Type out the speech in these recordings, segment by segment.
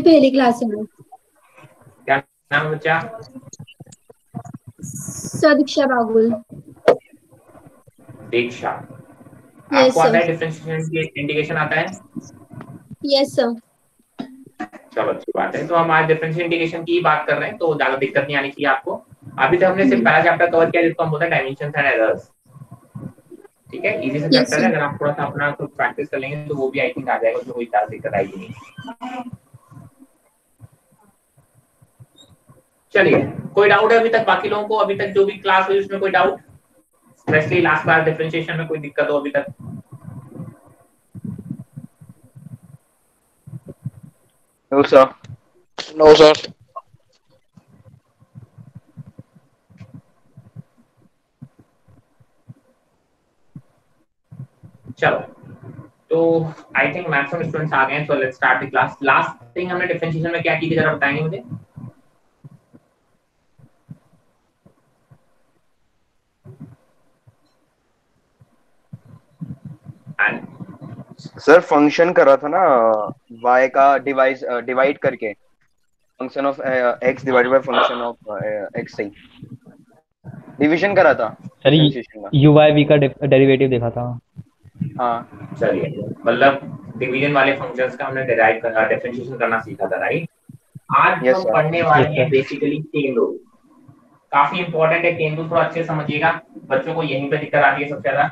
पहली क्लास में क्या नाम बच्चा? सदीक्षा बागुल। दीक्षा। Yes, आपको आता है डिफरेंशिएशन इंडिकेशन आता है? यस सर चलो अच्छी बात है। तो हम आज डिफरेंशियल इंडिकेशन की बात कर रहे हैं तो ज़्यादा दिक्कत नहीं आनी चाहिए आपको। अभी तक हमने सिर्फ़ पहला चैप्टर कवर किया जिसको हम बोलते हैं डायमेंशंस एंड एरर्स ठीक है? इजी से चैप्टर है। अगर आप थोड़ा सा अपना खुद प्रैक्टिस कर लेंगे तो वो भी आई थिंक आ जाएगा उसमें कोई ज़्यादा दिक्कत आएगी नहीं। चलिए कोई डाउट है अभी तक बाकी लोगों को? अभी तक जो भी क्लास हुई उसमें कोई doubt specially last class differentiation में कोई दिक्कत हो अभी तक? No, sir. No, sir. चलो तो आई थिंक मैक्सिमम स्टूडेंट्स आ गए हैं so let's start the class last thing हमने डिफरेंशिएशन में क्या की थी जरा बताएँगे मुझे? सर फ़ंक्शन कर रहा था ना y का डिवाइस डिवाइड करके। Function of x divided by function of x सही डिवीज़न करा था सर यू वाई वी का डेरिवेटिव देखा था। हाँ। चलिए मतलब डिवीज़न वाले फ़ंक्शंस का हमने डिराइव करना डिफरेंशिएशन करना सीखा था राइट आज Yes, हम sir. पढ़ने वाले Yes, हैं बेसिकली चेन रूल काफ़ी इंपॉर्टेंट है चेन रूल थोड़ा अच्छे से समझिएगा। बच्चों को यहीं पे दिक्कत आती है सबसे ज़्यादा।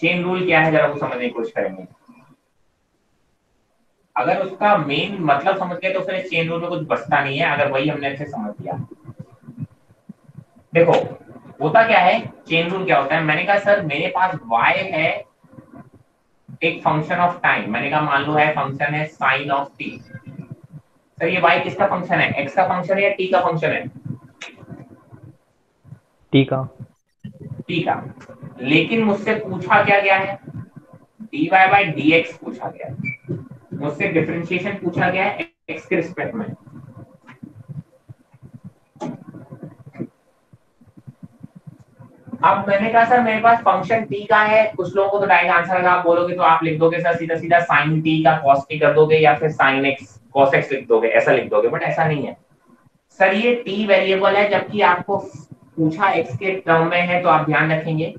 चेन रूल क्या है? जरा वो समझने की कोशिश करेंगे। अगर उसका मेन मतलब समझ गए तो फिर चेन रूल में कुछ बचता नहीं है। अगर वही हमने अच्छे समझ लिया। देखो होता क्या है? चेन रूल क्या होता है? मैंने कहा सर मेरे पास y है एक फ़ंक्शन ऑफ़ टाइम मैंने कहा मान लो है फ़ंक्शन है साइन ऑफ़ टी सर ये y किसका फ़ंक्शन है? x का फ़ंक्शन है या t का फ़ंक्शन है? ठीक है t का। लेकिन मुझसे पूछा क्या गया है? dy बाय dx पूछा गया है। मुझसे डिफरेंशिएशन पूछा गया है x के रिस्पेक्ट में। अब मैंने कहा, सर, मेरे पास फ़ंक्शन t का है। कुछ लोगों को तो डायरेक्ट आंसर आप बोलोगे तो आप लिख दोगे, सर सीधा सीधा sin t का cos t कर दोगे या फिर sin x, cos x लिख दोगे। ऐसा लिख दोगे बट ऐसा नहीं है। सर, ये t वेरिएबल है, जबकि आपको पूछा x के टर्म में है तो आप ध्यान रखेंगे।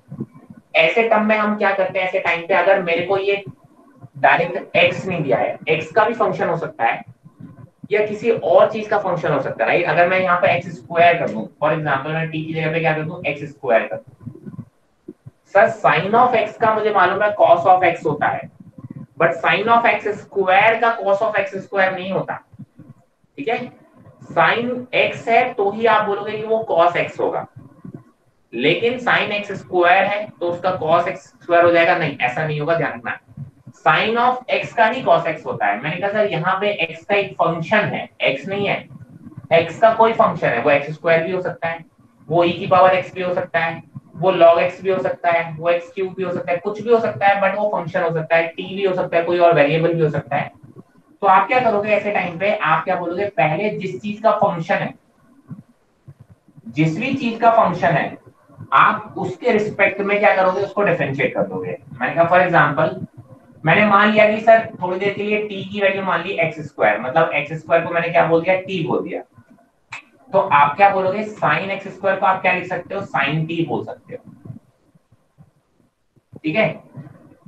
ऐसे टर्म में हम क्या करते हैं, ऐसे टाइम पे अगर मेरे को ये डायरेक्ट x नहीं दिया है, x का भी फ़ंक्शन हो सकता है, या किसी और चीज़ का फ़ंक्शन हो सकता है राइट अगर मैं यहाँ पे एक्स स्क्वायर कर दूँ फॉर एग्जांपल मैं टी की जगह पे क्या कर दूँ एक्स स्क्वायर कर दूँ। सर साइन ऑफ़ एक्स का मुझे मालूम है कॉस ऑफ़ एक्स होता है but sine of x square का कॉस ऑफ़ एक्स स्क्वायर नहीं होता, ठीक है? साइन एक्स है तो ही आप बोलोगे कि वो कॉस एक्स होगा। लेकिन साइन एक्स स्क्वायर है तो उसका कॉस एक्स स्क्वायर हो जाएगा। नहीं, ऐसा नहीं होगा, ध्यान रखना। साइन ऑफ़ एक्स का ही cos x होता है। मैंने कहा, सर, यहाँ पे x का एक फ़ंक्शन है x नहीं है। x का कोई फ़ंक्शन है, वो एक्स स्क्वायर भी हो सकता है, वो e की पावर x भी हो सकता है, वो log x भी हो सकता है, वो x क्यूब भी हो सकता है, कुछ भी हो सकता है बट वो फ़ंक्शन हो सकता है टी भी हो सकता है, कोई और वेरिएबल भी हो सकता है। तो आप क्या करोगे ऐसे टाइम पे? आप क्या बोलोगे? पहले जिस चीज़ का फ़ंक्शन है, जिस भी चीज़ का फ़ंक्शन है आप उसके रिस्पेक्ट में क्या करोगे, उसको डिफरेंशिएट कर दोगे? मैंने कहा फॉर एग्जांपल मैंने मान लिया कि सर, थोड़ी देर के लिए t की वैल्यू मान ली एक्स स्क्वायर मतलब एक्स स्क्वायर को मैंने क्या बोल दिया? t बोल दिया। तो आप क्या बोलोगे? साइन एक्स स्क्वायर को आप क्या लिख सकते हो? साइन t बोल सकते हो। ठीक है?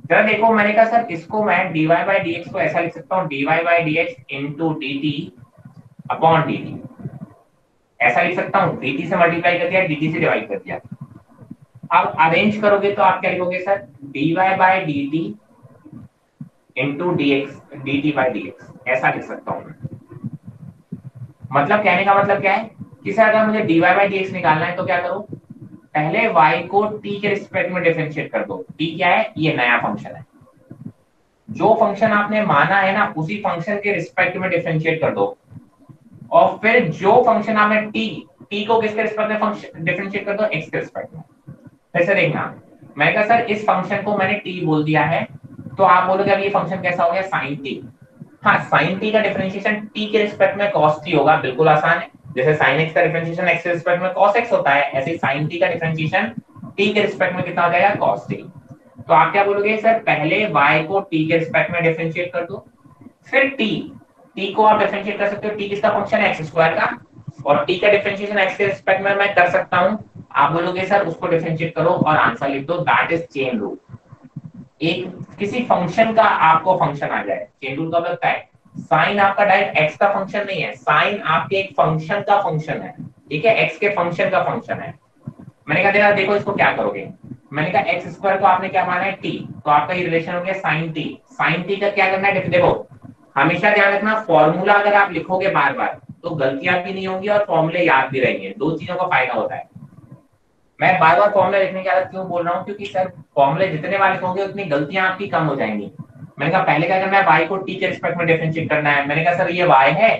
जरा देखो, मैंने कहा, सर, इसको मैं dy बाई डी को ऐसा लिख सकता हूँ, dy by d x into d t upon d t ऐसा लिख सकता हूँ, dt से मल्टीप्लाई कर दिया, dt से डिवाइड कर दिया। अब अरेंज करोगे तो आप क्या लिखोगे sir? dy by d t into d x d t by d x ऐसा लिख सकता हूँ मतलब कहने का मतलब क्या है? कि सर, अगर मुझे d y by d x निकालना है तो क्या करो? पहले y को t के रिस्पेक्ट में डिफरेंशिएट कर दो। t क्या है? ये नया फ़ंक्शन है। जो फ़ंक्शन आपने माना है ना, उसी फ़ंक्शन के रिस्पेक्ट में डिफरेंशिएट कर दो। और फिर जो फ़ंक्शन आपने t t को किसके रिस्पेक्ट में डिफरेंशिएट कर दो? x के रिस्पेक्ट में। फिर देखना। मैं कहा, सर, इस फ़ंक्शन को मैंने टी बोल दिया है। तो आप बोलोगे, अब ये फ़ंक्शन कैसा हो गया? साइन टी हाँ साइन टी का डिफरेंशिएशन टी के रिस्पेक्ट में cos टी होगा, बिल्कुल आसान है। जैसे साइन एक्स का डिफरेंशिएशन एक्स के रिस्पेक्ट में cos एक्स होता है, ऐसे साइन टी का डिफरेंशिएशन टी के रिस्पेक्ट में कितना हो जाएगा? cos टी तो आप क्या बोलोगे, सर, पहले y को t के रिस्पेक्ट में डिफरेंशिएट कर दो। फिर t टी को आप डिफरेंशिएट कर सकते हो। टी किसका फ़ंक्शन है? एक्स स्क्वायर का। और टी का डिफरेंशिएशन एक्स के रिस्पेक्ट में मैं कर सकता हूँ। आप बोलोगे, सर, उसको डिफरेंशिएट करो और आंसर लिख दो दैट इज़ चेन रूल एक किसी फ़ंक्शन का आपको फ़ंक्शन आ जाए। चेन रूल का लगता है? साइन आपका डायरेक्ट एक्स का फ़ंक्शन नहीं है। साइन आपके एक फ़ंक्शन का फ़ंक्शन है। ठीक है? एक्स के फ़ंक्शन का फ़ंक्शन है। मैंने कहा, देखा, देखो, इसको क्या करोगे? मैंने कहा एक्स स्क्वायर को आपने क्या माना है? टी तो आपका ये रिलेशन हो गया साइन टी साइन टी का क्या करना है? देखो हमेशा ध्यान रखना फॉर्मूला अगर आप लिखोगे बार बार तो गलतियाँ भी नहीं होंगी और फॉर्मूले याद भी रहेंगे। दो चीज़ों का फ़ायदा होता है। मैं बार बार फॉर्मुला लिखने की आदत क्यों बोल रहा हूँ? क्योंकि सर फॉर्मुले जितने बार लिखोगे उतनी गलतियाँ आपकी कम हो जाएँगी। मैंने कहा, पहले करना है वाई को टी के रिस्पेक्ट में डिफरेंशिएट करना है। मैंने कहा, सर, ये वाई है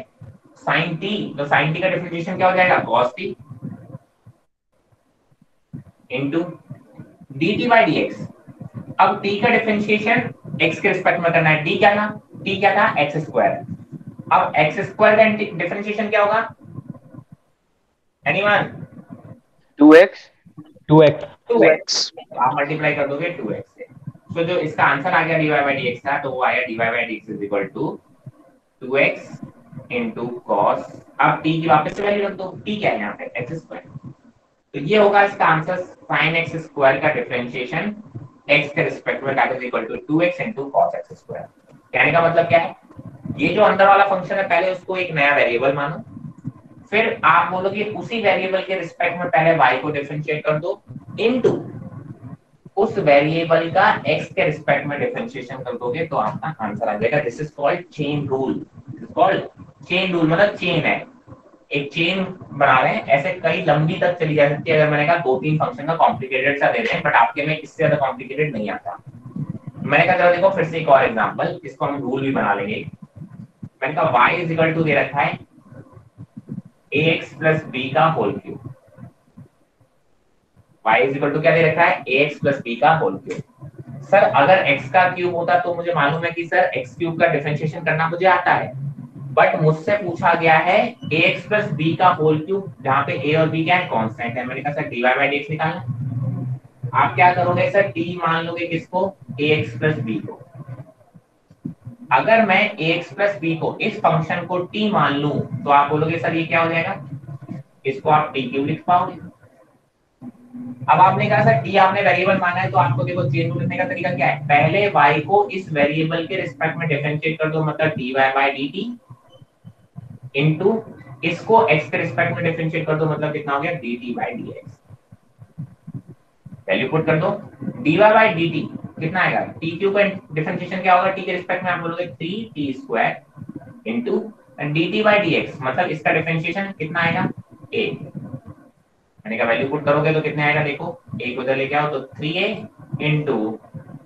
साइन टी तो साइन टी का डिफरेंशिएशन क्या हो जाएगा? Cos t into d t by d x अब टी का डिफरेंशिएशन एक्स के रिस्पेक्ट में करना है। टी क्या था? टी क्या था? एक्स स्क्वायर अब एक्स स्क्वायर का डिफरेंशिएशन क्या होगा? एनीवन 2x 2x 2x आप मल्टीप्लाई कर दोगे 2x से तो जो इसका आंसर आ गया dy by dx था तो वो आया dy by dx is equal to 2x into cos अब t की वापस से वैल्यू रख दो। t क्या है यहाँ पे? x स्क्वायर तो ये होगा इसका आंसर sin x स्क्वायर का डिफरेंशिएशन x के रिस्पेक्ट में that is equal to 2x into cos x square कहने का मतलब क्या है? ये जो अंदर वाला फ़ंक्शन है पहले उसको एक नया वेरिएबल मानो। फिर आप बोलोगे उसी वेरिएबल के रिस्पेक्ट में पहले y को डिफरेंशिएट कर दो इनटू उस वेरिएबल का x के रिस्पेक्ट में डिफरेंशिएशन कर दोगे तो आपका आंसर आ जाएगा। This is called chain rule called chain rule मतलब चेन है। एक चेन बना रहे हैं, ऐसे कई लंबी तक चली जा सकती है। अगर मैंने कहा दो तीन फ़ंक्शन का कॉम्प्लिकेटेड सा दे रहे हैं बट आपके में इससे ज़्यादा कॉम्प्लिकेटेड नहीं आता। मैंने कहा देखो, फिर से एक और एग्जांपल इसको हम रूल भी बना लेंगे। मैंने कहा, y इज़ इक्वल टू दे रखा है। Ax प्लस बी का whole cube y is equal to क्या दे रखा है? Ax प्लस बी का होल क्यूब सर अगर x का क्यूब होता तो मुझे मालूम है कि सर x क्यूब का डिफरेंशिएशन करना मुझे आता है. बट मुझसे पूछा गया है ए एक्स प्लस बी का होल क्यूब जहाँ पे a और b क्या है? कांस्टेंट है. मैंने कहा सर dy बाय dx निकालना. आप क्या करोगे सर t मान लोगे किसको? Ax प्लस बी को. अगर मैं ax प्लस बी को इस फ़ंक्शन को टी मान लू तो आप बोलोगे, सर, ये क्या हो जाएगा? इसको आप t क्यूब लिख पाओगे। अब आपने कहा, सर t आपने वेरिएबल माना है तो आपको देखो रूल लिखने का तरीका क्या है? पहले y को इस वेरिएबल के रिस्पेक्ट में डिफरेंशिएट कर दो मतलब dy बाय dt इनटू इसको x के रिस्पेक्ट में डिफरेंशिएट कर दो मतलब कितना हो गया? dt by dx. Value put कर दो। dy बाय dt कितना आएगा? t क्यूब का डिफरेंशिएशन क्या होगा? t के रिस्पेक्ट में आप बोलोगे 3t square into dt by dx मतलब इसका डिफरेंशिएशन कितना आएगा? a मैंने कहा वैल्यू पुट करोगे तो कितने आएगा? देखो a को उधर लेके आओ तो 3a into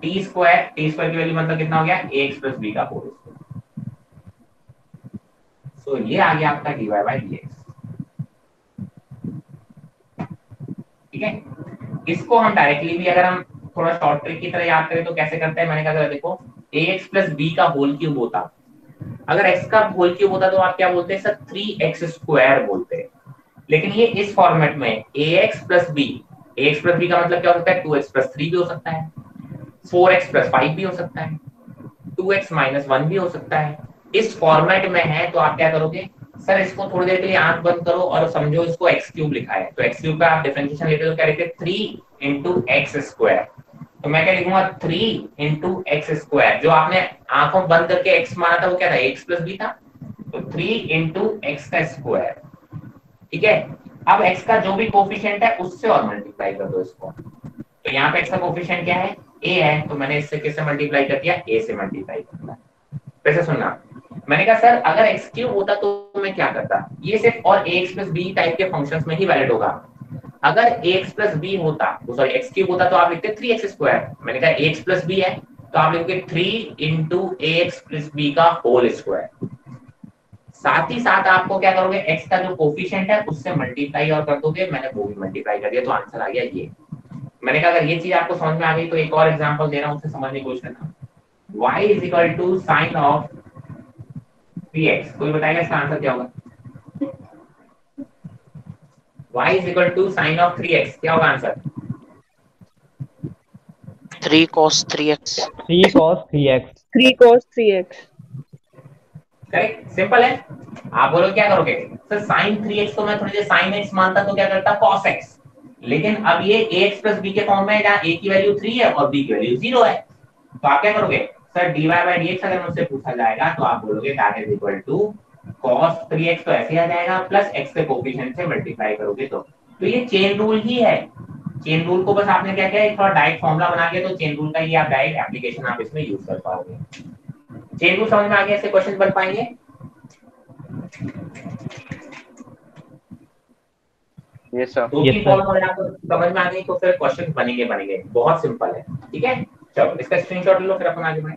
t square t square की वैल्यू मतलब कितना हो गया? ax प्लस b का होल सो ये आ गया आपका dy बाय dx ठीक है? इसको हम डायरेक्टली भी अगर हम थोड़ा शॉर्ट ट्रिक की तरह याद करें तो कैसे करते हैं? मैंने कहा देखो ax प्लस बी का होल क्यूब होता। अगर x का होल क्यूब होता तो आप क्या बोलते हैं, सर? थ्री एक्स स्क्वायर बोलते हैं। लेकिन ये इस फॉर्मेट में a x plus b x plus b का मतलब क्या हो सकता है? टू एक्स प्लस थ्री भी हो सकता है। फोर एक्स प्लस फाइव भी हो सकता है। टू एक्स माइनस वन भी हो सकता है। इस फॉर्मेट में है तो आप क्या करोगे? सर, इसको थोड़ी देर के लिए आँख बंद करो और समझो इसको एक्स क्यूब लिखा है। तो एक्स क्यूब का आप डिफरेंशिएशन लेते हो क्या लिखते थ्री इंटू एक्स स्क्वायर तो मैं क्या लिखूँगा? थ्री इंटू एक्स स्क्वायर जो आपने आँखों बंद करके एक्स माना था वो क्या था? एक्स प्लस बी था। तो थ्री इंटू एक्स का स्क्वायर ठीक है? अब एक्स का जो भी कोफिशियंट है, उससे और मल्टीप्लाई कर दो इसको। तो यहाँ पे एक्स का कोफिशियंट क्या है? ए है। तो मैंने इससे किससे मल्टीप्लाई कर दिया? ए से मल्टीप्लाई कर दिया। वैसे सुनना। मैंने कहा, सर, अगर एक्स क्यूब होता तो मैं क्या करता? ये सिर्फ़ और a x plus b type के फ़ंक्शंस में ही वैलिड होगा। अगर एक्स प्लस बी होता सॉरी एक्स क्यूब होता तो आप लिखते थ्री एक्स स्क्वायर मैंने कहा एक्स प्लस बी है। तो आप लिखोगे three into x plus b का होल स्क्वायर साथ ही साथ आपको क्या करोगे? एक्स का जो कोफिशिएंट है, उससे मल्टीप्लाई और कर दोगे। मैंने वो भी मल्टीप्लाई कर दिया तो आंसर आ गया ये। मैंने कहा, अगर ये चीज़ आपको समझ में आ गई तो एक और एग्जांपल दे रहा हूँ, उसे समझने की कोशिश करना। Y is equal to sin of 3x कोई बताएगा इसका आंसर क्या होगा? Y is equal to sin of 3x क्या होगा answer 3 cos 3x 3 cos 3x 3 cos 3x correct simple है? आप बोलो क्या करोगे? सर साइन थ्री को मैं थोड़ी देर साइन एक्स मानता तो क्या करता? कॉस एक्स लेकिन अब ये एक्स प्लस बी के फॉर्म में जहाँ ए की वैल्यू थ्री है और बी की वैल्यू ज़ीरो है। तो आप क्या करोगे? Sir dy by d x अगर मुझसे पूछा जाएगा तो आप बोलोगे that is equal to cos 3x तो ऐसे आ जाएगा प्लस x के कोफिशिएंट से मल्टीप्लाई करोगे तो। तो ये चेन रूल ही है। चेन रूल को बस आपने क्या किया? थोड़ा डायरेक्ट फॉर्मूला बना के तो चेन रूल का ये आप डायरेक्ट एप्लीकेशन आप इसमें यूज़ कर पाओगे। चेन रूल समझ में आ गया? ऐसे क्वेश्चन बन पाएँगे? सर दो Yes, आपको समझ में आ गई तो फिर क्वेश्चन बनेंगे बनेंगे। बहुत सिंपल है। ठीक है? चलो इसका स्क्रीनशॉट ले लो फिर अपन आगे बढ़े।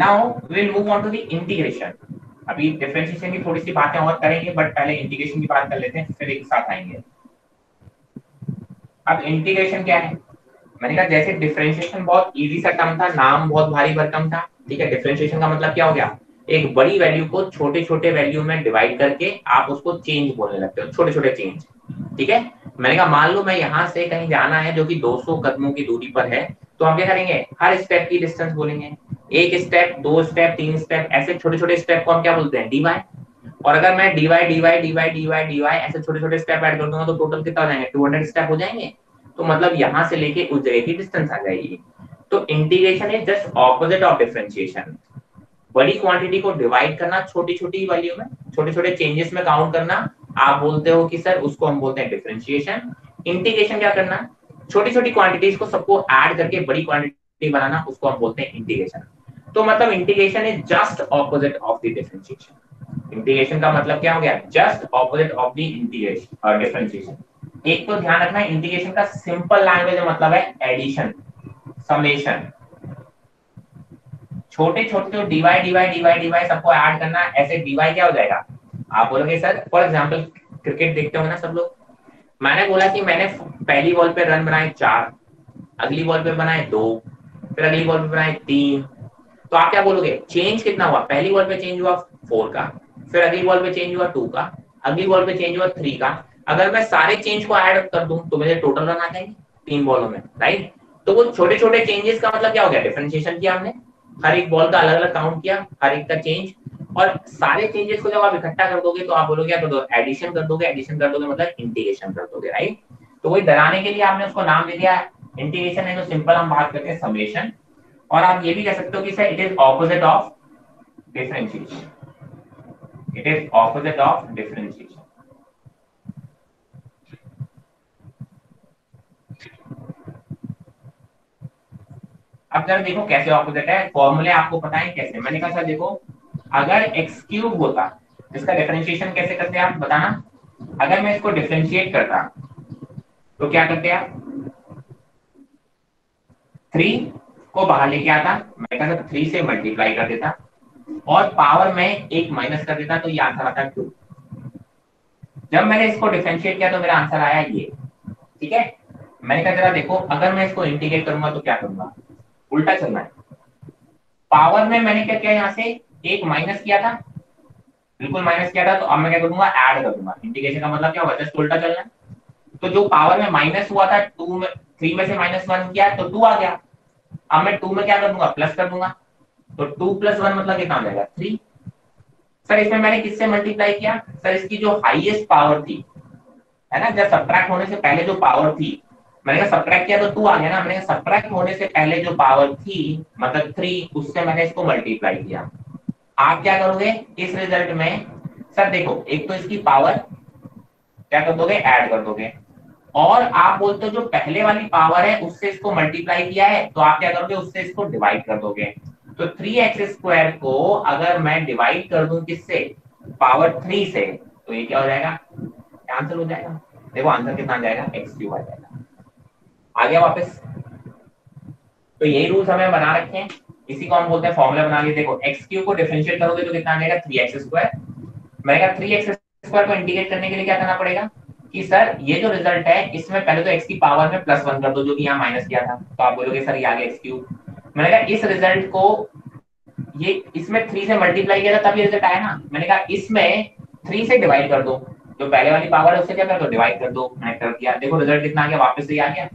Now will move on to the integration अभी डिफरेंशिएशन की थोड़ी सी बातें और करेंगे बट पहले इंटीग्रेशन की बात कर लेते हैं, फिर एक साथ आएँगे। अब इंटीग्रेशन क्या है? मैंने कहा, जैसे डिफरेंशिएशन बहुत इजी सा टर्म था, नाम बहुत भारी भरकम था, ठीक है? डिफरेंशिएशन का मतलब क्या हो गया? एक बड़ी वैल्यू को छोटे छोटे वैल्यू में डिवाइड करके आप उसको चेंज बोलने लगते हो छोटे छोटे चेंज ठीक है? मैंने कहा, मान लो मैं यहाँ से कहीं जाना है जो कि 200 कदमों की दूरी पर है तो हम क्या करेंगे? हर स्टेप की डिस्टेंस बोलेंगे। एक स्टेप दो स्टेप तीन स्टेप ऐसे छोटे छोटे स्टेप को हम क्या बोलते हैं? डीवाई और अगर मैं d y d y d y d y d y ऐसे छोटे छोटे स्टेप ऐड कर दूँगा तो टोटल कितना हो जाएँगे? 200 स्टेप हो जाएँगे। तो मतलब यहाँ से लेके उस जगह की डिस्टेंस आ जाएगी। तो integration is just opposite of differentiation बड़ी क्वांटिटी को डिवाइड करना छोटी छोटी वैल्यू में छोटे छोटे चेंजेस में काउंट करना आप बोलते हो कि सर, उसको हम बोलते हैं डिफ्रेंशिएशन इंटीग्रेशन क्या करना? छोटी छोटी क्वांटिटीज को सबको ऐड करके बड़ी क्वांटिटी बनाना, उसको हम बोलते हैं इंटीग्रेशन तो मतलब integration is just opposite of the differentiation integration का मतलब क्या हो गया? Just opposite of the integration और डिफरेंशिएशन एक तो ध्यान रखना इंटीग्रेशन का सिंपल लैंग्वेज मतलब है एडिशन समेशन छोटे छोटे जो d y d y d y d y सबको ऐड करना, ऐसे डीवाई क्या हो जाएगा? आप बोलोगे, सर फॉर एग्ज़ाम्पल क्रिकेट देखते हो ना सब लोग? मैंने बोला कि मैंने पहली बॉल पे रन बनाए चार, अगली बॉल पे बनाए दो, फिर अगली बॉल पे बनाए तीन। तो आप क्या बोलोगे? चेंज कितना हुआ? पहली बॉल पे चेंज हुआ फोर का, फिर अगली बॉल पे चेंज हुआ टू का, अगली बॉल पे चेंज हुआ थ्री का। अगर मैं सारे चेंज को ऐड कर दूँ तो मुझे टोटल रन आ जाएँगे तीन बॉलों में राइट तो वो छोटे छोटे चेंजेस का मतलब क्या हो गया? डिफरेंशिएशन किया हमने। हर एक बॉल का अलग अलग काउंट किया, हर एक का चेंज और सारे चेंजेस को जब आप इकट्ठा कर दोगे तो आप बोलोगे क्या एडिशन कर दोगे एडिशन कर दोगे मतलब इंटीग्रेशन कर दोगे राइट तो वही डराने के लिए आपने उसको नाम दे दिया। इंटीग्रेशन है जो सिंपल हम बात करते हैं समेशन और आप ये भी कह सकते हो कि sir it is opposite of differentiation it is opposite of differentiation अब जरा देखो कैसे ऑपोजिट है। फॉर्मूले आपको पता है कैसे। मैंने कहा, सर, देखो अगर एक्स क्यूब होता, इसका डिफरेंशिएशन कैसे करते हैं आप, बताना? अगर मैं इसको डिफरेंशिएट करता तो क्या करते आप? थ्री को बाहर लेके आता, मैं कहता थ्री से मल्टीप्लाई कर देता, और पावर में एक माइनस कर देता तो ये आंसर आता टू जब मैंने इसको डिफरेंशिएट किया तो मेरा आंसर आया ये. ठीक है? मैंने कहा, जरा देखो, अगर मैं इसको इंटीग्रेट करूँगा तो क्या करूँगा? उल्टा चलना है. पावर में मैंने क्या किया यहाँ से? एक माइनस किया था, बिल्कुल माइनस किया था तो अब मैं क्या करूँगा? ऐड कर दूँगा। इंटीग्रेशन का मतलब क्या होगा जस्ट उल्टा चलना तो जो पावर में माइनस हुआ था टू में थ्री में से माइनस वन किया तो टू आ गया। अब मैं टू में क्या कर दूँगा? प्लस कर दूँगा। तो टू प्लस वन मतलब कितना हो जाएगा? थ्री सर इसमें मैंने किससे मल्टीप्लाई किया? सर इसकी जो हाईएस्ट पावर थी, है ना? जब सब्ट्रैक्ट होने से पहले जो पावर थी, मैंने कहा सब्ट्रैक्ट किया तो टू आ गया ना? मैंने कहा सब्ट्रैक्ट होने से पहले जो पावर थी मतलब थ्री उससे मैंने इसको मल्टीप्लाई किया। आप क्या करोगे? इस रिज़ल्ट में सर देखो, एक तो इसकी पावर क्या कर दोगे? ऐड कर दोगे। और आप बोलते हो, जो पहले वाली पावर है, उससे इसको मल्टीप्लाई किया है तो आप क्या करोगे? उससे इसको डिवाइड कर दोगे। तो थ्री एक्स स्क्वायर को अगर मैं डिवाइड कर दूँ किससे? पावर थ्री से। तो ये क्या हो जाएगा? आंसर हो जाएगा? देखो आंसर कितना आ जाएगा? एक्स क्यूब आ जाएगा। आ गया वापस। तो यही रूल्स हमें बना रखे हैं। इसी को हम बोलते हैं फॉर्मूला बना लिए देखो एक्स क्यू को डिफरेंशिएट करोगे तो कितना आएगा? थ्री एक्स स्क्वायर मैंने कहा थ्री एक्स स्क्वायर को इंटीग्रेट करने के लिए क्या करना पड़ेगा? कि सर ये जो रिज़ल्ट है, इसमें पहले तो x की पावर में प्लस वन कर दो, जो कि यहाँ माइनस किया था। तो आप बोलोगे, सर, ये आ गया एक्स क्यूब मैंने कहा, इस रिज़ल्ट को ये, इसमें थ्री से मल्टीप्लाई किया था तभी रिज़ल्ट आया ना? मैंने कहा, इसमें थ्री से डिवाइड कर दो। जो पहले वाली पावर है, उससे क्या कर दो? डिवाइड कर दो। मैंने कर दिया। देखो रिज़ल्ट कितना आ गया? वापस से आ गया।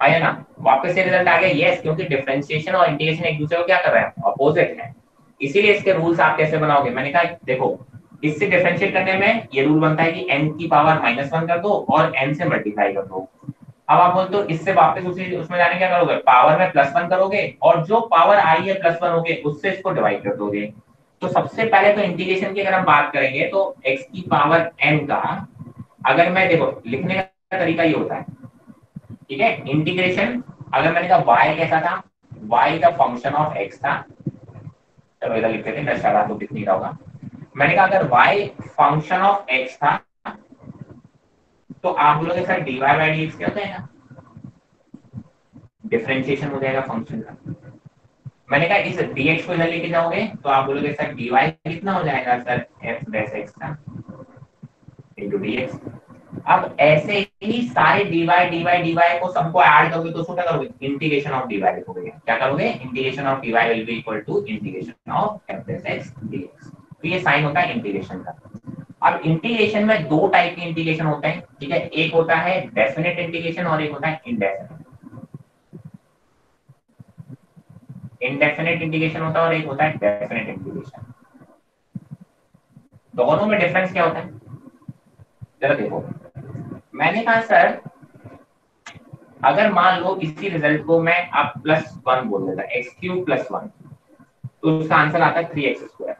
आया ना? वापस से रिज़ल्ट आ गया यस क्योंकि डिफरेंशिएशन और इंटीग्रेशन एक दूसरे को क्या कर रहे हैं? अपोजिट है। इसीलिए इसके रूल्स आप कैसे बनाओगे? मैंने कहा, देखो, इससे डिफरेंशिएट करने में ये रूल बनता है कि n की पावर माइनस वन कर दो और n से मल्टीप्लाई कर दो। अब आप बोलते हो, इससे वापस उसी, उसमें जाने क्या करोगे? पावर में प्लस वन करोगे और जो पावर आई है प्लस वन होगे उससे इसको डिवाइड कर दोगे। तो सबसे पहले तो इंटीग्रेशन की अगर हम बात करेंगे तो एक्स की पावर एन का, अगर मैं, देखो, लिखने का तरीका ये होता है। ठीक है? इंटीग्रेशन अगर मैंने कहा y कैसा था? Y का फ़ंक्शन ऑफ़ x था। चलो इधर लिख देते हैं शायद आपको दिख नहीं रहा होगा मैंने कहा अगर y फ़ंक्शन ऑफ़ x था तो आप बोलोगे सर dy बाय dx क्या होता है ना डिफरेंशिएशन हो जाएगा फ़ंक्शन का। मैंने कहा इस dx को इधर लेके जाओगे तो आप बोलोगे सर dy कितना हो जाएगा, सर? f डैश x का इनटू dx अब ऐसे ही सारे dy dy dy को सबको ऐड करोगे तो उसको क्या करोगे? इंटीग्रेशन ऑफ़ dy लिखोगे। क्या करोगे? Integration of dy will be equal to integration of f dash x dx तो ये साइन होता है इंटीग्रेशन का। अब इंटीग्रेशन में दो टाइप के इंटीग्रेशन होते हैं, ठीक है? एक होता है डेफिनेट इंटीग्रेशन और एक होता है इनडेफिनेट इनडेफिनेट इंटीग्रेशन होता है और एक होता है डेफिनेट इंटीग्रेशन दोनों में डिफरेंस क्या होता है? जरा देखो मैंने कहा, सर, अगर मान लो इसी रिज़ल्ट को मैं आप प्लस वन बोल देता एक्स क्यूब प्लस वन तो उसका आंसर आता है थ्री एक्स स्क्वायर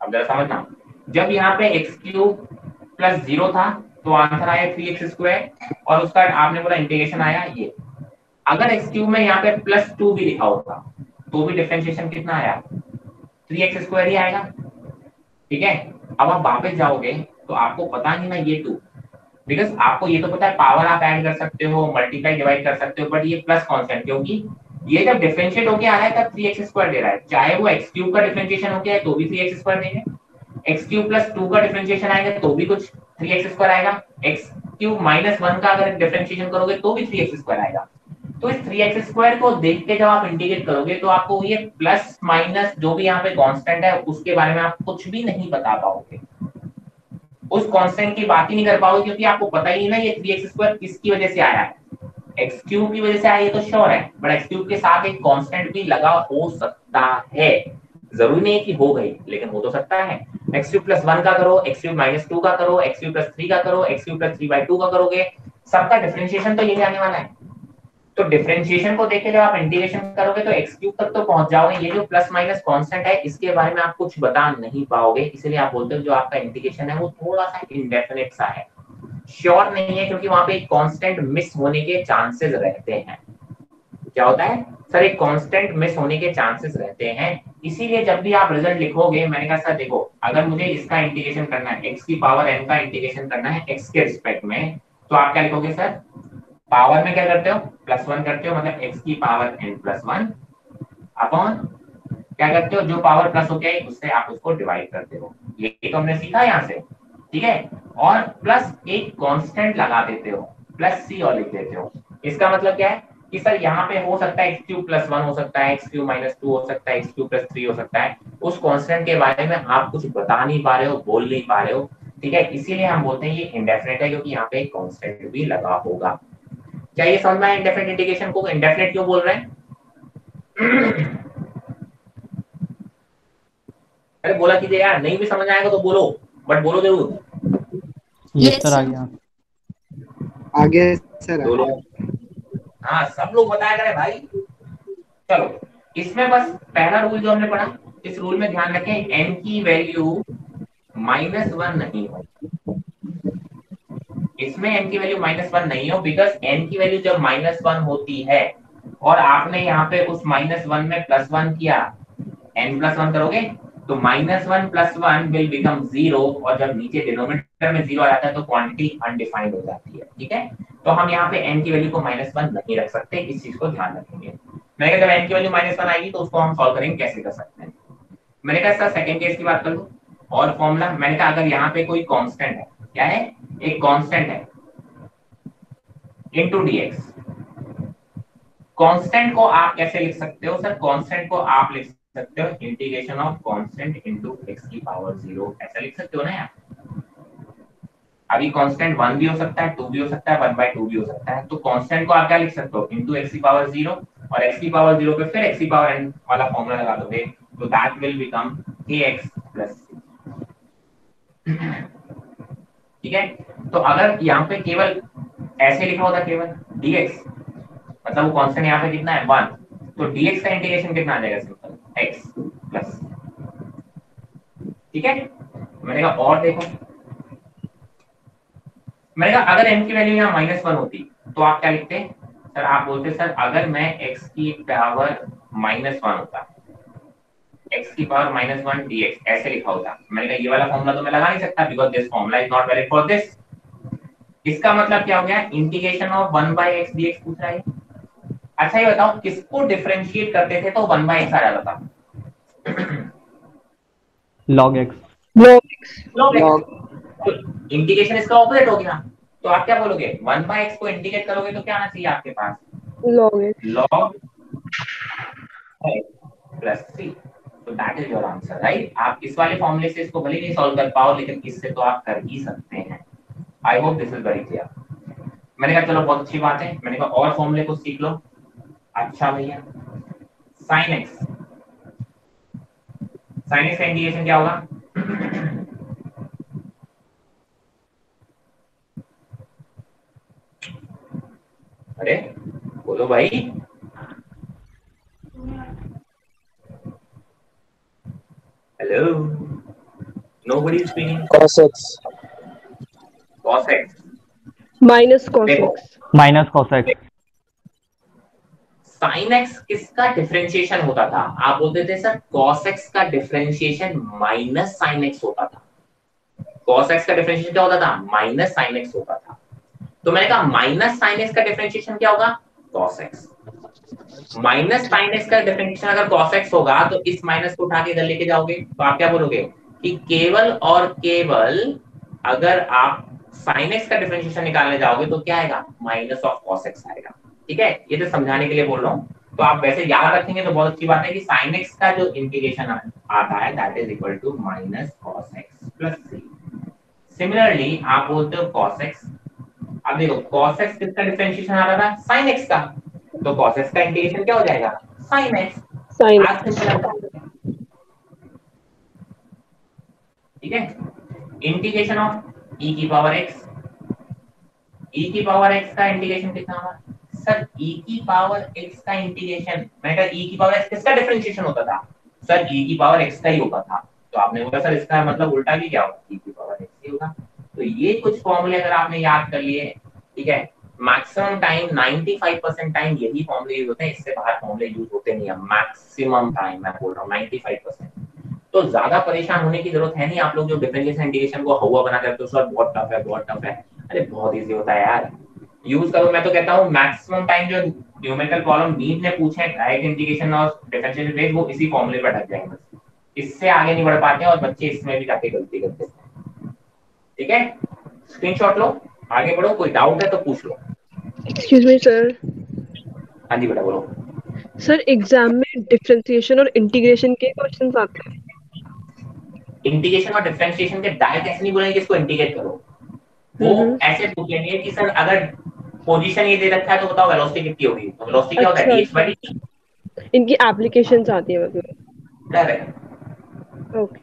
अब जरा समझना। जब यहाँ पे एक्स क्यूब प्लस ज़ीरो था तो आंसर आया थ्री एक्स स्क्वायर और उसका आपने बोला इंटीग्रेशन आया ये। अगर एक्स क्यूब में यहाँ पे प्लस टू भी लिखा होता तो भी डिफ्रेंशिएशन कितना आया? थ्री एक्स स्क्वायर ही आएगा। ठीक है? अब आप वापस जाओगे तो आपको पता नहीं ना ये टू बिकॉज़ आपको ये तो पता है पावर आप ऐड कर सकते हो मल्टीप्लाई डिवाइड कर सकते हो बट ये प्लस कॉन्स्टेंट क्योंकि ये जब डिफरेंशिएट होके आ रहा है, तब थ्री एक्स स्क्वायर दे रहा है। चाहे वो एक्स क्यूब का डिफरेंशिएशन होके आए तो भी थ्री एक्स स्क्वायर देंगे। एक्स क्यूब प्लस टू का डिफरेंशिएशन आएगा तो भी कुछ थ्री एक्स स्क्वायर आएगा। एक्स क्यूब माइनस वन का अगर डिफरेंशिएशन करोगे तो भी थ्री एक्स स्क्वायर आएगा। तो इस थ्री एक्स स्क्वायर को देख के जब आप इंटीग्रेट करोगे तो आपको ये प्लस माइनस जो भी यहाँ पे कांस्टेंट है, उसके बारे में आप कुछ भी नहीं बता पाओगे। उस कांस्टेंट की बात ही नहीं कर पाओगे क्योंकि आपको पता ही नहीं ना ये थ्री एक्स स्क्वायर किसकी वजह से आया है। एक्स क्यूब की वजह से आया, ये तो श्योर है बट एक्स क्यूब के साथ एक कांस्टेंट भी लगा हो सकता है। ज़रूरी नहीं कि हो गई, लेकिन हो तो सकता है। एक्स क्यूब प्लस वन का करो एक्स क्यूब माइनस टू का करो एक्स क्यूब प्लस थ्री का करो x cube plus three by two का करोगे। सबका डिफरेंशिएशन तो यही आने वाला है। तो डिफरेंशिएशन को देखे जब आप इंटीग्रेशन करोगे तो एक्स क्यूब तक तो पहुँच जाओगे। ये जो प्लस माइनस कांस्टेंट है, इसके बारे में आप कुछ बता नहीं पाओगे। इसलिए आप बोलते हो जो आपका इंटीग्रेशन है, वो थोड़ा सा इनडेफिनेट सा है। श्योर नहीं है, क्योंकि वहाँ पे एक कांस्टेंट मिस होने के चांसेस रहते हैं। क्या होता है? सर, एक कांस्टेंट मिस होने के चांसेस रहते हैं। इसीलिए जब भी आप रिज़ल्ट लिखोगे, मैंने कहा, सर, देखो, अगर मुझे इसका इंटीग्रेशन करना है एक्स की पावर n का इंटीग्रेशन करना है एक्स के रिस्पेक्ट में तो आप क्या लिखोगे, सर? पावर में क्या करते हो? प्लस वन करते हो मतलब x की power n plus one upon क्या करते हो? जो पावर प्लस होके आई उससे आप उसको डिवाइड करते हो। ये तो हमने सीखा यहाँ से। ठीक है? और प्लस एक कांस्टेंट लगा देते हो। प्लस सी और लिख देते हो। इसका मतलब क्या है? कि सर यहाँ पे हो सकता है एक्स क्यू प्लस वन हो सकता है एक्स क्यूब माइनस टू हो सकता है एक्स क्यू प्लस थ्री हो सकता है। उस कांस्टेंट के बारे में आप कुछ बता नहीं पा रहे हो, बोल नहीं पा रहे हो। ठीक है? इसीलिए हम बोलते हैं ये इंडेफिनेट है, क्योंकि यहाँ पे एक कांस्टेंट भी लगा होगा। क्या ये समझ में इंडेफिनेट इंटीग्रेशन को? इंडेफिनेट क्यों बोल रहे हैं? अरे बोला कीजिए यार नहीं भी समझ आएगा तो बोलो बट बोलो ज़रूर। ये सर आ sir. गया। सर लोग हाँ सब लोग बताया करें भाई। चलो इसमें बस पहला रूल जो हमने पढ़ा इस रूल में ध्यान रखें n की वैल्यू माइनस वन नहीं हो इसमें n की वैल्यू माइनस वन नहीं हो बिकॉज़ n की वैल्यू जब माइनस वन होती है, और आपने यहाँ पे उस माइनस वन में प्लस वन किया, n प्लस वन करोगे तो minus one plus one will become zero और जब नीचे डिनोमिनेटर में ज़ीरो आ जाता है तो क्वांटिटी अनडिफाइंड हो जाती है, ठीक है? तो हम यहाँ पे n की वैल्यू को माइनस वन नहीं रख सकते, इस चीज़ को ध्यान रखेंगे। मैंने कहा, जब n की वैल्यू माइनस वन आएगी तो उसको हम सॉल्व करेंगे, कैसे कर सकते हैं? मैंने कहा, सर सेकंड केस की बात कर लो? और फॉर्मूला मैंने कहा, अगर यहाँ पे कोई कांस्टेंट है क्या है? एक कांस्टेंट है। इनटू dx कांस्टेंट को आप कैसे लिख सकते हो? सर कांस्टेंट को आप लिख सकते हो। Integration of constant into x की पावर ज़ीरो ऐसा लिख सकते हो ना यार? अभी कांस्टेंट वन भी हो सकता है टू भी हो सकता है वन बाई टू भी हो सकता है। तो कांस्टेंट को आप क्या लिख सकते हो? इंटू एक्स की पावर ज़ीरो और एक्स की पावर ज़ीरो पे फिर एक्स की पावर एन वाला फॉर्मूला लगा दोगे। तो that will become x plus ठीक है? तो अगर यहाँ पे केवल ऐसे लिखा होता केवल dx मतलब वो कांस्टेंट यहाँ पे कितना है? वन तो dx का इंटीग्रेशन कितना आ जाएगा सिंपल x प्लस ठीक है? मैंने कहा और देखो। मैंने कहा अगर m की वैल्यू यहाँ माइनस वन होती तो आप क्या लिखते? सर, आप बोलते, सर, अगर मैं x की पावर माइनस वन होता x की power minus one d x ऐसे लिखा होता। मैंने कहा ये वाला फॉर्मूला तो मैं लगा नहीं सकता because this formula is not valid for this इसका मतलब क्या हो गया? Integration of one by x d x पूछ रहा है। अच्छा ये बताओ किसको डिफरेंशिएट करते थे? तो वन बाई एक्स आ जाता था log x log इंटीग्रेशन इसका ऑपोजिट हो गया। तो आप क्या बोलोगे? वन बाई एक्स को इंटीग्रेट करोगे तो क्या आना चाहिए आपके पास? Log x log plus c तो that is your answer right आप इस वाले फॉर्मूले से इसको भले नहीं सॉल्व कर पाओ, लेकिन इससे तो आप कर ही सकते हैं। I hope this is very clear मैंने कहा, चलो, बहुत अच्छी बात है। मैंने कहा, और फॉर्मूले को सीख लो। अच्छा भैया। Sin x sin x का इंटीग्रेशन क्या होगा? अरे, बोलो भाई। Hello nobody is speaking cos x cos x minus cos x minus cos x sin x किसका डिफरेंशिएशन होता था? आप बोलते थे सर कॉस एक्स का डिफरेंशिएशन माइनस साइन एक्स होता था. कॉस एक्स का डिफरेंशिएशन क्या होता था? माइनस साइन एक्स होता था। तो मैंने कहा माइनस साइन एक्स का डिफरेंशिएशन क्या होगा? Cos x minus sin x का डिफरेंशिएशन अगर cos x होगा तो इस माइनस को उठा के इधर लेके जाओगे तो आप क्या बोलोगे? कि केवल और केवल अगर आप sin x का डिफरेंशिएशन निकालने जाओगे तो क्या आएगा? माइनस ऑफ़ कॉस x आएगा। ठीक है? ये तो समझाने के लिए बोल रहा हूँ। तो आप वैसे याद रखेंगे तो बहुत अच्छी बात है कि sin x का जो इंटीग्रेशन आता है that is equal to minus cos x plus c similarly आप बोलते हो cos x अब देखो cos x किसका डिफरेंशिएशन आ रहा था? sin x का। तो x का इंटीग्रेशन क्या हो जाएगा? Sin x sin आज सिंपल है। ठीक है? इंटीग्रेशन ऑफ़ ई की पावर एक्स e की पावर x का इंटीग्रेशन कितना होगा? सर e की पावर x का इंटीग्रेशन मैं कहा e की पावर x किसका डिफरेंशिएशन होता था? सर e की पावर x का ही होता था। तो आपने बोला सर इसका मतलब उल्टा भी क्या होगा? E की पावर x ही होगा। तो ये कुछ फॉर्मूले अगर आपने याद कर लिए ठीक है? मैक्सिमम टाइम 95% टाइम यही फॉर्मूले यूज़ होते हैं, इससे बाहर फॉर्मूले यूज़ होते नहीं है। मैक्सिमम टाइम मैं बोल रहा हूँ 95% तो ज़्यादा परेशान होने की ज़रूरत है नहीं, आप लोग जो डिफरेंशिएशन इंटीग्रेशन को हवा बना करते हो सर बहुत टफ है, बहुत टफ है। अरे, बहुत इजी होता है यार। यूज़ करो, मैं तो कहता हूँ मैक्सिमम टाइम जो न्यूमेरिकल प्रॉब्लम नीट ने पूछे डायरेक्ट इंटीग्रेशन और डिफरेंशिएशन रेट वो इसी फॉर्मूले पर अटक जाएँगे। इससे आगे नहीं बढ़ पाते और बच्चे इसमें भी जाके गलती करते हैं। ठीक है? स्क्रीनशॉट लो। आगे बढ़ो कोई डाउट है तो पूछ लो। Excuse me sir. हाँ जी बेटा बोलो। सर एग्ज़ाम में डिफरेंशिएशन और इंटीग्रेशन के क्वेश्चंस आते हैं। इंटीग्रेशन और डिफरेंशिएशन के डायरेक्ट ऐसे नहीं बोलेंगे कि इसको इंटीग्रेट करो। वो। ऐसे पूछेंगे कि सर अगर पोजीशन ये दे रखा है तो बताओ वेलोसिटी कितनी होगी। तो वेलोसिटी क्या होता है? अच्छा, dx by इनकी एप्लीकेशंस आती है मतलब। करेक्ट ओके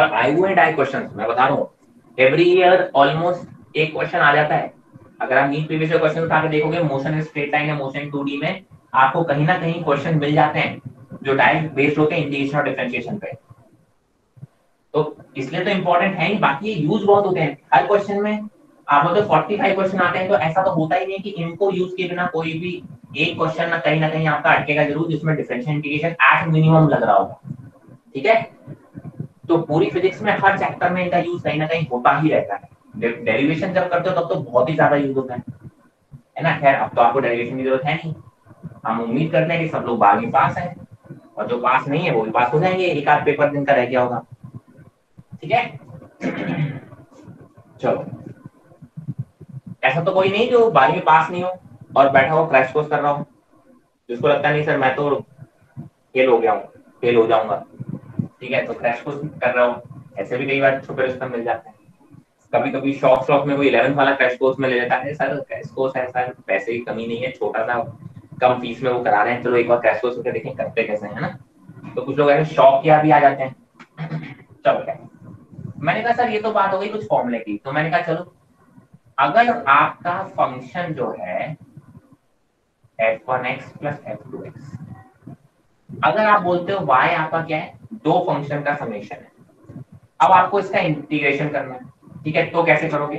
और आई वो डाई क्वेश्चन मैं बता रहा हूँ। एवरी ईयर ऑलमोस्ट एक क्वेश्चन आ जाता है। अगर आप नीट प्रीवियस क्वेश्चन उठा देखोगे मोशन स्ट्रेट लाइन या मोशन 2D में, आपको कहीं ना कहीं क्वेश्चन मिल जाते हैं, जो डायरेक्ट बेस्ड होते हैं इंटीग्रेशन और डिफरेंशिएशन पे। तो इसलिए तो इंपॉर्टेंट है ही, बाकी ये यूज़ बहुत होते हैं। हर क्वेश्चन में आप बोलते फोर्टी फाइव क्वेश्चन आते हैं तो ऐसा तो होता ही नहीं कि इनको यूज़ किए बिना कोई भी एक क्वेश्चन ना कहीं ना कहीं आपका अटकेगा ज़रूर, जिसमें डिफरेंशियल इंटीग्रेशन एट मिनिमम लग रहा होगा। ठीक है? तो पूरी फिजिक्स में हर चैप्टर में इनका यूज़ कहीं ना कहीं होता ही रहता है। डेरिवेशन जब करते हो तब तो बहुत ही ज़्यादा यूज़ होता है। है ना? खैर, अब तो आपको डेरिवेशन की ज़रूरत है नहीं। हम उम्मीद करते हैं कि सब लोग बारहवीं पास है और जो पास नहीं है वो भी पास हो जाएँगे। एक आध पेपर जिनका रह गया होगा। ठीक है? चलो। ऐसा तो कोई नहीं जो बारहवीं पास नहीं हो और बैठा हो क्रैश कोर्स कर रहा हो। जिसको लगता नहीं, सर, मैं तो फेल हो गया हूँ फेल हो जाऊँगा। ठीक है तो क्रैश कोर्स कर रहा हूँ। ऐसे भी कई बार छुपे रुस्तम मिल जाते हैं। कभी कभी शॉक शॉक में कोई इलेवेंथ वाला क्रैश कोर्स में ले लेता है सर क्रैश कोर्स है सर पैसे की कमी नहीं है, छोटा सा, कम फ़ीस में वो करा रहे हैं, चलो एक बार क्रैश कोर्स करके देखें, करते कैसे है ना? तो कुछ लोग ऐसे शौक या भी आ जाते हैं। चलो क्या? मैंने कहा, सर, ये तो बात हो गई कुछ फॉर्मूले की। तो मैंने कहा, चलो, अगर आपका फ़ंक्शन जो है f one x plus f two x अगर आप बोलते हो y आपका क्या है? दो फ़ंक्शन का समेशन है। अब आपको इसका इंटीग्रेशन करना है, ठीक है? तो कैसे करोगे?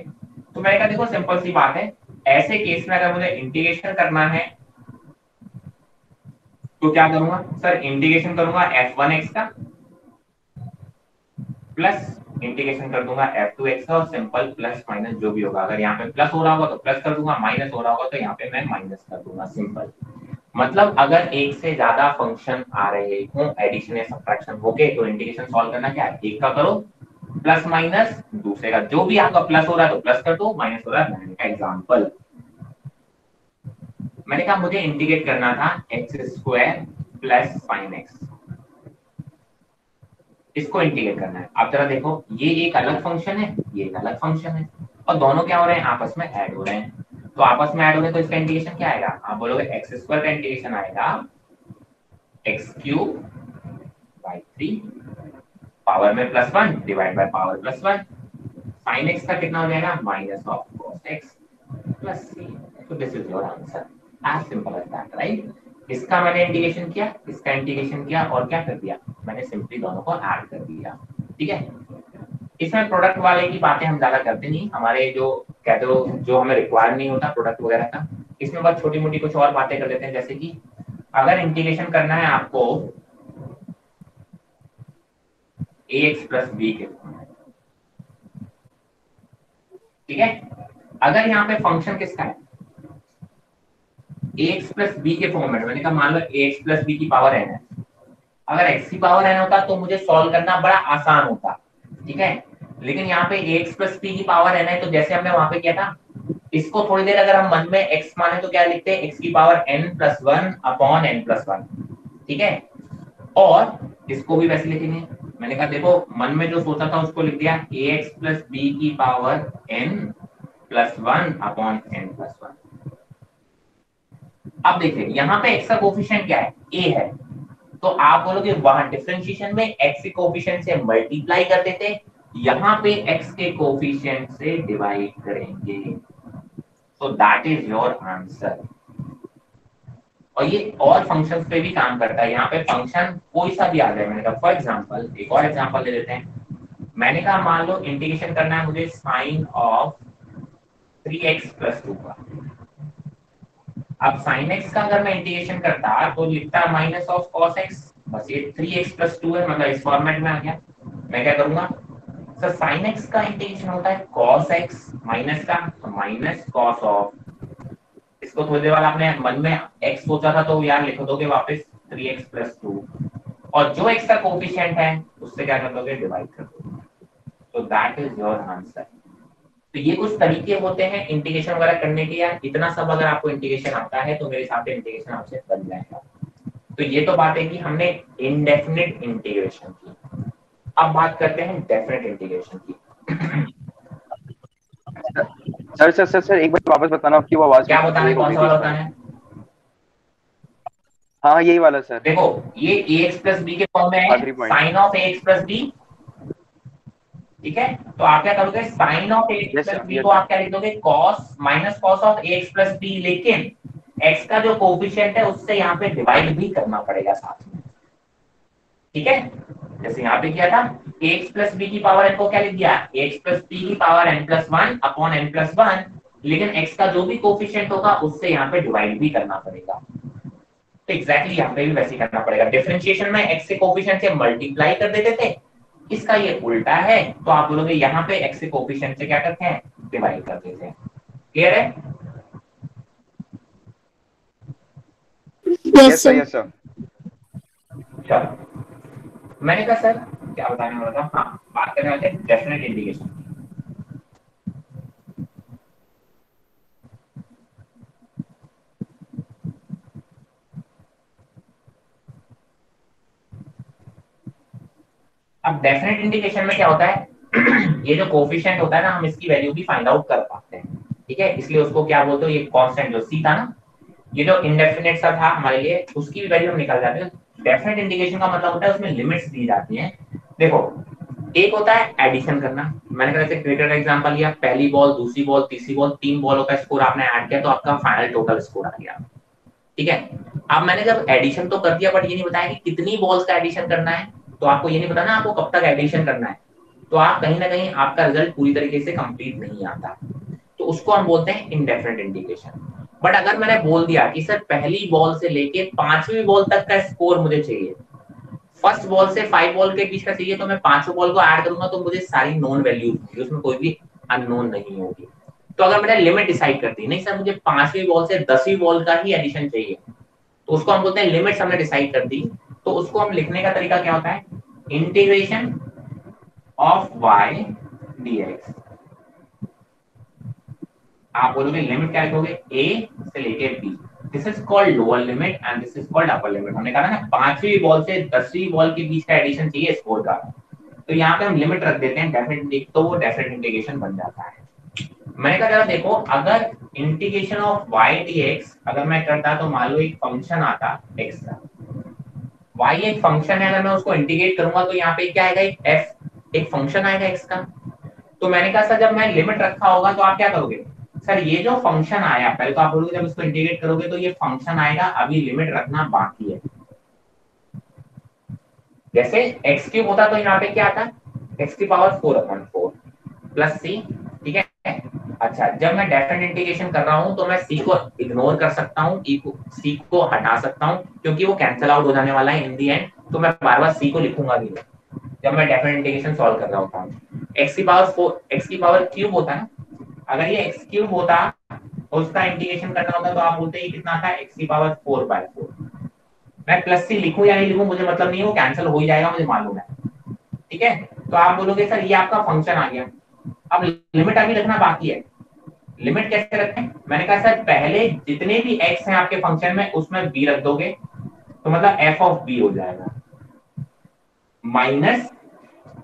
तो मैंने कहा, देखो सिंपल सी बात है। ऐसे केस में अगर मुझे इंटीग्रेशन करना है तो क्या करूँगा? सर इंटीग्रेशन करूँगा एफ़ वन एक्स का प्लस इंटीग्रेशन कर दूँगा एफ़ टू एक्स का और सिंपल प्लस माइनस जो भी होगा। अगर यहाँ पे प्लस हो रहा होगा तो प्लस कर दूँगा माइनस हो रहा होगा तो यहाँ पे मैं माइनस कर दूँगा सिंपल मतलब अगर एक से ज़्यादा फ़ंक्शन आ रहे हो एडिशन या सब्ट्रैक्शन तो इंटीग्रेशन सॉल्व करना क्या है? एक का करो प्लस माइनस दूसरे का। जो भी आपका प्लस हो रहा है तो प्लस कर दो माइनस हो रहा है, मैंने मैंने कहा मुझे इंटीग्रेट करना था x square plus sine x इसको इंटीग्रेट करना है। आप जरा देखो, ये एक अलग फ़ंक्शन है, ये एक अलग फ़ंक्शन है। और दोनों क्या हो रहे हैं? आपस में ऐड हो रहे हैं। तो आपस में ऐड हो गए तो इसका इंटीग्रेशन क्या आएगा? आप बोलोगे एक्स स्क्वायर का इंटीग्रेशन आएगा x cube by three power में plus one divide by power plus one sine x का कितना हो जाएगा? Minus of cos x plus c तो this is your answer as simple as that right इसका मैंने इंटीग्रेशन किया, इसका इंटीग्रेशन किया और क्या कर दिया? मैंने सिंपली दोनों को ऐड कर दिया, ठीक है? इसमें प्रोडक्ट वाले की बातें हम ज़्यादा करते नहीं, हमारे जो कहते हो, जो हमें रिक्वायर नहीं होता प्रोडक्ट वगैरह का, इसमें बस छोटी मोटी कुछ और बातें कर लेते हैं, जैसे कि अगर इंटीग्रेशन करना है आपको ए एक्स प्लस बी के ठीक है? अगर यहाँ पे फ़ंक्शन किसका है? एक्स प्लस बी के फॉर्म में मैंने कहा मान लो एक्स प्लस बी की पावर एन है। अगर एक्स की पावर एन होता तो मुझे सॉल्व करना बड़ा आसान होता। ठीक है? लेकिन यहाँ पे एक्स प्लस पी की पावर एन है तो जैसे हमने वहाँ पे किया था, इसको थोड़ी देर अगर हम मन में एक्स माने तो क्या लिखते हैं? एक्स की power n plus one upon n plus one ठीक है? और इसको भी वैसे लिखेंगे। मैंने कहा, देखो, मन में जो सोचा था उसको लिख दिया। ए एक्स प्लस बी की power n plus one upon n plus one अब देखिए, यहाँ पे एक्स का कोफिशिएंट क्या है? ए है। तो आप बोलोगे, वहाँ डिफरेंशिएशन में एक्स के कोफिशिएंट से मल्टीप्लाई कर देते यहाँ पे x के कोफिशिएंट से डिवाइड करेंगे। तो दैट इज़ योर आंसर और ये और फ़ंक्शंस पे भी काम करता है। यहाँ पे फ़ंक्शन कोई सा भी आ जाए मैंने कहा फॉर एग्जांपल एक और एग्जांपल ले लेते हैं। मैंने कहा, मान लो इंटीग्रेशन करना है मुझे sine of three x plus two का। अब साइन एक्स का अगर मैं इंटीग्रेशन करता तो लिखता माइनस ऑफ़ कॉस एक्स बस ये थ्री एक्स प्लस टू है मतलब इस फॉर्मेट में आ गया। मैं क्या करूँगा? सर साइन एक्स का इंटीग्रेशन होता है कॉस एक्स माइनस का तो माइनस कॉस ऑफ़ इसको थोड़ी देर बाद आपने मन में एक्स सोचा था तो यार लिख दोगे वापस थ्री एक्स प्लस टू और जो एक्स का कोफिशिएंट है, उससे क्या कर दोगे? डिवाइड कर दोगे. तो दैट इज़ योर आंसर तो ये कुछ तरीके होते हैं इंटीग्रेशन वगैरह करने के यार इतना सब अगर आपको इंटीग्रेशन आता है तो मेरे हिसाब से इंटीग्रेशन आपसे बन जाएगा. तो ये तो बात है कि हमने इनडेफिनेट इंटीग्रेशन की. अब बात करते हैं डेफिनेट इंटीग्रेशन की। सर सर सर सर एक बार वापस बताना आपकी वो आवाज़ क्या बताना है? कौन सा वाला बताना है? हाँ यही वाला सर देखो ये ax प्लस बी के फॉर्म में है। Sine of ax plus b ठीक है? तो आप क्या करोगे? Sine of ax Yes, plus b को आप क्या लिख दोगे? Cos minus cos of ax plus b लेकिन एक्स का जो कोफिशिएंट है उससे यहाँ पे डिवाइड भी करना पड़ेगा साथ में। ठीक है? जैसे यहाँ पे किया था एक्स प्लस बी की पावर एन को क्या लिख दिया? एक्स प्लस बी की power n plus one upon n plus one लेकिन एक्स का जो भी कोफिशियंट होगा उससे यहाँ पे डिवाइड भी करना पड़ेगा। तो एग्जैक्टली यहाँ पे भी वैसे करना पड़ेगा। डिफरेंशिएशन में एक्स से कोफिशियंट से मल्टीप्लाई कर देते थे। इसका ये उल्टा है तो आप बोलोगे यहाँ पे एक्स से कोफिशियंट से क्या करते हैं? डिवाइड कर देते हैं। क्लियर है? यस सर यस सर चलो। मैंने कहा, सर, क्या बताने वाला था? हाँ बात करने वाले डेफिनेट इंडिकेशन अब डेफिनेट इंडिकेशन में क्या होता है? ये जो कोफिशिएंट होता है ना, हम इसकी वैल्यू भी फाइंड आउट कर पाते हैं, ठीक है? इसलिए उसको क्या बोलते हो? ये कांस्टेंट जो सी था ना, ये जो इंडेफिनेट सा था हमारे लिए, उसकी भी वैल्यू हम निकाल जाते हैं। डेफिनेट इंडिकेशन का मतलब होता है उसमें लिमिट्स दी जाती हैं। देखो, एक होता है एडिशन करना। मैंने कहा क्रिकेट का एग्जांपल लिया, पहली बॉल दूसरी बॉल तीसरी बॉल तीन बॉलों का स्कोर आपने ऐड किया तो आपका फाइनल टोटल स्कोर आ गया। ठीक है? अब मैंने जब एडिशन तो कर दिया बट ये नहीं बताया कि कितनी बॉल्स का एडिशन करना है तो आपको ये नहीं पता ना आपको कब तक एडिशन करना है। तो आप कहीं ना कहीं आपका रिज़ल्ट पूरी तरीके से कंप्लीट नहीं आता। तो उसको हम बोलते हैं इनडेफिनेट इंडिकेशन बट अगर मैंने बोल दिया कि सर पहली बॉल से लेके पांचवी बॉल तक का स्कोर मुझे चाहिए। फ़र्स्ट बॉल से फाइव बॉल के बीच का चाहिए तो मैं पाँचों बॉल को ऐड करूँगा तो मुझे सारी नॉन वैल्यू उसमें कोई भी अननोन नहीं होगी। तो अगर मैंने लिमिट डिसाइड कर दी, नहीं सर मुझे पांचवी बॉल से दसवीं बॉल का ही एडिशन चाहिए तो उसको हम बोलते हैं लिमिट हमने डिसाइड कर दी। तो उसको हम लिखने का तरीका क्या होता है? इंटीग्रेशन ऑफ़ y dx आप बोलोगे लिमिट क्या लिखोगे? A से लेके b. This is called lower limit and this is called upper limit हमने कहा ना, पांचवी बॉल से दसवीं बॉल के बीच का एडिशन चाहिए स्कोर का। तो यहाँ पे हम लिमिट रख देते हैं डेफिनेट तो वो डेफिनेट इंटीग्रेशन बन जाता है। मैंने कहा, जरा देखो, अगर इंटीग्रेशन ऑफ़ y dx, अगर मैं करता तो मान लो एक फ़ंक्शन आता, x का। y एक फ़ंक्शन है, अगर मैं उसको इंटीग्रेट करूँगा तो यहाँ पे क्या आएगा? एक f, एक फ़ंक्शन आएगा x का। तो मैंने कहा, सर, जब मैं लिमिट रखा होगा तो आप क्या करोगे? सर ये जो फ़ंक्शन आया, पहले तो आप बोलोगे जब इसको इंटीग्रेट करोगे तो ये फ़ंक्शन आएगा, अभी लिमिट रखना बाकी है। जैसे x क्यूब होता तो यहाँ पे क्या आता? x की power four upon four plus c ठीक है? अच्छा जब मैं डेफिनेट इंटीग्रेशन कर रहा हूँ तो मैं c को इग्नोर कर सकता हूँ e को हटा सकता हूँ, क्योंकि वो कैंसिल आउट हो जाने वाला है इन दी एंड तो मैं बार बार c को लिखूँगा भी जब मैं डेफिनेट इंटीग्रेशन सॉल्व कर रहा होता हूँ। x की पावर फोर एक्स की पावर क्यूब होता है अगर ये x क्यूब होता उसका इंटीग्रेशन करना होता तो आप बोलते हैं कितना था? x की पावर फोर बाय फोर मैं प्लस सी लिखूं या नहीं लिखूं, मुझे मतलब नहीं वो कैंसिल हो ही जाएगा, मुझे मालूम है। ठीक है? तो आप बोलोगे, सर, ये आपका फ़ंक्शन आ गया। अब लिमिट अभी रखना बाकी है। लिमिट कैसे रखें? मैंने कहा, सर, पहले जितने भी x हैं आपके फ़ंक्शन में, उसमें b रख दोगे तो मतलब f ऑफ़ b हो जाएगा। माइनस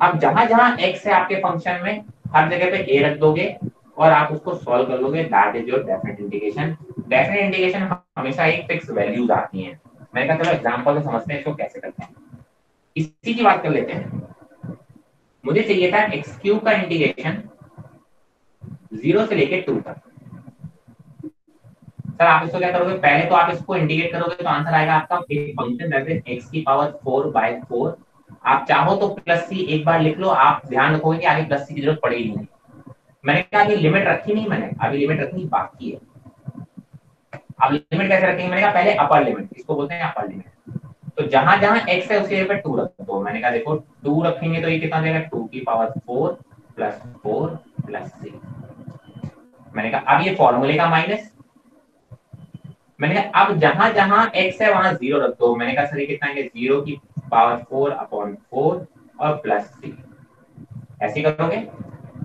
अब जहाँ जहाँ x है आपके फ़ंक्शन में, हर जगह पे a रख दोगे और आप उसको सॉल्व कर लोगे. That is your definite integration definite integration हमेशा एक फिक्स वैल्यूज़ आती हैं. मैंने कहा चलो एग्जांपल से समझते हैं, इसको कैसे करते हैं? इसी की बात कर लेते हैं. मुझे चाहिए था एक्स क्यूब का इंटीग्रेशन ज़ीरो से लेके टू तक. सर, आप इसको क्या करोगे? पहले तो आप इसको इंटीग्रेट करोगे तो आंसर आएगा आपका एक फ़ंक्शन दैट इज़ x की पावर 4 बाय 4 आप चाहो तो प्लस सी एक बार लिख लो, आप ध्यान रखोगे कि आगे प्लस सी की ज़रूरत पड़ेगी नहीं. मैंने कहा कि लिमिट रखी नहीं मैंने, अभी लिमिट रखनी बाकी है। अब लिमिट कैसे रखेंगे? मैंने कहा, पहले अपर लिमिट इसको बोलते हैं अपर लिमिट तो जहाँ जहाँ x है उसकी जगह पे 2 रख दो। मैंने कहा, देखो 2 रखेंगे तो ये कितना देगा 2 की पावर 4 प्लस 4 प्लस 6 मैंने कहा, अब ये फॉर्मूले का माइनस मैंने कहा, अब जहाँ जहाँ x है, वहाँ ज़ीरो रख दो। मैंने कहा, सर, ये कितना है ज़ीरो की पावर फोर अपॉन फोर और प्लस 3 ऐसे करोगे?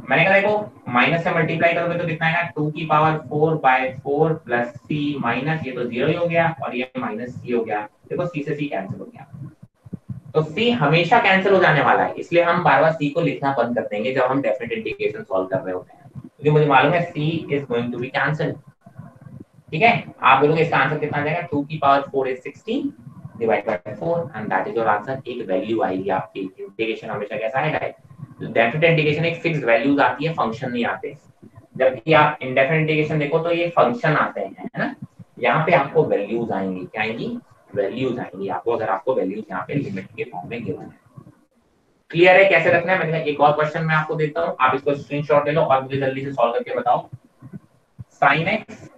मैंने कहा देखो माइनस से मल्टीप्लाई करोगे तो कितना आएगा टू की power four by four plus c minus ये तो ज़ीरो ही हो गया और ये माइनस सी हो गया। देखो सी से सी कैंसिल हो गया। तो सी हमेशा कैंसिल हो जाने वाला है, इसलिए हम बार बार सी को लिखना बंद कर देंगे जब हम डेफिनेट इंटीग्रेशन सॉल्व कर रहे होते हैं। क्योंकि मुझे मालूम है c is going to be cancel ठीक है? आप बोलोगे इसका आंसर कितना जाएगा? टू की power four is sixteen divide by four and that is your answer एक वैल्यू आएगी आपकी। इंटीग्रेशन हमेशा कैसा आएगा डेफिनेट इंटीग्रेशन एक फिक्स वैल्यूज़ आती है फ़ंक्शन नहीं आते। जबकि आप इंडेफिनेट इंटीग्रेशन देखो तो ये फ़ंक्शन आते हैं, है ना? यहाँ पे आपको वैल्यूज़ आएँगी। क्या आएँगी? वैल्यूज़ आएँगी आपको, अगर आपको वैल्यूज़ यहाँ पे लिमिट के फॉर्म में गिवन है। क्लियर है? कैसे रखना है? कहा एक और क्वेश्चन मैं आपको देता हूँ। आप इसको स्क्रीनशॉट ले लो और मुझे जल्दी से सॉल्व करके बताओ। साइन एक्स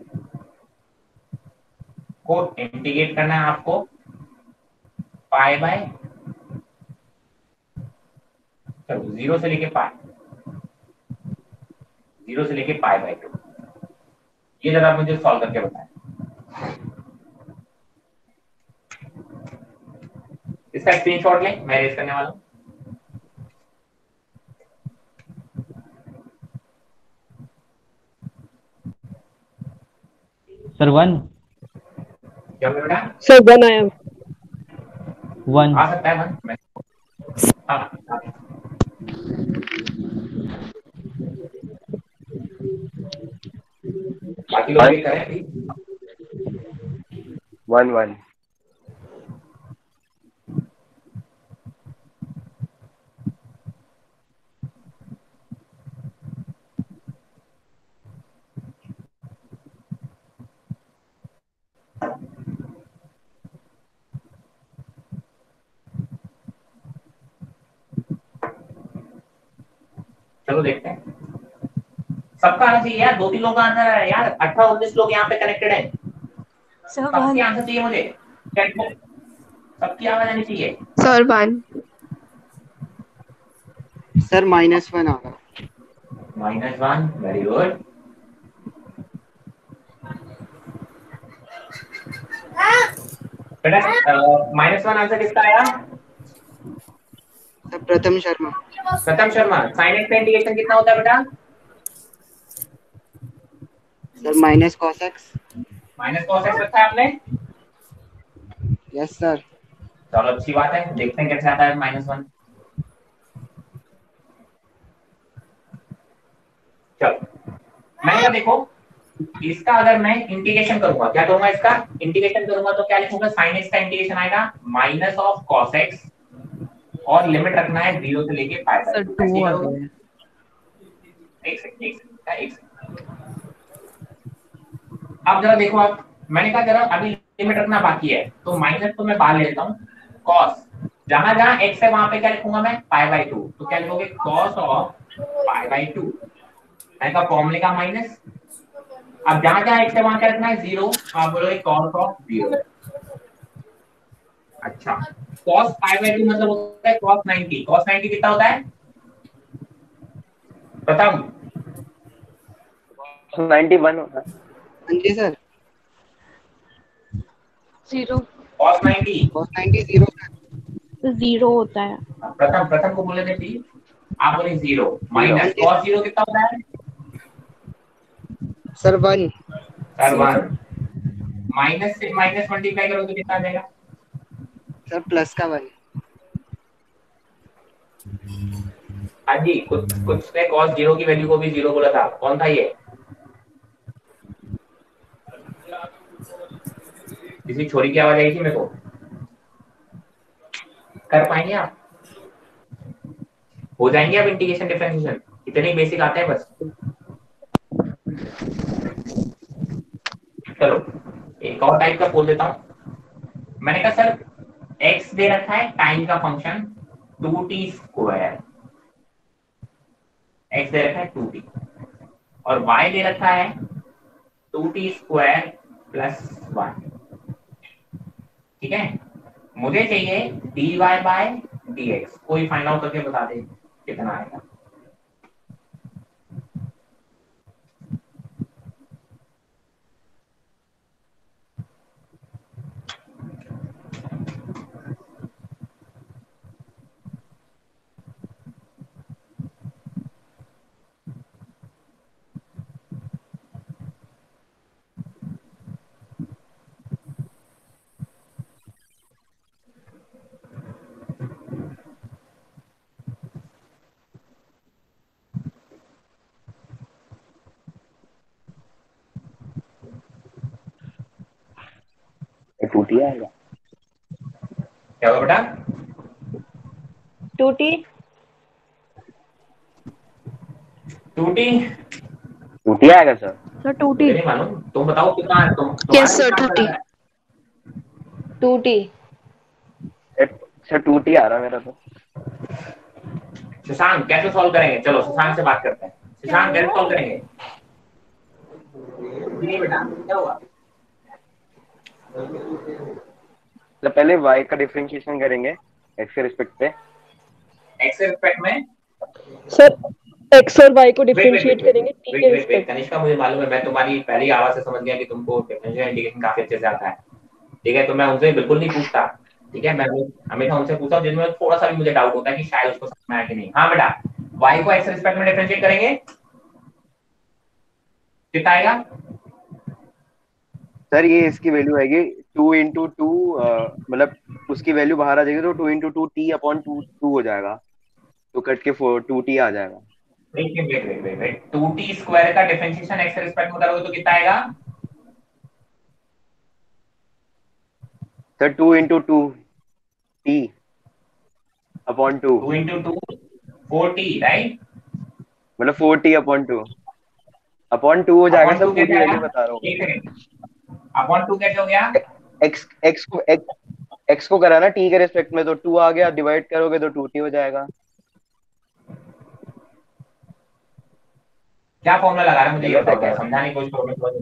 को इंटीग्रेट करना है आपको। पाई बाय चलो ज़ीरो से लेके पाए ज़ीरो से लेके पाए बाय टू। ये जरा मुझे सॉल्व करके बताएँ। इसका स्क्रीनशॉट लें मैं रेस करने वाला हूँ। सर वन क्या बेटा? सर वन आया वन आ सकता है मन मैं हाँ, हाँ। वन वन चलो देखते हैं। सबका आना चाहिए यार दो तीन लोग का आंसर है यार। अठारह उन्नीस लोग यहाँ पे कनेक्टेड हैं। सर सबके आंसर चाहिए मुझे। सबकी आवाज़ आनी चाहिए। Sir one sir minus one आ रहा माइनस वन वेरी गुड बेटा माइनस वन आंसर किसका आया? प्रथम शर्मा। प्रथम शर्मा साइन एक्स का इंटीग्रेशन कितना होता है बेटा? Sir minus cos x minus cos x रखा है आपने? यस सर चलो अच्छी बात है। देखते हैं कैसे आता है माइनस वन चलो मैंने कहा देखो इसका अगर मैं इंटीग्रेशन करूँगा क्या करूँगा इसका? इंटीग्रेशन करूँगा तो क्या लिखूँगा? साइन एक्स का इंटीग्रेशन आएगा। माइनस ऑफ़ कॉस एक्स और लिमिट रखना है ज़ीरो से लेके पाई सर टू आ गया एक सेकंड एक सेकंड एक सेकंड अब जरा देखो आप मैंने कहा जरा अभी लिमिट रखना बाकी है तो माइनस तो मैं बाहर लेता हूँ। कॉस जहाँ जहाँ एक्स है वहाँ पे क्या लिखूँगा मैं? पाई बाई टू तो क्या लिखोगे? Cos of pi by two मैंने कहा फॉर्मूले का माइनस अब जहाँ जहाँ एक्स है वहाँ क्या रखना है? ज़ीरो आप बोलोगे कॉस ऑफ़ ज़ीरो अच्छा। Cos पाई बाई टू मतलब होता है cos 90 cos 90 कितना होता है? प्रथम। 91 होता है। हाँ जी sir. Zero cos 90 cos ninety zero sir zero होता है। प्रथम प्रथम को बोले थे प्लीज़ आप बोले ज़ीरो माइनस cos ज़ीरो कितना होता है? Sir one sir one minus से माइनस मल्टीप्लाई करोगे तो कितना आ जाएगा? सर प्लस का वन हाँ जी, कुछ कुछ ने cos ज़ीरो की वैल्यू को भी ज़ीरो बोला था। कौन था ये? किसी छोरी की आवाज़ आई थी मेरे को? कर पाएँगे आप? हो जाएँगे आप इंटीग्रेशन डिफरेंशिएशन इतने बेसिक आते हैं बस। चलो, एक और टाइप का बोल देता हूँ। मैंने कहा, सर x दे रखा है टाइम का function two t square x दे रखा है टू टी और वाई दे रखा है two t square plus one ठीक है? मुझे चाहिए d y by d x कोई फाइंड आउट करके बता दे कितना आएगा। टूटी आएगा। क्या हुआ बेटा? टू टी टू टी टूटी आएगा सर। सर टू टी नहीं मालूम। तुम बताओ कितना है? तुम Yes, sir, तुम्हारा 2T. कितना है? टू टी सर टूटी आ रहा मेरा तो। शशांक कैसे सॉल्व करेंगे? चलो शशांक से बात करते हैं। शशांक कैसे सॉल्व करेंगे? नहीं बेटा क्या हुआ? तो पहले y का डिफरेंशिएशन करेंगे x के रिस्पेक्ट पे। एक्स के रिस्पेक्ट में? सर x और y को डिफरेंशिएट करेंगे t के रिस्पेक्ट कनिष्का मुझे मालूम है मैं तुम्हारी पहली आवाज़ से समझ गया कि तुमको डिफरेंशियल इंटीग्रेशन काफ़ी अच्छे से आता है। ठीक है तो मैं उनसे बिल्कुल नहीं पूछता। ठीक है मैं हमेशा उनसे पूछता हूँ जिनमें थोड़ा सा भी मुझे डाउट होता है कि शायद उसको समझ में आया कि नहीं। हाँ बेटा y को x रिस्पेक्ट में डिफरेंशिएट करेंगे? कितना आएगा? सर ये इसकी वैल्यू आएगी टू इंटू टू मतलब उसकी वैल्यू बाहर आ जाएगी तो two into two t upon two two हो जाएगा। तो कट के फोर टू टी आ जाएगा। वेट 2t स्क्वायर का डिफरेंशिएशन के रिस्पेक्ट में करोगे तो कितना आएगा? Sir two into two t upon two 2 into 2 4t right मतलब four t upon two upon two हो जाएगा 2 पूरी वैल्यू बता रहा हूँ। अपॉन 2 कैसे हो गया? एक्स एक्स को एक्स एक्स को करा ना टी के रिस्पेक्ट में तो टू आ गया डिवाइड करोगे तो टू टी हो जाएगा। क्या फॉर्मूला लगा रहा है मुझे? ये बताओ समझाने की कोशिश करो मैं समझ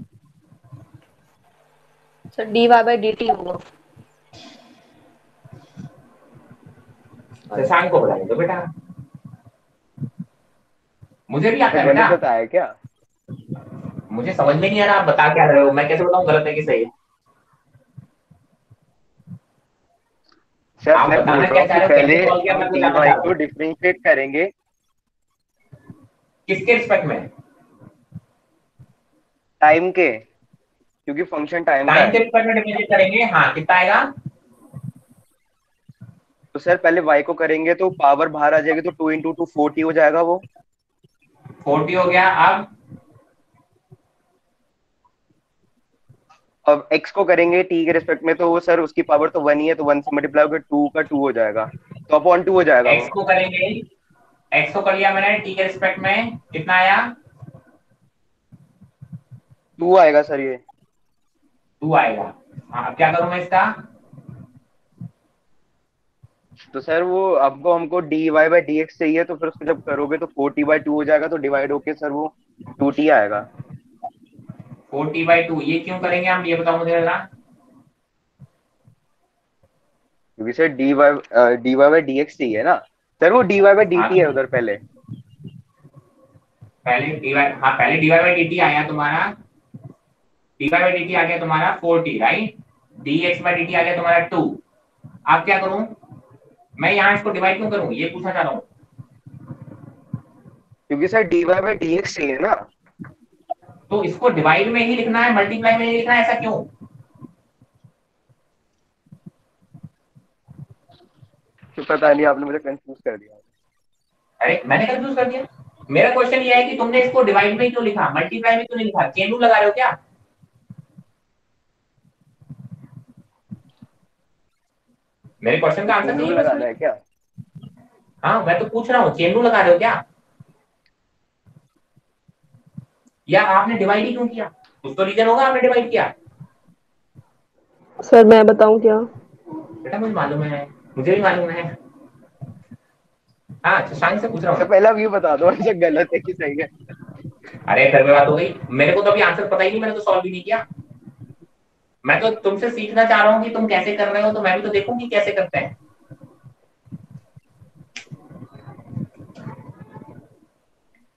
sir d y by d t होगा शशांक को बताइए तो बेटा। मुझे भी आता है बेटा। बताया क्या? मुझे समझ में नहीं आ रहा आप बता क्या रहे हो? मैं कैसे बताऊँ? गलत है कि सही? है सर आप बताना क्या चाह रहे हो? पहले solve किया मैं हम तो को डिफरेंशिएट करेंगे। किसके रिस्पेक्ट में? टाइम के क्योंकि फ़ंक्शन टाइम टाइम के रिस्पेक्ट में डिफरेंशिएट करेंगे? हाँ कितना आएगा? तो सर पहले y को करेंगे तो पावर बाहर आ जाएगी तो टू इंटू टू फोर्टी हो जाएगा वो। 40 हो गया अब अब x को करेंगे t के रिस्पेक्ट में तो वो सर उसकी पावर तो वन ही है तो वन से मल्टीप्लाई होकर टू का टू हो जाएगा। तो अपॉन टू हो जाएगा x को करेंगे x को कर लिया मैंने t के रिस्पेक्ट में कितना आया? टू आएगा सर ये। 2 आएगा। हाँ अब क्या करूँ मैं इसका? तो सर वो आपको हमको dy by by d x चाहिए तो फिर उसको जब करोगे तो फोर्टी बाई टू हो जाएगा तो डिवाइड होके सर वो टू टी आएगा। 4t by 2 ये क्यों करेंगे हम ये बताओ मुझे जरा। क्योंकि sir d y d y by d x चाहिए ना। सर वो d y by d t है उधर पहले। पहले dy हाँ पहले dy by dt आया तुम्हारा। dy by dt आ गया तुम्हारा 4t right dx by dt आ गया तुम्हारा 2 अब क्या करूँ? मैं यहाँ इसको डिवाइड क्यों करूँ? ये पूछना चाह रहा हूँ। क्योंकि sir d y by d x चाहिए ना। तो इसको डिवाइड में ही लिखना है मल्टीप्लाई में नहीं लिखना है ऐसा क्यों? तो पता नहीं आपने मुझे कंफ्यूज कर दिया। अरे मैंने कंफ्यूज कर दिया। मेरा क्वेश्चन ये है कि तुमने इसको डिवाइड में क्यों लिखा? मल्टीप्लाई में क्यों नहीं लिखा? चेन लगा रहे हो क्या? मेरे क्वेश्चन का आंसर नहीं लगाना है क्या? हाँ मैं तो पूछ रहा हूँ चेन लगा रहे हो क्या? या आपने डिवाइड ही क्यों किया? कुछ तो रीजन होगा आपने डिवाइड किया। सर मैं बताऊँ क्या? बेटा मुझे मालूम है। मुझे भी मालूम है। हाँ शशांक से पूछ रहा हूँ। पहले आप ये बता दो ऐसा गलत है कि सही है? अरे घर में बात हो गई। मेरे को तो अभी आंसर पता ही नहीं मैंने तो सॉल्व भी नहीं किया। मैं तो तुमसे सीखना चाह रहा हूँ कि तुम कैसे कर रहे हो तो मैं भी तो देखूँ कि कैसे करते हैं।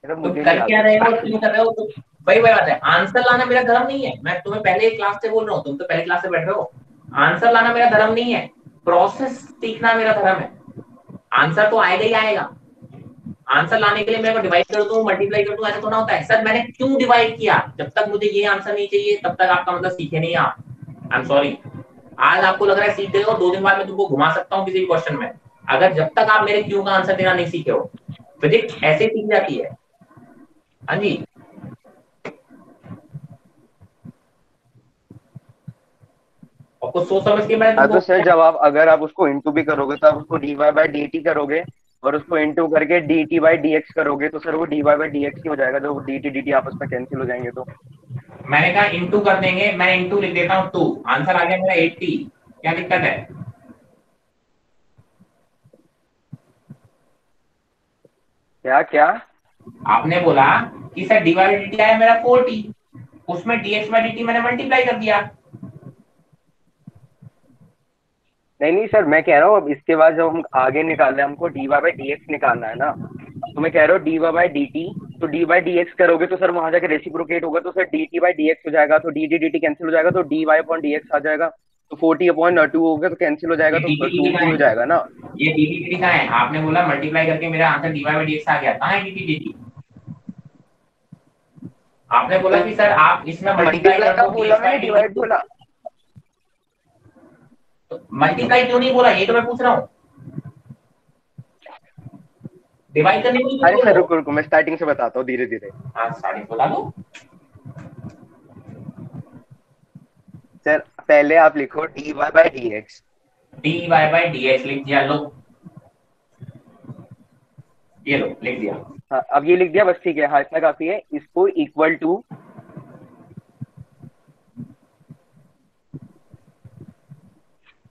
मतलब मुझे कर क्या रहे हो? क्यों कर रहे हो? तुम वही वही बात है। आंसर लाना मेरा धर्म नहीं है। मैं तुम्हें पहले क्लास से बोल रहा हूँ। तुम तो पहले क्लास से बैठ रहे हो। आंसर लाना मेरा धर्म नहीं है। प्रोसेस सीखना मेरा धर्म है। आंसर तो आएगा ही आएगा। आंसर लाने के लिए मैं डिवाइड कर दूँ मल्टीप्लाई कर दूँ ऐसा तो ना होता है। सर मैंने क्यों डिवाइड किया? जब तक मुझे ये आंसर नहीं चाहिए तब तक आपका मतलब सीखे नहीं आप। आई एम सॉरी आज आपको लग रहा है सीख गए हो दो दिन बाद मैं तुमको घुमा सकता हूँ किसी भी क्वेश्चन में। अगर जब तक आप मेरे क्यों का आंसर देना नहीं सीखे हो फिजिक्स ऐसे सीख जाती है। हाँ जी। कुछ सोच समझ के मैंने हाँ तो सर जब आप अगर आप उसको इंटू भी करोगे तो आप उसको d y by d t करोगे और उसको इंटू करके d t by d x करोगे तो सर वो d y by d x ही हो जाएगा जो डी टी डी टी आपस में कैंसिल हो जाएँगे तो। मैंने कहा इंटू कर देंगे मैं इंटू लिख देता हूँ टू आंसर आ गया मेरा एट्टी क्या दिक्कत है? क्या क्या? आपने बोला कि सर डी डी टी आया मेरा फोर टी उसमें dx बाई dt मैंने मल्टीप्लाई कर दिया। नहीं नहीं सर, मैं कह रहा हूँ, अब इसके बाद जब हम आगे निकालना है, हमको d y by d x निकालना है ना तो मैं कह रहा हूँ d y by d t तो डी बाई डी एक्स करोगे तो सर वहाँ जाकर रेसिप्रोकेट होगा तो sir d t by d x हो जाएगा तो d d d t cancel हो जाएगा तो d y upon d x आ जाएगा। तो फोर्टी अपॉन टू हो गया तो कैंसिल हो जाएगा तो टू हो जाएगा ना। ये dt dt कहाँ है? आपने बोला मल्टीप्लाई करके मेरा आंसर dy बाई dx आ गया। कहाँ है dt आपने बोला कि सर आप इसमें मल्टीप्लाई मल्टीप्लाई कर दो बोला मैंने डिवाइड बोला। मल्टीप्लाई क्यों नहीं बोला? ये तो मैं पूछ रहा हूँ। डिवाइड करने को अरे सर रुको रुको मैं स्टार्टिंग से बताता हूँ धीरे धीरे हाँ साढ़े बता दो सर पहले आप लिखो d y by d x dy by dx लिख दिया लो। ये लो लिख दिया। हाँ अब ये लिख दिया बस ठीक है हाँ इतना काफ़ी है। इसको equal to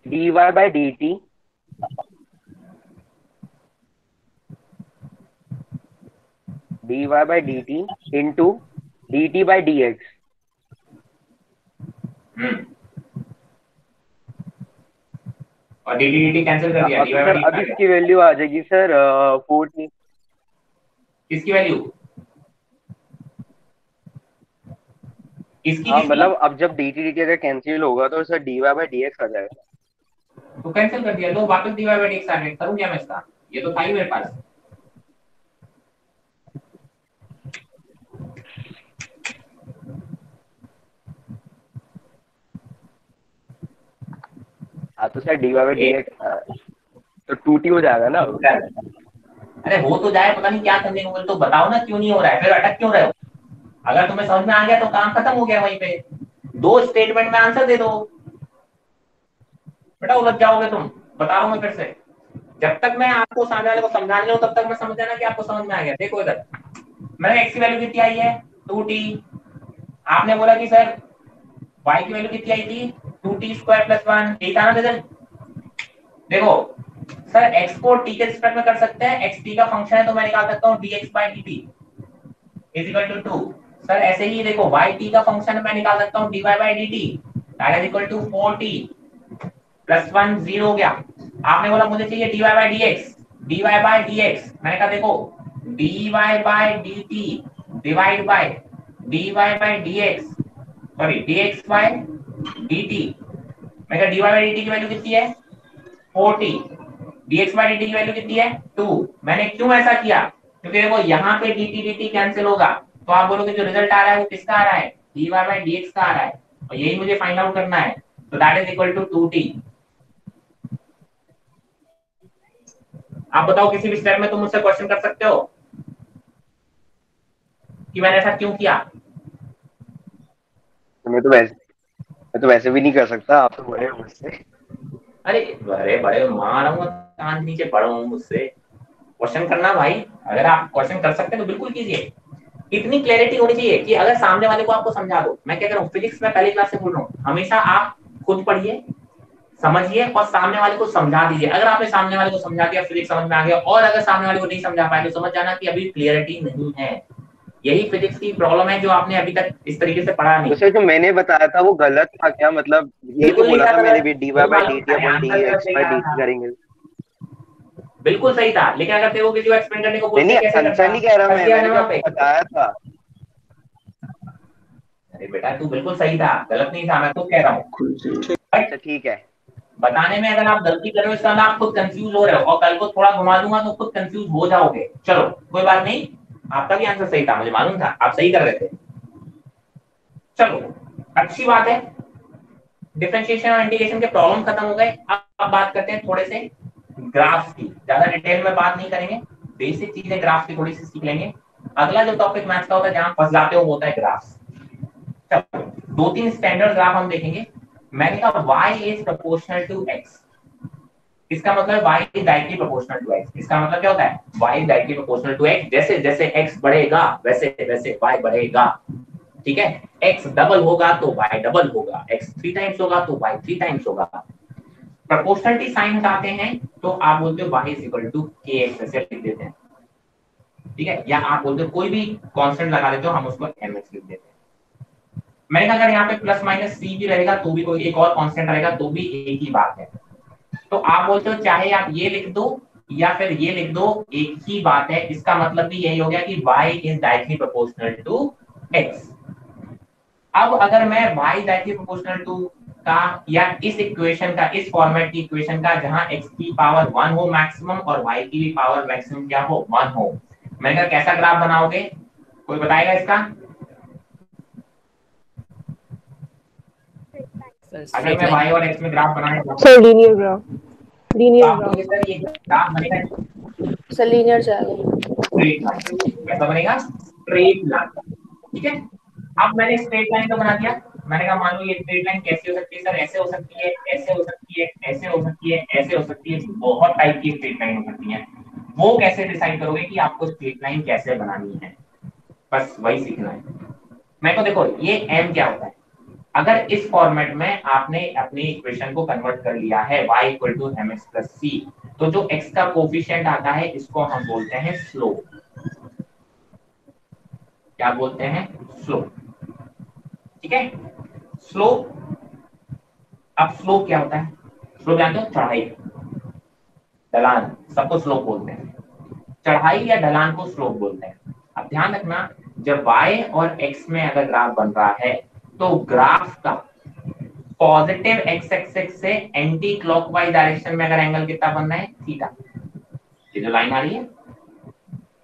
d y by d t d y by d t into d t by d x और डीडीटी कैंसिल कर दिया बाय सर अब इसकी वैल्यू आ जाएगी सर फोर्टी किसकी वैल्यू इसकी हाँ मतलब अब जब डी टी डी अगर कैंसिल होगा तो sir d y by d x आ जाएगा। तो कैंसिल कर दिया लो वापस dy बाई एक्स आ गया करूँ क्या मैं इसका? ये तो था ही मेरे पास। हाँ तो sir d y by d x तो टू टी हो जाएगा ना? अरे हो तो जाए पता नहीं क्या करने को तो बताओ ना क्यों नहीं हो रहा है? फिर अटक क्यों रहे हो? अगर तुम्हें समझ में आ गया तो काम खत्म हो गया वहीं पे। दो स्टेटमेंट में आंसर दे दो। बेटा उलझ जाओगे तुम। बता रहा हूँ मैं फिर से। जब तक मैं आपको सामने वाले को समझा नहीं तब तक मैं समझ जाना कि आपको समझ में आ गया। देखो इधर। मैंने एक्स की वैल्यू कितनी आई है? टू टी आपने बोला कि सर वाई की वैल्यू कितनी आई थी? Two t square plus one यही था ना देखो, सर, x को t के रिस्पेक्ट में कर सकते हैं, x t का फ़ंक्शन है तो मैं निकाल सकता हूँ dx by dt is equal to 2 sir, ऐसे ही देखो, y t का फ़ंक्शन मैं निकाल सकता हूँ dy by dt, that is equal to 4t plus one zero हो गया। आपने बोला मुझे चाहिए dy by dx, dy by dx मैंने कहा, देखो, dy by dt divide by dy by dx sorry dx by dt. मैं कहा dy dt की वैल्यू कितनी है? 40 dx dt की वैल्यू कितनी है? 2 मैंने क्यों ऐसा किया? क्योंकि देखो, यहाँ पे dt dt कैंसिल होगा। तो आप बोलोगे जो रिज़ल्ट आ रहा है वो किसका आ रहा है? dy dx का आ रहा है। और यही मुझे फाइंड आउट करना है। तो that is equal to 2t आप बताओ, किसी भी स्टेप में तुम मुझसे क्वेश्चन कर सकते हो? कि मैंने ऐसा क्यों किया? मैं तो वैसे मैं तो वैसे भी नहीं कर सकता, आप तो बड़े हो मुझसे। अरे बड़े बड़े मार हूँ कान नीचे पढ़ो हूँ मुझसे। क्वेश्चन करना भाई, अगर आप क्वेश्चन कर सकते हैं तो बिल्कुल कीजिए। इतनी क्लैरिटी होनी चाहिए कि अगर सामने वाले को आपको समझा दो। मैं क्या कर रहा हूँ फिजिक्स में पहली क्लास से बोल रहा हूँ। हमेशा आप खुद पढ़िए, समझिए और सामने वाले को समझा दीजिए। अगर आपने सामने वाले को समझा दिया फिजिक्स समझ में आ गया, और अगर सामने वाले को नहीं समझा पाए तो समझ जाना कि अभी क्लियरिटी नहीं है। यही फिजिक्स की प्रॉब्लम है जो आपने अभी तक इस तरीके से पढ़ा नहीं। तो जो मैंने बताया था वो गलत था क्या? मतलब ये तो बोला था मैंने भी टी बिल्कुल अपॉन डी एक्स सही डी। करेंगे। बिल्कुल सही था लेकिन अगर तेरे को किसी को एक्सप्लेन करने को बोलते नहीं कैसे आंसर नहीं कह रहा मैं मैंने बताया था। अरे बेटा तू बिल्कुल सही था गलत नहीं था मैं तो कह रहा हूँ। अच्छा ठीक है। बताने में अगर आप गलती कर रहे हो इसका मतलब आप खुद कंफ्यूज हो रहे हो और कल को थोड़ा घुमा दूँगा तो खुद कंफ्यूज हो जाओगे। चलो कोई बात नहीं। आपका भी आंसर सही था, मुझे मालूम था, आप सही कर रहे थे। चलो, अच्छी बात है। डिफरेंशिएशन और इंटीग्रेशन के प्रॉब्लम खत्म हो गए। अब अब बात करते हैं थोड़े से ग्राफ्स की। ज़्यादा डिटेल में बात नहीं करेंगे। बेसिक चीज़ें ग्राफ की थोड़ी सी सीख लेंगे। अगला जो टॉपिक मैथ्स का होता है, जहाँ फंस जाते हो, वो होता है ग्राफ्स चलो, दो तीन स्टैंडर्ड ग्राफ हम देखेंगे। मैंने कहा y is proportional to x? इसका मतलब y directly proportional to x. इसका मतलब क्या होता है? y directly proportional to x. जैसे जैसे x बढ़ेगा, वैसे वैसे y बढ़ेगा। ठीक है? x डबल होगा तो y डबल होगा। x थ्री टाइम्स होगा तो y थ्री टाइम्स होगा। प्रोपोर्शनलिटी साइन हटाते हैं तो आप बोलते हो y is equal to kx ऐसे लिख देते हैं। ठीक है? या आप बोलते हो कोई भी कांस्टेंट लगा देते हो, हम उसको एक्स लिख देते हैं। मैंने कहा अगर यहाँ पे प्लस माइनस सी भी रहेगा तो भी कोई एक और कांस्टेंट रहेगा तो भी एक ही बात है। तो आप बोलते हो, चाहे आप ये लिख दो या फिर ये लिख दो, एक ही बात है। इसका मतलब भी यही हो गया कि y is directly proportional to x. अब अगर मैं y डायरेक्टली प्रोपोर्शनल टू का या इस इक्वेशन का, इस फॉर्मेट की इक्वेशन का, जहाँ x की पावर 1 हो मैक्सिमम और y की भी पावर मैक्सिमम क्या हो 1 हो, मैंने कहा, कैसा ग्राफ बनाओगे? कोई बताएगा इसका? अगर मैं y और x में ग्राफ बनाने सर लीनियर ग्राफ तो लीनियर ग्राफ सर ये ग्राफ बनेगा? सर लीनियर जाएगा कैसा बनेगा? स्ट्रेट लाइन ठीक है? अब मैंने स्ट्रेट लाइन तो बना दिया। मैंने कहा मान लो ये स्ट्रेट लाइन कैसे हो सकती है सर? ऐसे हो सकती है ऐसे हो सकती है ऐसे हो सकती है ऐसे हो सकती है। बहुत टाइप की स्ट्रेट लाइन हो सकती है। वो कैसे डिसाइड करोगे कि आपको स्ट्रेट लाइन कैसे बनानी है? बस वही सीखना है। मैं को देखो ये एम क्या होता है? अगर इस फॉर्मेट में आपने अपनी इक्वेशन को कन्वर्ट कर लिया है, y equal to m x plus c तो जो x का कोफिशियंट आता है, इसको हम बोलते हैं स्लोप क्या बोलते हैं? स्लोप ठीक है? स्लोप अब स्लोप क्या होता है? स्लोप जानते हो? चढ़ाई. ढलान. सबको स्लोप बोलते हैं. चढ़ाई या ढलान को स्लोप बोलते हैं. अब ध्यान रखना, जब y और x में अगर ग्राफ बन रहा है तो ग्राफ का पॉजिटिव एक्स एक्सिस से एंटी क्लॉकवाइज डायरेक्शन में अगर एंगल कितना बन रहा है? थीटा ये जो लाइन आ रही है,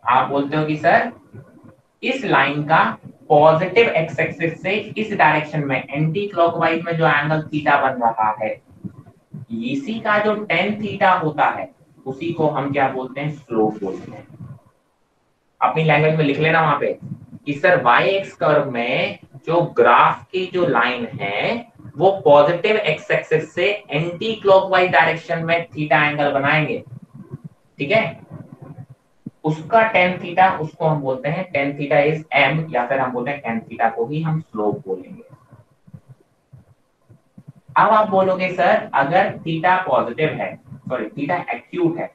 आप बोलते हो कि सर इस लाइन का पॉजिटिव एक्स एक्सिस से इस डायरेक्शन में एंटी क्लॉकवाइज में जो एंगल थीटा बन रहा है, इसी का जो टेन थीटा होता है, उसी को हम क्या बोलते हैं? स्लोप बोलते हैं। अपनी लैंग्वेज में लिख लेना वहाँ पे कि सर वाई एक्स कर्व में जो ग्राफ की जो लाइन है, वो पॉजिटिव एक्स एक्सिस से एंटी क्लॉकवाइज डायरेक्शन में थीटा एंगल बनाएँगे। ठीक है? उसका टेन थीटा उसको हम बोलते हैं टेन थीटा इज़ एम या फिर हम बोलते हैं टेन थीटा को ही हम स्लोप बोलेंगे। अब आप बोलोगे, सर, अगर थीटा पॉजिटिव है सॉरी थीटा एक्यूट है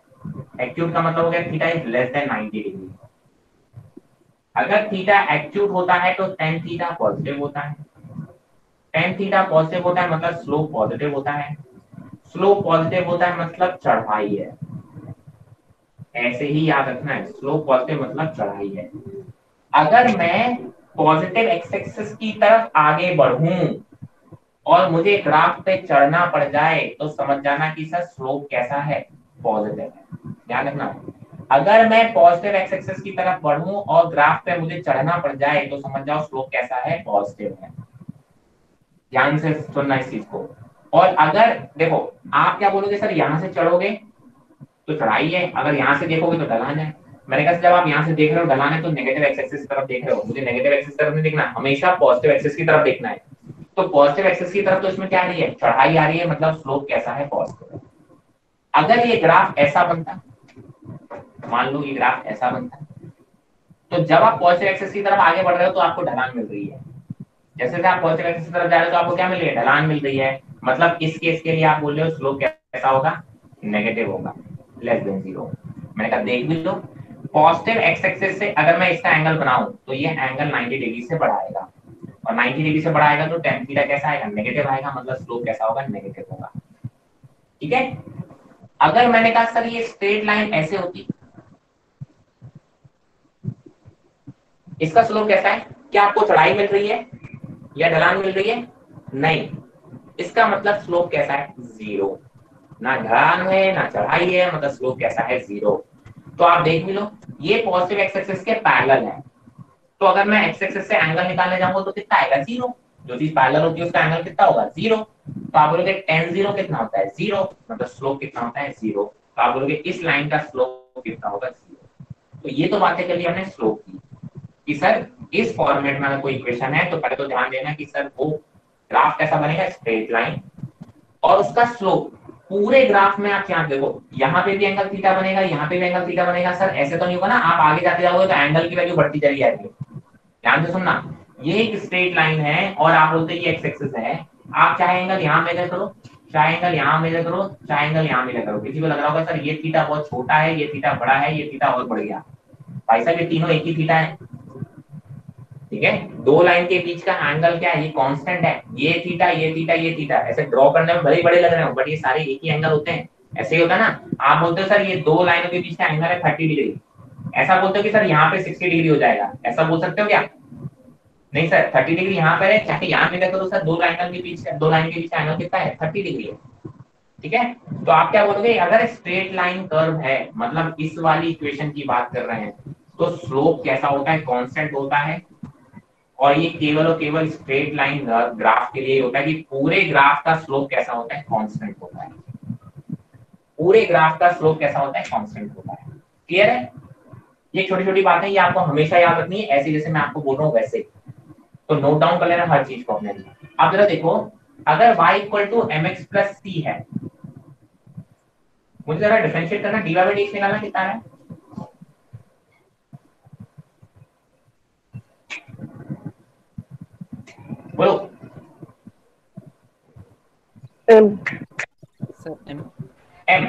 एक्यूट का मतलब हो गया theta is less than 90 degree अगर थीटा एक्यूट होता है तो टेन थीटा पॉजिटिव होता है। टेन थीटा पॉजिटिव होता है मतलब स्लोप पॉजिटिव होता है। स्लोप पॉजिटिव होता है मतलब चढ़ाई है। ऐसे ही याद रखना है स्लोप पॉजिटिव मतलब चढ़ाई है। अगर मैं पॉजिटिव एक्स एक्सिस की तरफ़ आगे बढ़ूं और मुझे ग्राफ पे चढ़ना पड़ जाए तो समझ जाना कि सर स्लोप कैसा है पॉजिटिव है। ध्यान रखना। अगर मैं पॉजिटिव एक्स एक्सिस की तरफ़ बढ़ूं और ग्राफ पे मुझे चढ़ना पड़ जाए तो समझ जाओ स्लोप कैसा है? पॉजिटिव है। ध्यान से सुनना इस चीज़ को। और अगर, देखो, आप क्या बोलोगे, सर, यहाँ से चढ़ोगे? तो चढ़ाई है। अगर यहाँ से देखोगे तो ढलान है। मैंने कहा, जब आप यहाँ से देख रहे हो, ढलान है तो नेगेटिव एक्सेस की तरफ़ देख रहे हो। मुझे नेगेटिव एक्सेस तरफ़ नहीं देखना, हमेशा पॉजिटिव एक्सेस की तरफ़ देखना है। तो पॉजिटिव एक्सेस की तरफ़ तो इसमें क्या रही है? चढ़ाई आ रही है मतलब स्लोप कैसा है? पॉजिटिव अगर ये ग्राफ ऐसा बनता मान लो ये ग्राफ ऐसा बनता है। तो जब आप पॉजिटिव एक्सेस की तरफ़ आगे बढ़ रहे हो तो आपको ढलान मिल रही है। जैसे आप पॉजिटिव एक्सेस की तरफ़ जा रहे हो तो आपको क्या मिल रही है? ढलान मिल रही है। मतलब इस केस के लिए आप बोल रहे हो स्लोप कैसा होगा? नेगेटिव होगा लेस देन ज़ीरो मैंने कहा, देख भी लो। पॉजिटिव एक्स एक्सिस से अगर मैं इसका एंगल बनाऊँ तो ये एंगल 90 डिग्री से बढ़ाएगा। और 90 डिग्री से बढ़ाएगा तो टेन थीटा कैसा आएगा? नेगेटिव आएगा मतलब स्लोप कैसा होगा? नेगेटिव होगा। ठीक है? अगर मैंने कहा, सर, ये स्ट्रेट लाइन ऐसे होती इसका स्लोप कैसा है? क्या आपको चढ़ाई मिल रही है? या ढलान मिल रही है? नहीं। इसका मतलब स्लोप कैसा है? ज़ीरो। ना ढलान है, ना चढ़ाई है मतलब स्लोप कैसा है? ज़ीरो। तो आप देख भी लो, ये पॉजिटिव एक्स एक्सिस के पैरेलल है। तो अगर मैं एक्स एक्सिस से एंगल निकालने जाऊँगा तो कितना आएगा? ज़ीरो। जो चीज़ पैरेलल होती है, उसका एंगल कितना होगा? ज़ीरो। तो आप बोलोगे टेन ज़ीरो कितना होता है? ज़ीरो। मतलब स्लोप कितना होता है? ज़ीरो। तो आप बोलोगे इस लाइन का स्लोप कितना होगा? ज़ीरो। तो ये तो बातें कर ली हमने स्लोप की। कि सर, इस फॉर्मेट में अगर कोई इक्वेशन है तो पहले तो ध्यान देना कि सर, वो ग्राफ कैसा बनेगा? स्ट्रेट लाइन और उसका स्लोप पूरे ग्राफ में आप यहाँ देखो? यहाँ पे भी एंगल थीटा बनेगा, यहाँ पे भी एंगल थीटा बनेगा. सर, ऐसे तो नहीं होगा ना, आप आगे जाते जाओगे तो एंगल की वैल्यू बढ़ती चली जाएगी. ध्यान से सुनना. ये एक स्ट्रेट लाइन है और आप बोलते ये एक्स एक्सिस है. आप चाहे एंगल यहाँ मेजर करो, चाहे एंगल यहाँ मेजर करो, चाहे एंगल यहाँ मेजर करो. किसी को लग रहा होगा, सर, ये थीटा बहुत छोटा है, ये थीटा बड़ा है, ये थीटा और बढ़ गया. भाई साहब, ये तीनों एक ही थीटा है. ठीक है? दो लाइन के बीच का एंगल क्या है? ये कांस्टेंट है। ये थीटा ये थीटा ये थीटा ऐसे ड्रॉ करने में ही बड़े लग रहे हो बट ये सारे एक ही एंगल होते हैं। ऐसे ही होता है ना? आप बोलते हो, सर, ये दो लाइनों के बीच का एंगल है थर्टी डिग्री ऐसा बोलते हो कि, सर, यहाँ पे सिक्सटी डिग्री हो जाएगा। ऐसा बोल सकते हो क्या? नहीं, सर थर्टी डिग्री यहाँ पर है। चाहे यहाँ पे देखो तो सर, दो लाइन के बीच दो लाइन के बीच का एंगल कितना है? थर्टी डिग्री है। ठीक है? तो आप क्या बोलोगे? अगर स्ट्रेट लाइन कर्व है मतलब इस वाली इक्वेशन की बात कर रहे हैं तो स्लोप कैसा होता है? कांस्टेंट होता है। और ये केवल और केवल स्ट्रेट लाइन ग्राफ के लिए होता है कि पूरे ग्राफ का स्लोप कैसा होता है? कांस्टेंट होता है। पूरे ग्राफ का स्लोप कैसा होता है? कांस्टेंट होता है। क्लियर है? ये छोटी छोटी बातें ये आपको हमेशा याद रखनी है, ऐसे जैसे मैं आपको बोल रहा हूँ वैसे। तो नोट डाउन कर लेना, हर चीज़ को अपने अब जरा देखो, अगर y equal to m x plus c है, मुझे जरा डिफरेंशिएट करना डी वाई बाई डी कितना है? बोलो एम सर एम एम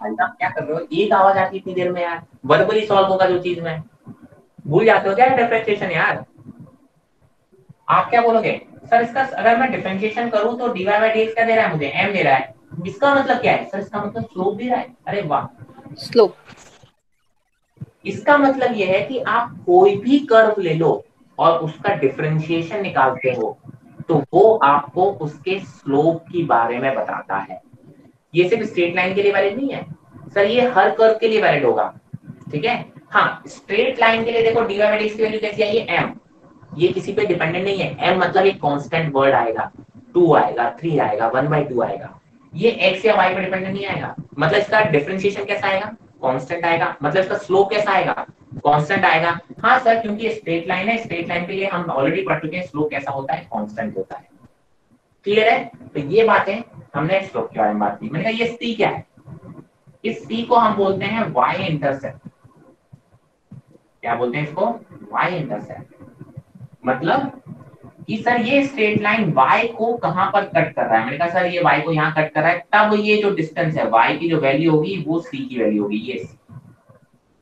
क्या कर रहे हो एक आवाज़ आती है इतनी देर में यार। वर्बली सॉल्व होगा जो चीज़ में। भूल जाते हो क्या डिफरेंशिएशन यार? आप क्या बोलोगे? सर इसका अगर मैं डिफरेंशिएशन करूँ तो dy बाई dx क्या दे रहा है मुझे? M दे रहा है। इसका मतलब क्या है? सर इसका मतलब स्लोप दे रहा है। अरे वाह। स्लोप इसका मतलब यह है कि आप कोई भी कर्व ले लो। और उसका डिफरेंशिएशन निकालते हो तो वो आपको उसके स्लोप के बारे में बताता है। ये सिर्फ़ स्ट्रेट लाइन के लिए वैलिड नहीं है। सर, ये हर कर्व के लिए वैलिड होगा। ठीक है? हाँ स्ट्रेट लाइन के लिए देखो डी वाई की वैल्यू कैसी आई? है एम ये किसी पे डिपेंडेंट नहीं है। एम मतलब एक कांस्टेंट वर्ड आएगा। टू आएगा थ्री आएगा वन बाई टू आएगा। ये एक्स या वाई पे डिपेंडेंट नहीं आएगा। मतलब इसका डिफरेंशिएशन कैसा आएगा? कांस्टेंट आएगा। मतलब इसका स्लोप कैसा आएगा? कांस्टेंट आएगा। हाँ सर क्योंकि स्ट्रेट लाइन है स्ट्रेट लाइन के लिए हम ऑलरेडी पढ़ चुके हैं स्लोप कैसा होता है? कांस्टेंट होता है। क्लियर है? तो ये बातें हमने स्लोप के बारे में बात की। मैंने कहा, ये सी क्या है? इस सी को हम बोलते हैं वाई इंटरसेप्ट क्या बोलते हैं इसको? वाई इंटरसेप्ट मतलब कि सर ये स्ट्रेट लाइन y को कहाँ पर कट कर रहा है? मैंने कहा सर ये y को यहाँ कट कर रहा है। तब ये जो डिस्टेंस है, y की जो वैल्यू होगी, वो c की वैल्यू होगी, ये c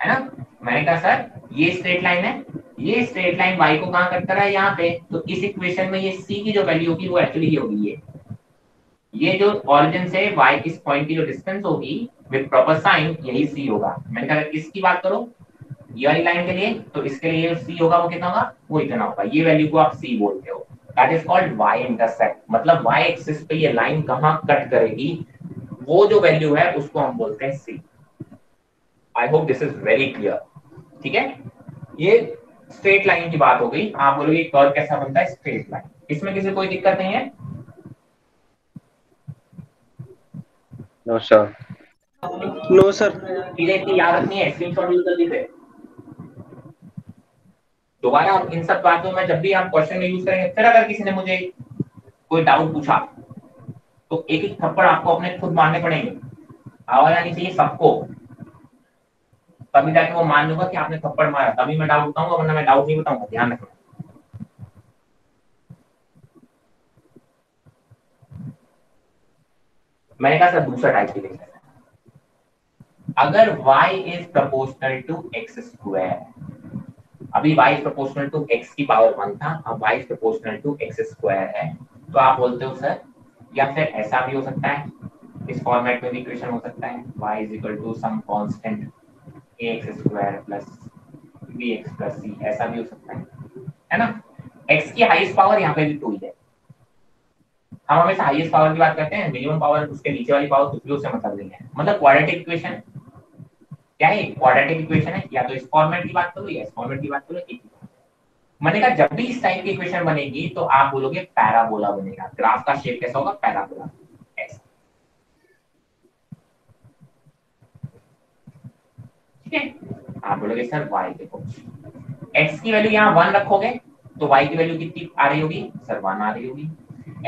है ना? मैंने कहा सर, ये स्ट्रेट लाइन है। ये स्ट्रेट लाइन y को कहाँ कट कर रहा है? यहाँ पे। तो इस इक्वेशन में ये c की जो वैल्यू होगी, वो एक्चुअली ये होगी, ये। ये जो ओरिजिन से y इस पॉइंट की जो डिस्टेंस होगी विद प्रॉपर साइन यही c होगा। मैंने कहा किसकी बात करो, ये वाली लाइन के लिए तो इसके लिए सी होगा, वो कितना होगा? वो इतना होगा। ये वैल्यू को आप सी बोलते हो। That is called y intersect मतलब वाई एक्सिस पे ये लाइन कहाँ कट करेगी? वो जो वैल्यू है, उसको हम बोलते हैं c I hope this is very clear ठीक है? ये स्ट्रेट लाइन की बात हो गई। आप बोलोगे कर्व कैसा बनता है? स्ट्रेट लाइन इसमें किसी कोई दिक्कत नहीं है? नो सर नो सर चीज़ें इतनी याद रखनी है स्क्रीनशॉट यूज़ दोबारा इन सब बातों में जब भी आप क्वेश्चन में यूज़ करेंगे फिर अगर किसी ने मुझे कोई डाउट पूछा तो एक एक थप्पड़ आपको अपने खुद मारने पड़ेंगे। आवाज़ आनी चाहिए सबको। तभी जाके वो मान लूँगा कि आपने थप्पड़ मारा। तभी मैं डाउट बताऊँगा, वरना मैं डाउट नहीं बताऊँगा। ध्यान रखना। मैंने कहा, सर, दूसरा टाइप की देख अगर y is proportional to x square अभी y is proportional to x की पावर वन था, अब y is proportional to x square है तो आप बोलते हो, सर, या फिर ऐसा भी हो सकता है? इस फॉर्मेट में भी इक्वेशन हो सकता है। y is equal to some constant square plus bx plus c, ऐसा भी हो सकता है है ना? की हाईएस्ट पावर यहाँ पे भी टू है हम हमेशा हाईएस्ट पावर की बात करते हैं मिनिमम पावर उसके नीचे वाली पावर कुछ भी उससे मतलब नहीं है। मतलब क्वाड्रेटिक इक्वेशन क्या है? क्वाड्रेटिक इक्वेशन है, या तो इस फॉर्मेट की बात करो या इस फॉर्मेट की बात करो, एक मैंने कहा जब भी इस टाइप की इक्वेशन बनेगी तो आप बोलोगे पैराबोला बनेगा। ग्राफ का शेप कैसा होगा? पैराबोला ऐसा ठीक है? आप बोलोगे, सर, y देखो। X की वैल्यू यहाँ वन रखोगे तो y की वैल्यू कितनी आ रही होगी? सर वन आ रही होगी।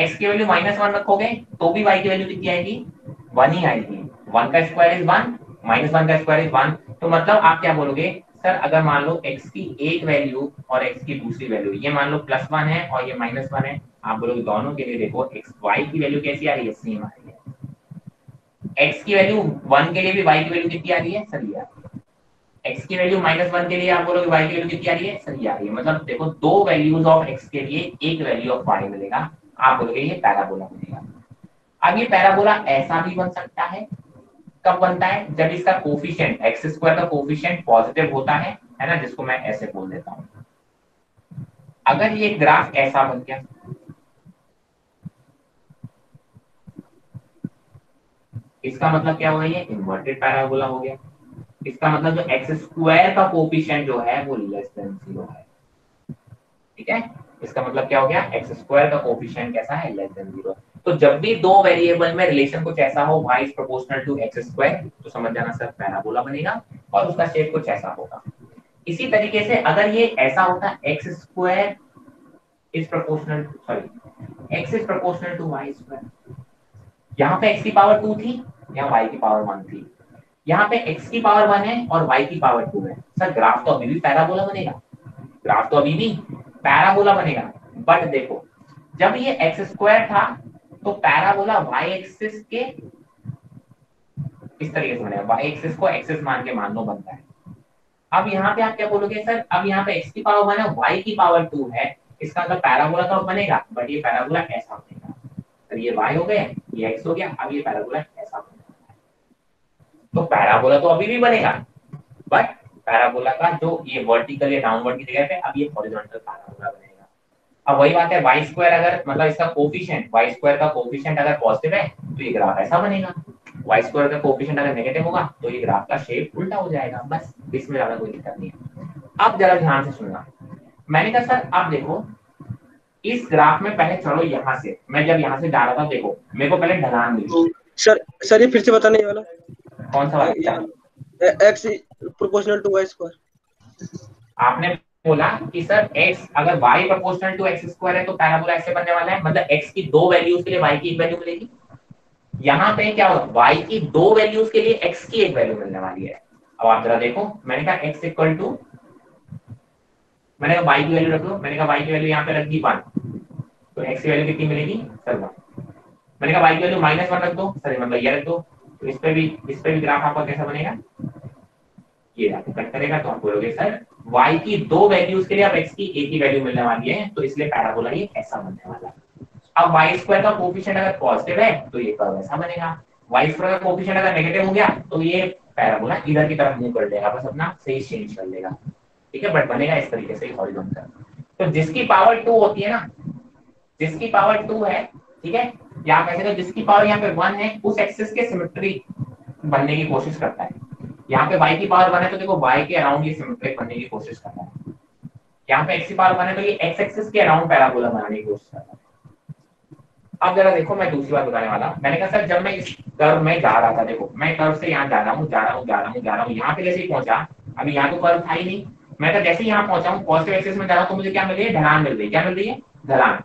X की वैल्यू माइनस वन रखोगे तो भी y की वैल्यू कितनी आएगी? वन ही आएगी। वन का square is one minus one का स्क्वायर इज़ वन तो मतलब आप क्या बोलोगे? सर, अगर मान लो x की एक वैल्यू और x की दूसरी वैल्यू ये मान लो प्लस वन है और ये माइनस वन है, आप बोलोगे, दोनों के लिए देखो, x, y की वैल्यू कैसी आ रही है? सेम आ रही है। X की वैल्यू वन के लिए भी y की वैल्यू कितनी आ रही है? सर, ये x की वैल्यू माइनस वन के लिए आप बोलोगे y की वैल्यू कितनी आ रही है? ये आ रही है। मतलब देखो, दो वैल्यूज़ ऑफ़ x के लिए एक वैल्यू ऑफ़ y मिलेगा। आप बोलोगे, ये पैराबोला बनेगा। अब ये पैराबोला ऐसा भी बन सकता है। कब बनता है? जब इसका कोफिशिएंट एक्स स्क्वायर का कोफिशिएंट पॉजिटिव होता है है ना? जिसको मैं ऐसे बोल देता हूँ। अगर ये ग्राफ ऐसा बन गया, इसका मतलब क्या हुआ ये इन्वर्टेड पैराबोला हो गया। इसका मतलब जो एक्स स्क्वायर का कोफिशिएंट जो है, वो लेस देन ज़ीरो है। ठीक है? इसका मतलब क्या हो गया? एक्स स्क्वायर का कोफिशिएंट कैसा है? लेस देन ज़ीरो तो जब भी दो वेरिएबल में रिलेशन कुछ ऐसा हो, y is proportional to x square तो समझ जाना सर पैराबोला बनेगा और उसका शेप कुछ ऐसा होगा। इसी तरीके से अगर ये ऐसा होता, x square is proportional sorry x is proportional to y square यहाँ पे x की पावर 2 थी, यहाँ y की पावर 1 थी। यहाँ पे x की पावर वन है और y की पावर टू है। सर ग्राफ तो अभी भी पैराबोला बनेगा। ग्राफ तो अभी भी पैराबोला बनेगा। बट देखो, जब ये एक्स स्क्वायर था तो पैराबोला वाई एक्सिस के इस तरीके से बनेगा। वाई एक्सिस को एक्सिस मान के मान लो बनता है। अब यहाँ पे आप क्या बोलोगे सर अब यहाँ पे x की पावर वन है, y की पावर टू है। इसका मतलब पैराबोला तो बनेगा? बट ये पैराबोला ऐसा बनेगा। तो ये y हो गया, ये x हो गया, अब ये पैराबोला तो पैराबोला तो अभी भी बनेगा। बट पैराबोला का जो ये वर्टिकल या डाउनवर्ड की जगह पे अब ये हॉरिजॉन्टल पैराबोला बनेगा। अब वही बात है वाई स्क्वायर अगर मतलब इसका कोफिशिएंट वाई स्क्वायर का कोफिशिएंट अगर पॉजिटिव है तो ये ग्राफ ऐसा बनेगा। वाई स्क्वायर का कोफिशिएंट अगर नेगेटिव होगा तो ये ग्राफ का शेप उल्टा हो जाएगा। बस, इसमें ज़्यादा कोई दिक्कत नहीं है। अब जरा ध्यान से सुनना। मैंने कहा, सर अब देखो, इस ग्राफ में पहले चलो यहाँ से। मैं जब यहाँ से जा रहा था, देखो, मेरे को पहले ढलान मिली। सर सर, ये फिर से बताने वाला। कौन सा वाला? X proportional to y square आपने बोला कि सर x अगर y proportional to x square है तो पैराबोला ऐसे बनने वाला है मतलब x की दो वैल्यूज़ के लिए y की एक वैल्यू मिलेगी। यहाँ पे क्या होगा? Y की दो वैल्यूज़ के लिए x की एक वैल्यू मिलने वाली है। अब आप जरा देखो मैंने कहा x इक्वल टू मैंने कहा y की वैल्यू रख लो मैंने कहा y की वैल्यू यहाँ पे रख दी वन तो x की वैल्यू कितनी मिलेगी? सर वन मैंने कहा y की वैल्यू माइनस वन रख दो सर मतलब ये रख दो। तो इस पे भी इस पे भी ग्राफ आपका कैसा बनेगा? ये आपको कट करेगा तो आप बोलोगे, सर, y की दो वैल्यूज़ के लिए अब x की एक ही वैल्यू मिलने वाली है तो इसलिए पैराबोला ये ऐसा बनने वाला अब y स्क्वायर का कोफिशिएंट अगर पॉजिटिव है तो ये कर्व ऐसा बनेगा। y स्क्वायर का कोफिशिएंट अगर नेगेटिव हो गया तो ये पैराबोला इधर की तरफ़ मूव कर देगा, बस अपना सही चेंज कर लेगा ठीक है? बट बनेगा इस तरीके से हॉरिजॉन्टल तो जिसकी पावर 2 होती है ना, जिसकी पावर 2 है ठीक है? या कैसे तो जिसकी पावर यहाँ पे वन है, उस एक्सेस के सिमेट्री बनने की कोशिश करता है। यहाँ पे y की पावर वन है तो देखो y के अराउंड ये सिमेट्रिक बनने की कोशिश करता है। यहाँ पे x की पावर वन है तो ये x एक्सिस के अराउंड पैराबोला बनाने की कोशिश कर रहा है। अब जरा देखो मैं दूसरी बात बताने वाला मैंने कहा, सर, जब मैं इस कर्व में जा रहा था, देखो, मैं कर्व से यहाँ जा रहा हूँ, जा रहा हूँ, जा रहा हूँ, जा रहा हूँ, यहाँ पे जैसे ही पहुँचा, अभी यहाँ तो कर्व था ही नहीं। मैं तो जैसे यहाँ पहुँचा हूँ पॉजिटिव एक्सिस में जा रहा हूँ तो मुझे क्या मिल रही है? ढलान मिल रही है। क्या मिल रही है? ढलान।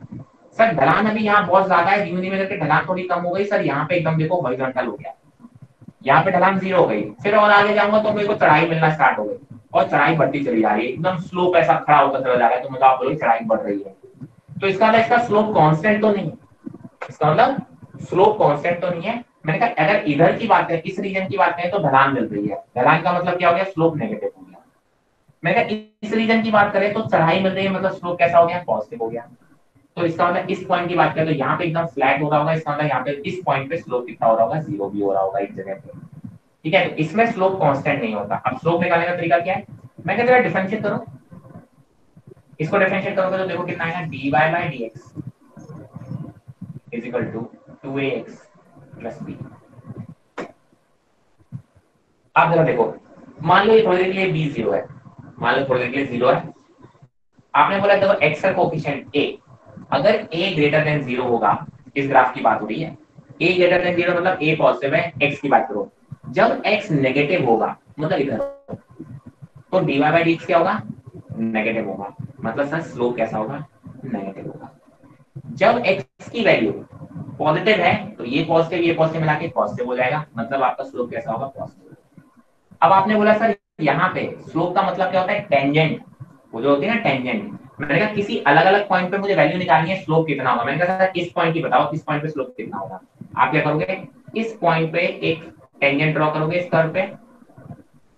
सर, ढलान अभी यहाँ बहुत ज़्यादा है धीमे धीमे करके ढलान थोड़ी कम हो गई। सर, यहाँ पे एकदम देखो हॉरिजॉन्टल हो गया। यहाँ पे ढलान ज़ीरो हो गई। फिर और आगे जाऊँगा तो मेरे को चढ़ाई मिलना स्टार्ट हो गई। और चढ़ाई बढ़ती चली जा रही है। एकदम स्लोप ऐसा खड़ा होता चला जा रहा है तो मुझे आप बोलोगे चढ़ाई बढ़ रही है। तो इसका मतलब इसका स्लोप कांस्टेंट तो नहीं है। इसका मतलब स्लोप कांस्टेंट तो नहीं है। मैंने कहा, अगर इधर की बात करें इस रीजन की बात करें तो ढलान मिल रही है। ढलान का मतलब क्या हो गया? स्लोप नेगेटिव हो गया। मैंने कहा, इस रीजन की बात करें तो चढ़ाई मिल रही है मतलब स्लोप कैसा हो गया? पॉजिटिव हो गया। तो इसका मतलब इस पॉइंट की बात करें तो यहाँ पे एकदम फ्लैट हो रहा होगा इसका मतलब यहाँ पे इस पॉइंट पे स्लोप कितना हो रहा होगा? ज़ीरो भी हो रहा होगा इस जगह पे। ठीक है तो इसमें स्लोप कांस्टेंट नहीं होता। अब स्लोप निकालने का तरीका क्या है? मैं कहता हूँ करो। इसको डिफरेंशिएट करोगे तो देखो कितना आएगा dy by dx is equal to 2ax plus b अब जरा देखो, मान लो ये थोड़ी देर के लिए b ज़ीरो है। मान लो थोड़ी देर के लिए ज़ीरो है। आपने बोला देखो x का कोफिशिएंट a अगर a ग्रेटर देन ज़ीरो होगा, इस ग्राफ की बात हो रही है। A ग्रेटर देन ज़ीरो मतलब a पॉजिटिव है, x की बात करो। जब x नेगेटिव होगा मतलब इधर तो dy by dx क्या होगा? नेगेटिव होगा। मतलब सर स्लोप कैसा होगा? नेगेटिव होगा। जब x की वैल्यू पॉजिटिव है तो ये पॉजिटिव ये पॉजिटिव मिला के पॉजिटिव हो जाएगा। मतलब आपका स्लोप कैसा होगा? पॉजिटिव अब आपने बोला, सर, यहाँ पे स्लोप का मतलब क्या होता है? टेंजेंट वो जो होती है ना टेंजेंट मैंने कहा, किसी अलग अलग पॉइंट पे मुझे वैल्यू निकालनी है स्लोप कितना होगा? मैंने कहा, सर इस पॉइंट की बताओ? किस पॉइंट पे स्लोप कितना होगा? आप क्या करोगे? इस पॉइंट पे एक टेंजेंट ड्रॉ करोगे इस कर्व पे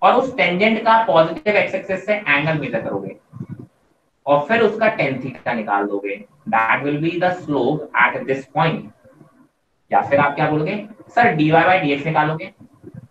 और उस टेंजेंट का पॉजिटिव एक्स एक्सिस से एंगल मेजर करोगे और फिर उसका टेन थीटा निकाल दोगे। That will be the slope at this point या फिर आप क्या बोलोगे? सर, dy बाई डी निकालोगे।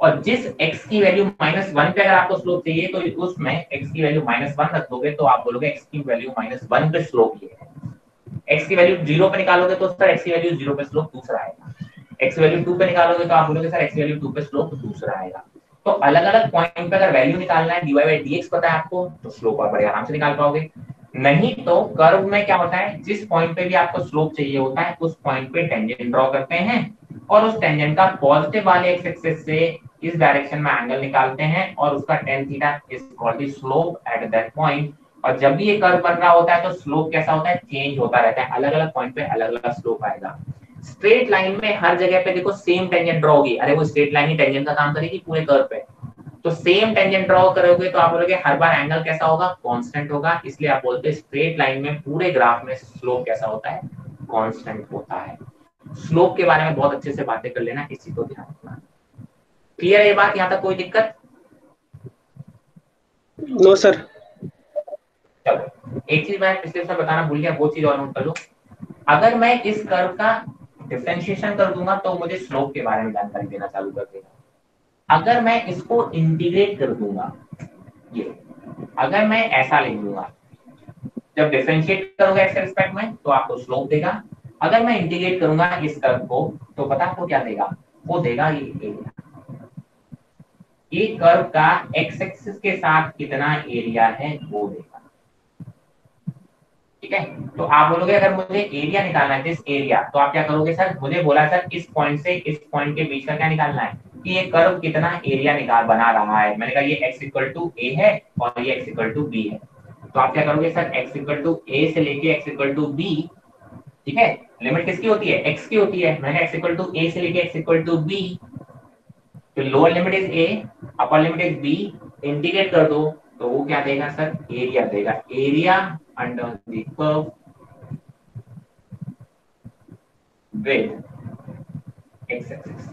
और जिस x की वैल्यू माइनस वन पे अगर आपको स्लोप चाहिए तो उसमें x की वैल्यू माइनस वन रख दोगे तो आप बोलोगे x की वैल्यू माइनस वन पे स्लोप ये x की वैल्यू ज़ीरो पे निकालोगे तो सर x की वैल्यू ज़ीरो पे स्लोप दूसरा आएगा। x की वैल्यू टू पे निकालोगे तो आप बोलोगे, सर, x की वैल्यू टू पे स्लोप दूसरा आएगा। तो अलग अलग पॉइंट पे अगर वैल्यू निकालना है, dy बाई dx पता है आपको तो स्लोप आप बड़े आराम से निकाल पाओगे। नहीं तो कर्व में क्या होता है, जिस पॉइंट पे भी आपको स्लोप चाहिए होता है, उस पॉइंट पे टेंजेंट ड्रॉ करते हैं। और उस टेंजेंट का पॉजिटिव वाले एक्स एक्सिस से इस डायरेक्शन में एंगल निकालते हैं और उसका tan theta is called the slope at that point और जब भी ये कर्व बन रहा होता है तो स्लोप कैसा होता है? चेंज होता रहता है। अलग अलग पॉइंट पे अलग अलग स्लोप आएगा। स्ट्रेट लाइन में हर जगह पे देखो सेम टेंजेंट ड्रॉ होगी। अरे वो स्ट्रेट लाइन ही टेंजेंट का काम करेगी पूरे कर्व पे। तो सेम टेंजेंट ड्रॉ करोगे तो आप बोलोगे हर बार एंगल कैसा होगा? कांस्टेंट होगा। इसलिए आप बोलते हैं स्ट्रेट लाइन में पूरे ग्राफ में स्लोप कैसा होता है? कांस्टेंट होता है। स्लोप के बारे में बहुत अच्छे से बातें कर लेना इसी को ध्यान रखना। क्लियर है ये बात? यहाँ तक कोई दिक्कत? नो सर चलो एक चीज़ मैं पिछले से बताना भूल गया वो चीज़ और नोट कर लो। अगर मैं इस कर्व का डिफरेंशिएशन कर दूँगा तो मुझे स्लोप के बारे में जानकारी देना चालू कर देगा अगर मैं इसको इंटीग्रेट कर दूँगा ये अगर मैं ऐसा लिख दूँगा जब डिफरेंशिएट करोगे एक्स रिस्पेक्ट में तो आपको स्लोप देगा। अगर मैं इंटीग्रेट करूँगा इस कर्व को तो पता आपको क्या देगा? वो देगा ये एरिया ये कर्व का एक्स एक्सिस के साथ कितना एरिया है, वो देगा। ठीक है? तो आप बोलोगे, अगर मुझे एरिया निकालना है दिस एरिया तो आप क्या करोगे, सर? मुझे बोला, सर, इस पॉइंट से इस पॉइंट के बीच का क्या निकालना है? कि ये कर्व कितना एरिया निकाल, बना रहा है। मैंने कहा, ये x इक्वल टू ए है और ये x इक्वल टू बी है। तो आप क्या करोगे, sir, x equal to a से लेके x इक्वल टू बी ठीक है? लिमिट किसकी होती है? X की होती है। मैंने x इक्वल टू ए से लेके x इक्वल टू बी तो lower limit is a upper limit is b integrate कर दो तो वो क्या देगा सर? एरिया देगा। Area under the curve with x axis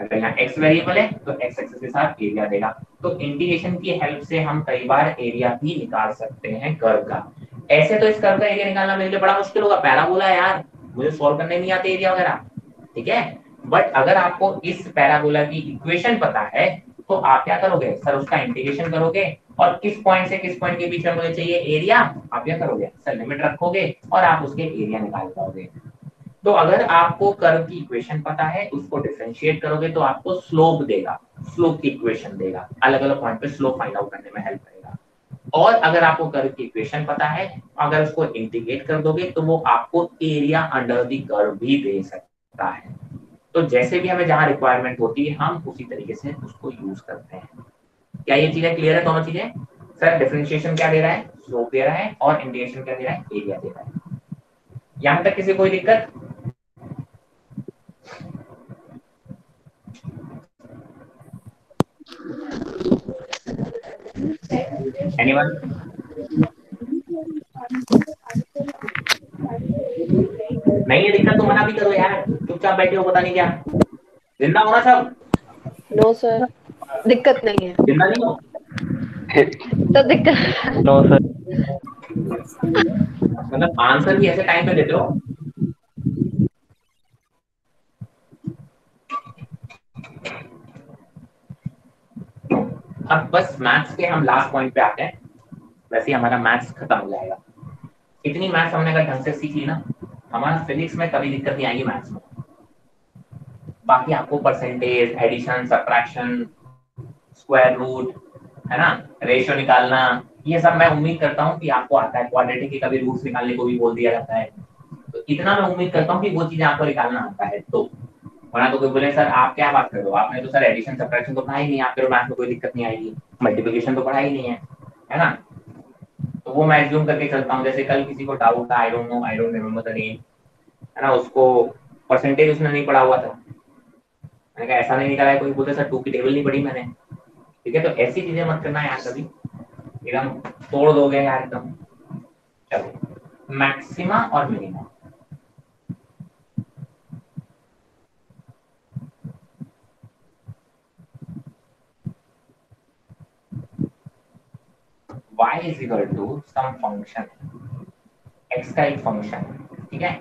अगर यहाँ x वेरिएबल है तो x एक्सिस के साथ एरिया देगा। तो इंटीग्रेशन की हेल्प से हम कई बार एरिया भी निकाल सकते हैं कर्व का। ऐसे तो इस कर्व का एरिया निकालना मेरे लिए बड़ा मुश्किल होगा। पैराबोला यार, मुझे सॉल्व करने नहीं आते एरिया वगैरह। ठीक है? बट अगर आपको इस पैराबोला की इक्वेशन पता है तो आप क्या करोगे? सर उसका इंटीग्रेशन करोगे और किस पॉइंट से किस पॉइंट के बीच में मुझे चाहिए एरिया आप क्या करोगे? सर लिमिट रखोगे और आप उसके एरिया निकाल पाओगे। तो अगर आपको कर्व की इक्वेशन पता है, उसको डिफ्रेंशिएट करोगे तो आपको स्लोप देगा। स्लोप की इक्वेशन देगा। अलग अलग पॉइंट पे स्लोप फाइंड आउट करने में हेल्प करेगा। और अगर आपको कर्व की इक्वेशन पता है, अगर उसको इंटीग्रेट कर दोगे तो वो आपको एरिया अंडर द कर्व भी दे सकता है। तो जैसे भी हमें जहाँ रिक्वायरमेंट होती है, हम उसी तरीके से उसको यूज़ करते हैं। क्या ये चीज़ें क्लियर है, दोनों चीज़ें? सर डिफरेंशिएशन क्या दे रहा है? स्लोप दे रहा है और इंटीग्रेशन क्या दे रहा है? एरिया दे रहा है। यहाँ तक किसी कोई दिक्कत? Anyone? नहीं है दिक्कत तो मना भी करो यार। चुपचाप बैठे हो पता नहीं क्या। ज़िंदा होना सब? नो सर दिक्कत नहीं है। ज़िंदा नहीं हो? तो दिक्कत नो सर मतलब आंसर भी ऐसे टाइम पे देते हो? अब बस मैथ्स के हम लास्ट पॉइंट पे आते हैं। वैसे हमारा मैथ्स खत्म हो जाएगा। इतनी मैथ्स हमने अगर ढंग से सीख ली ना, हमारा फिजिक्स में कभी दिक्कत नहीं आएगी मैथ्स में। बाकी आपको percentage addition subtraction square root है ना? रेशियो निकालना, ये सब मैं उम्मीद करता हूँ कि आपको आता है। क्वाड्रेटिक के कभी रूट्स निकालने को भी बोल दिया जाता है। तो इतना मैं उम्मीद करता हूँ कि वो चीज़ें आपको निकालना आता है। तो वरना तो कोई बोले, सर, आप क्या बात कर रहे हो? आपने तो सर एडिशन सब्ट्रैक्शन तो पढ़ा ही नहीं, आपके मैथ में कोई दिक्कत नहीं आएगी। मल्टीप्लिकेशन तो पढ़ा ही नहीं है है ना? तो वो मैं एज्यूम करके चलता हूँ, जैसे कल किसी को डाउट था I don't know I don't remember the name है ना, उसको परसेंटेज उसने नहीं पढ़ा हुआ था। मैंने कहा, ऐसा नहीं निकाला है, कोई बोलते सर टू की टेबल नहीं पढ़ी मैंने। ठीक है तो ऐसी चीज़ें मत करना यार कभी। एकदम तोड़ दोगे यार एकदम। चलो मैक्सिमा और minima y is equal to some function x का एक फ़ंक्शन ठीक है?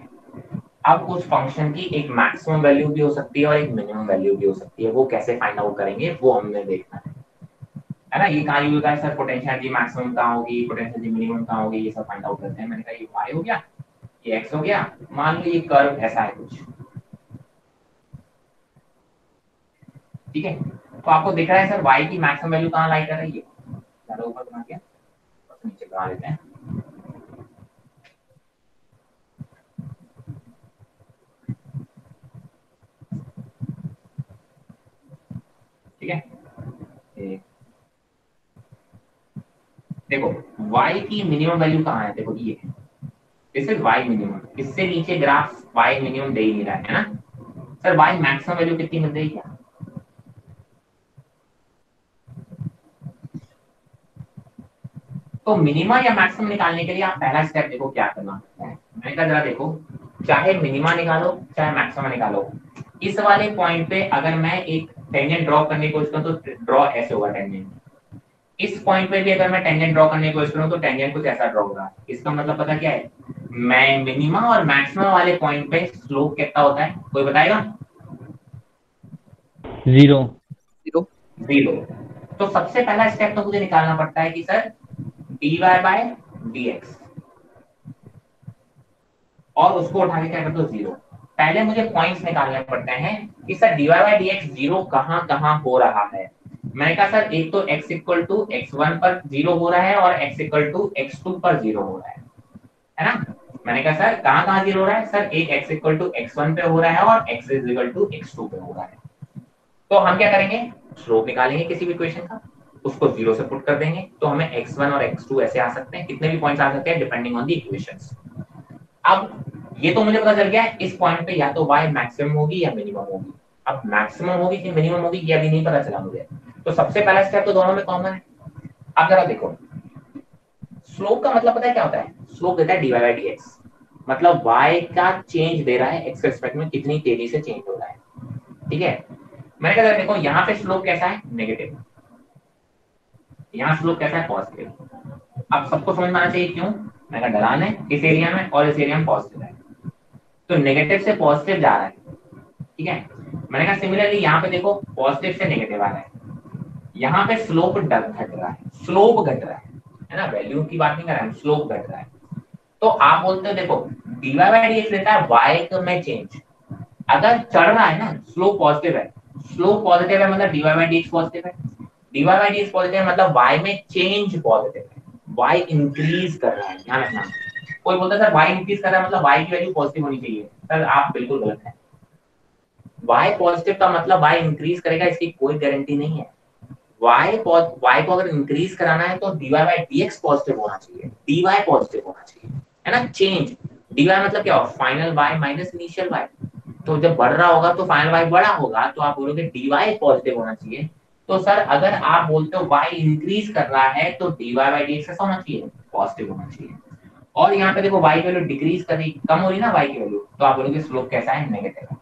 अब उस फ़ंक्शन की एक मैक्सिमम वैल्यू भी हो सकती है और एक मिनिमम वैल्यू भी हो सकती है। वो कैसे फाइंड आउट करेंगे, वो हमने देखना है। है ना? ये कहाँ यूज़ होता है, सर पोटेंशियल एनर्जी मैक्सिमम कहाँ होगी? पोटेंशियल एनर्जी मिनिमम कहाँ होगी? ये सब फाइंड आउट करते हैं। मैंने कहा, ये y हो गया, ये x हो गया, मान लो ये कर्व ऐसा है कुछ। ठीक है? तो आपको दिख रहा है, सर, y की मैक्सिमम वैल्यू कहाँ लाई कर रही है? ज़्यादा ऊपर बना के बना लेते हैं ठीक है देखो, y की मिनिमम वैल्यू कहाँ है? देखो, ये दिस इज़ y मिनिमम इससे नीचे ग्राफ y मिनिमम दे ही नहीं रहा है ना? सर y मैक्सिमम वैल्यू कितनी मिल रही है? तो मिनिमा या मैक्सिमम निकालने के लिए आप पहला स्टेप देखो क्या करना है। मैंने कहा जरा देखो चाहे मिनिमा निकालो चाहे मैक्सिमम निकालो। इस वाले पॉइंट पे अगर मैं एक टेंजेंट ड्रॉ करने की कोशिश करूँ तो ड्रॉ ऐसे होगा टेंजेंट इस पॉइंट पे भी अगर मैं टेंजेंट ड्रॉ करने की कोशिश करूँ तो टेंजेंट कुछ ऐसा ड्रॉ होगा। इसका मतलब पता क्या है? मैं मिनिमा और मैक्सिमम वाले पॉइंट पे स्लोप कितना होता है? कोई बताएगा? ज़ीरो ज़ीरो ज़ीरो तो सबसे पहला स्टेप तो मुझे निकालना पड़ता है कि सर dy बाय dx. और उसको उठा के क्या कर दो ज़ीरो पहले मुझे पॉइंट्स निकालने पड़ते हैं। कि sir dy by dx zero कहाँ कहाँ हो रहा है? मैंने कहा, सर, एक तो x equal to x one पर ज़ीरो हो रहा है और x equal to x two पर ज़ीरो हो रहा है। है ना? मैंने कहा, सर, कहाँ कहाँ ज़ीरो हो रहा है? सर, एक x equal to x one पे हो रहा है और x is equal to x two पे हो रहा है। तो हम क्या करेंगे? स्लोप निकालेंगे किसी भी इक्वेशन का। उसको ज़ीरो से पुट कर देंगे तो हमें x1 और x2 ऐसे आ सकते हैं। कितने भी पॉइंट्स आ सकते हैं डिपेंडिंग ऑन द इक्वेशंस अब ये तो मुझे पता चल गया, इस पॉइंट पे या तो y मैक्सिमम होगी या मिनिमम होगी। अब मैक्सिमम होगी कि मिनिमम होगी, ये अभी नहीं पता चला मुझे। तो सबसे पहला स्टेप तो दोनों में कॉमन है। अब जरा देखो। स्लोप का मतलब पता है क्या होता है? स्लोप देता है dy by dx मतलब y का चेंज दे रहा है के रिस्पेक्ट में कितनी तेज़ी से चेंज हो रहा है। ठीक है? मैंने कहा, देखो, यहाँ पे स्लोप कैसा है? नेगेटिव यहाँ स्लोप कैसा है पॉजिटिव अब सबको समझ में आना चाहिए क्यों? मैं कहा ढलान है इस एरिया में और इस एरिया में पॉजिटिव है। तो नेगेटिव से पॉजिटिव जा रहा है। ठीक है? मैंने कहा सिमिलरली यहाँ पे देखो पॉजिटिव से नेगेटिव आ रहा है। यहाँ पे स्लोप घट रहा है। स्लोप घट रहा है। है ना? वैल्यू की बात नहीं कर रहा है स्लोप घट रहा है। तो आप बोलते हो, देखो, dy बाई डी देता है, y में चेंज अगर चढ़ रहा है ना स्लोप पॉजिटिव है। स्लोप पॉजिटिव है मतलब dy बाई डी पॉजिटिव है। Dy बाई डी पॉजिटिव है मतलब y में चेंज पॉजिटिव है। Y इंक्रीज कर रहा है, ध्यान रखना। कोई बोलता है, सर, y इंक्रीज कर रहा है मतलब y की वैल्यू पॉजिटिव होनी चाहिए। सर, आप बिल्कुल गलत है। Y पॉजिटिव का मतलब y इंक्रीज करेगा, इसकी कोई गारंटी नहीं है। Y y को अगर इंक्रीज कराना है तो dy बाई dx पॉजिटिव होना चाहिए। Dy पॉजिटिव होना चाहिए, है ना? चेंज dy मतलब क्या हो final y minus initial y तो जब बढ़ रहा होगा तो फाइनल y बड़ा होगा तो आप बोलोगे dy पॉजिटिव होना चाहिए। तो सर, अगर आप बोलते हो y इंक्रीज कर रहा है तो dy बाई dx कैसा होना चाहिए? पॉजिटिव होना चाहिए। और यहाँ पे देखो, y वैल्यू डिक्रीज कर रही कम हो रही ना y की वैल्यू तो आप बोलोगे स्लोप कैसा है? नेगेटिव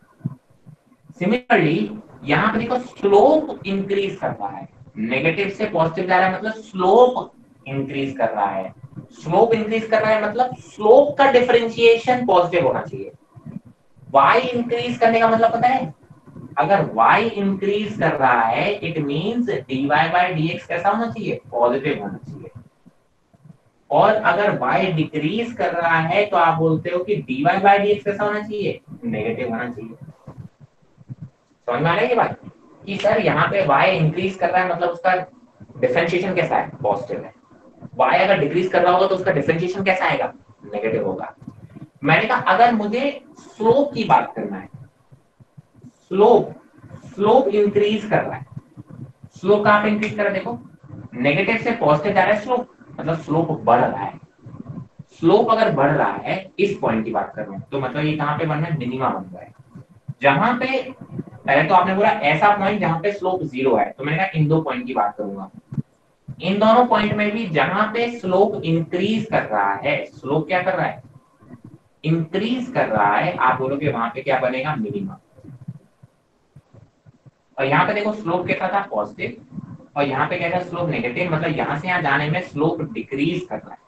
सिमिलरली यहाँ पे देखो स्लोप इंक्रीज कर रहा है। नेगेटिव से पॉजिटिव जा रहा है मतलब स्लोप इंक्रीज कर रहा है। स्लोप इंक्रीज कर रहा है मतलब स्लोप का डिफरेंशिएशन पॉजिटिव होना चाहिए। Y इंक्रीज करने का मतलब पता है? अगर y इंक्रीज कर रहा है it means dy by dx कैसा होना चाहिए? पॉजिटिव होना चाहिए। और अगर y डिक्रीज कर रहा है तो आप बोलते हो कि dy बाय dx कैसा होना चाहिए? नेगेटिव होना चाहिए। समझ में आ रहा है ये बात? कि सर, यहाँ पे y इंक्रीज कर रहा है मतलब उसका डिफरेंशिएशन कैसा है? पॉजिटिव है। Y अगर डिक्रीज कर रहा होगा तो उसका डिफरेंशिएशन कैसा आएगा? नेगेटिव होगा। मैंने कहा, अगर मुझे स्लोप की बात करना है स्लोप स्लोप इंक्रीज कर रहा है। स्लोप कहाँ पे इंक्रीज कर रहा है देखो। नेगेटिव से पॉजिटिव जा रहा है स्लोप मतलब स्लोप बढ़ रहा है। स्लोप अगर बढ़ रहा है, इस पॉइंट की बात कर रहा हूँ तो मतलब ये कहाँ पे बन रहा है? मिनिमा बन रहा है। जहाँ पे, पहले तो आपने बोला ऐसा पॉइंट जहाँ पे स्लोप ज़ीरो है तो मैंने कहा इन दो पॉइंट की बात करूँगा। इन दोनों पॉइंट में भी जहाँ पे स्लोप इंक्रीज कर रहा है स्लोप क्या कर रहा है? इंक्रीज कर रहा है, आप बोलोगे वहाँ पे क्या बनेगा? मिनिमम और यहाँ पे देखो स्लोप कैसा था? पॉजिटिव और यहाँ पे रहा है स्लोप नेगेटिव मतलब यहाँ से यहाँ जाने में स्लोप डिक्रीज कर रहा है।